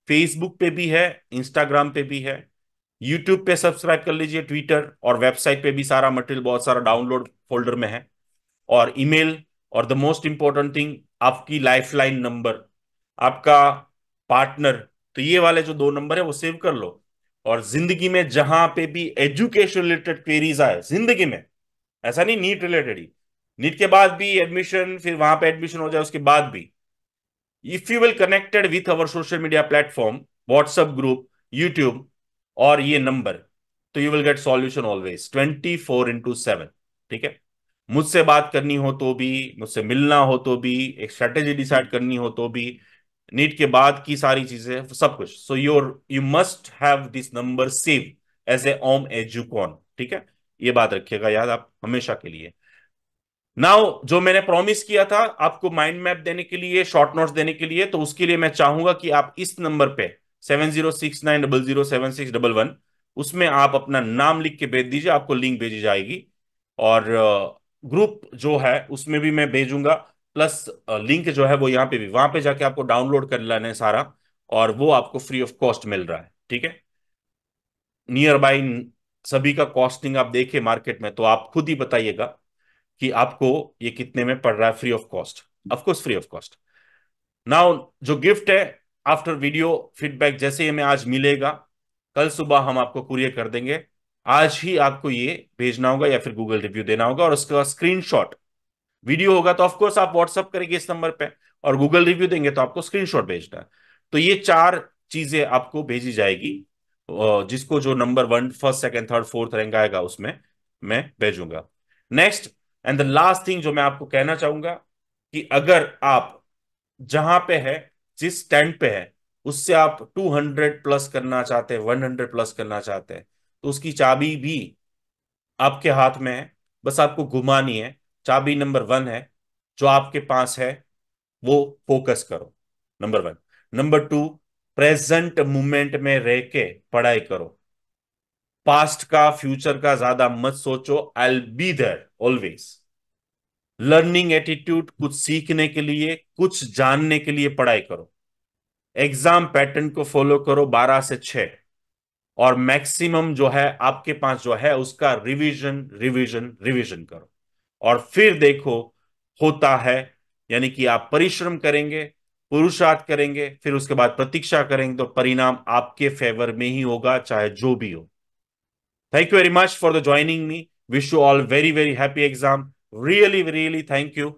फेसबुक पे भी है इंस्टाग्राम पे भी है यूट्यूब पे सब्सक्राइब कर लीजिए ट्विटर और वेबसाइट पे भी सारा मटेरियल बहुत सारा डाउनलोड फोल्डर में है। और ईमेल और द मोस्ट इंपॉर्टेंट थिंग आपकी लाइफलाइन नंबर आपका पार्टनर तो ये वाले जो दो नंबर है, वो सेव कर लो। और ज़िंदगी में जहाँ पे भी एजुकेशन रिलेटेड क्वेरीज आए, ज़िंदगी में, ऐसा नहीं नीट रिलेटेड ही। नीट के बाद भी एडमिशन फिर वहाँ पे एडमिशन हो जाए, उसके बाद भी। If you will connected with our social media platform WhatsApp group YouTube और ये नंबर तो you will get solution always twenty four into seven ठीक है? मुझसे बात करनी हो तो भी, मुझसे मिलना हो तो भी, एक स्ट्रेटेजी डिसाइड करनी हो तो भी नीट के बाद की सारी चीज़ें, सब कुछ। So your you must have this number save as a Om Educon ठीक है? ये बात रखिएगा, याद आप हमेशा के लिए। नाउ जो मैंने प्रॉमिस किया था आपको माइंड मैप देने के लिए शॉर्ट नोट्स देने के लिए तो उसके लिए मैं चाहूँगा कि आप इस नंबर पे seven zero six nine double zero seven six double one उसमें आप अपना नाम लिख के भेज दीजिए, आपको लिंक भेजी जाएगी। और ग्रुप जो है, उसमें भी मैं भेजूँगा। प्लस लिंक जो है, वो यहाँ पे भी। वहाँ पे जाके आपको डाउनलोड कर लेना है सारा, और वो आपको फ्री ऑफ़ कॉस्ट मिल रहा है, ठीक है? नियर बाई सभी का कॉस्टिंग आप देखे मार्केट में तो आप खुद ही बताइएगा कि आपको ये कितने में पड़ रहा है free of cost of course free of cost now जो गिफ्ट है आफ्टर वीडियो फीडबैक जैसे ही हमें आज मिलेगा, कल सुबह हम आपको कुरियर कर देंगे। आज ही आपको ये भेजना होगा या फिर गूगल रिव्यू देना होगा और उसका स्क्रीनशॉट वीडियो होगा तो ऑफकोर्स आप व्हाट्सअप करेंगे इस नंबर पे और गूगल रिव्यू देंगे तो आपको स्क्रीनशॉट भेजना है। तो ये चार चीज़ें आपको भेजी जाएगी जिसको जो number one first second third fourth rank आएगा उसमें मैं भेजूँगा। Next and the last thing जो मैं आपको कहना चाहूँगा कि अगर आप जहाँ पे है, जिस स्टैंड पे है, उससे आप 200 प्लस करना चाहते हैं 100 प्लस करना चाहते हैं तो उसकी चाबी भी आपके हाथ में है। बस आपको घुमानी है। चाबी नंबर वन है। जो आपके पास है, वो फोकस करो, number one. Number two, present moment में रह के पढ़ाई करो। पास्ट का, फ्यूचर का ज़्यादा मत सोचो। I be there always learning attitude कुछ सीखने के लिए, कुछ जानने के लिए पढ़ाई करो। एग्ज़ाम पैटर्न को फॉलो करो। बारह से छह। और मैक्सिमम जो है आपके पास जो है उसका रिवीजन रिवीजन रिवीजन करो। और फिर देखो, होता है, यानी कि आप परिश्रम करेंगे, पुरुषार्थ करेंगे, फिर उसके बाद प्रतीक्षा करेंगे तो परिणाम आपके फेवर में ही होगा, चाहे जो भी हो। Thank you very much for the joining me wish you all very very happy exam really really thank you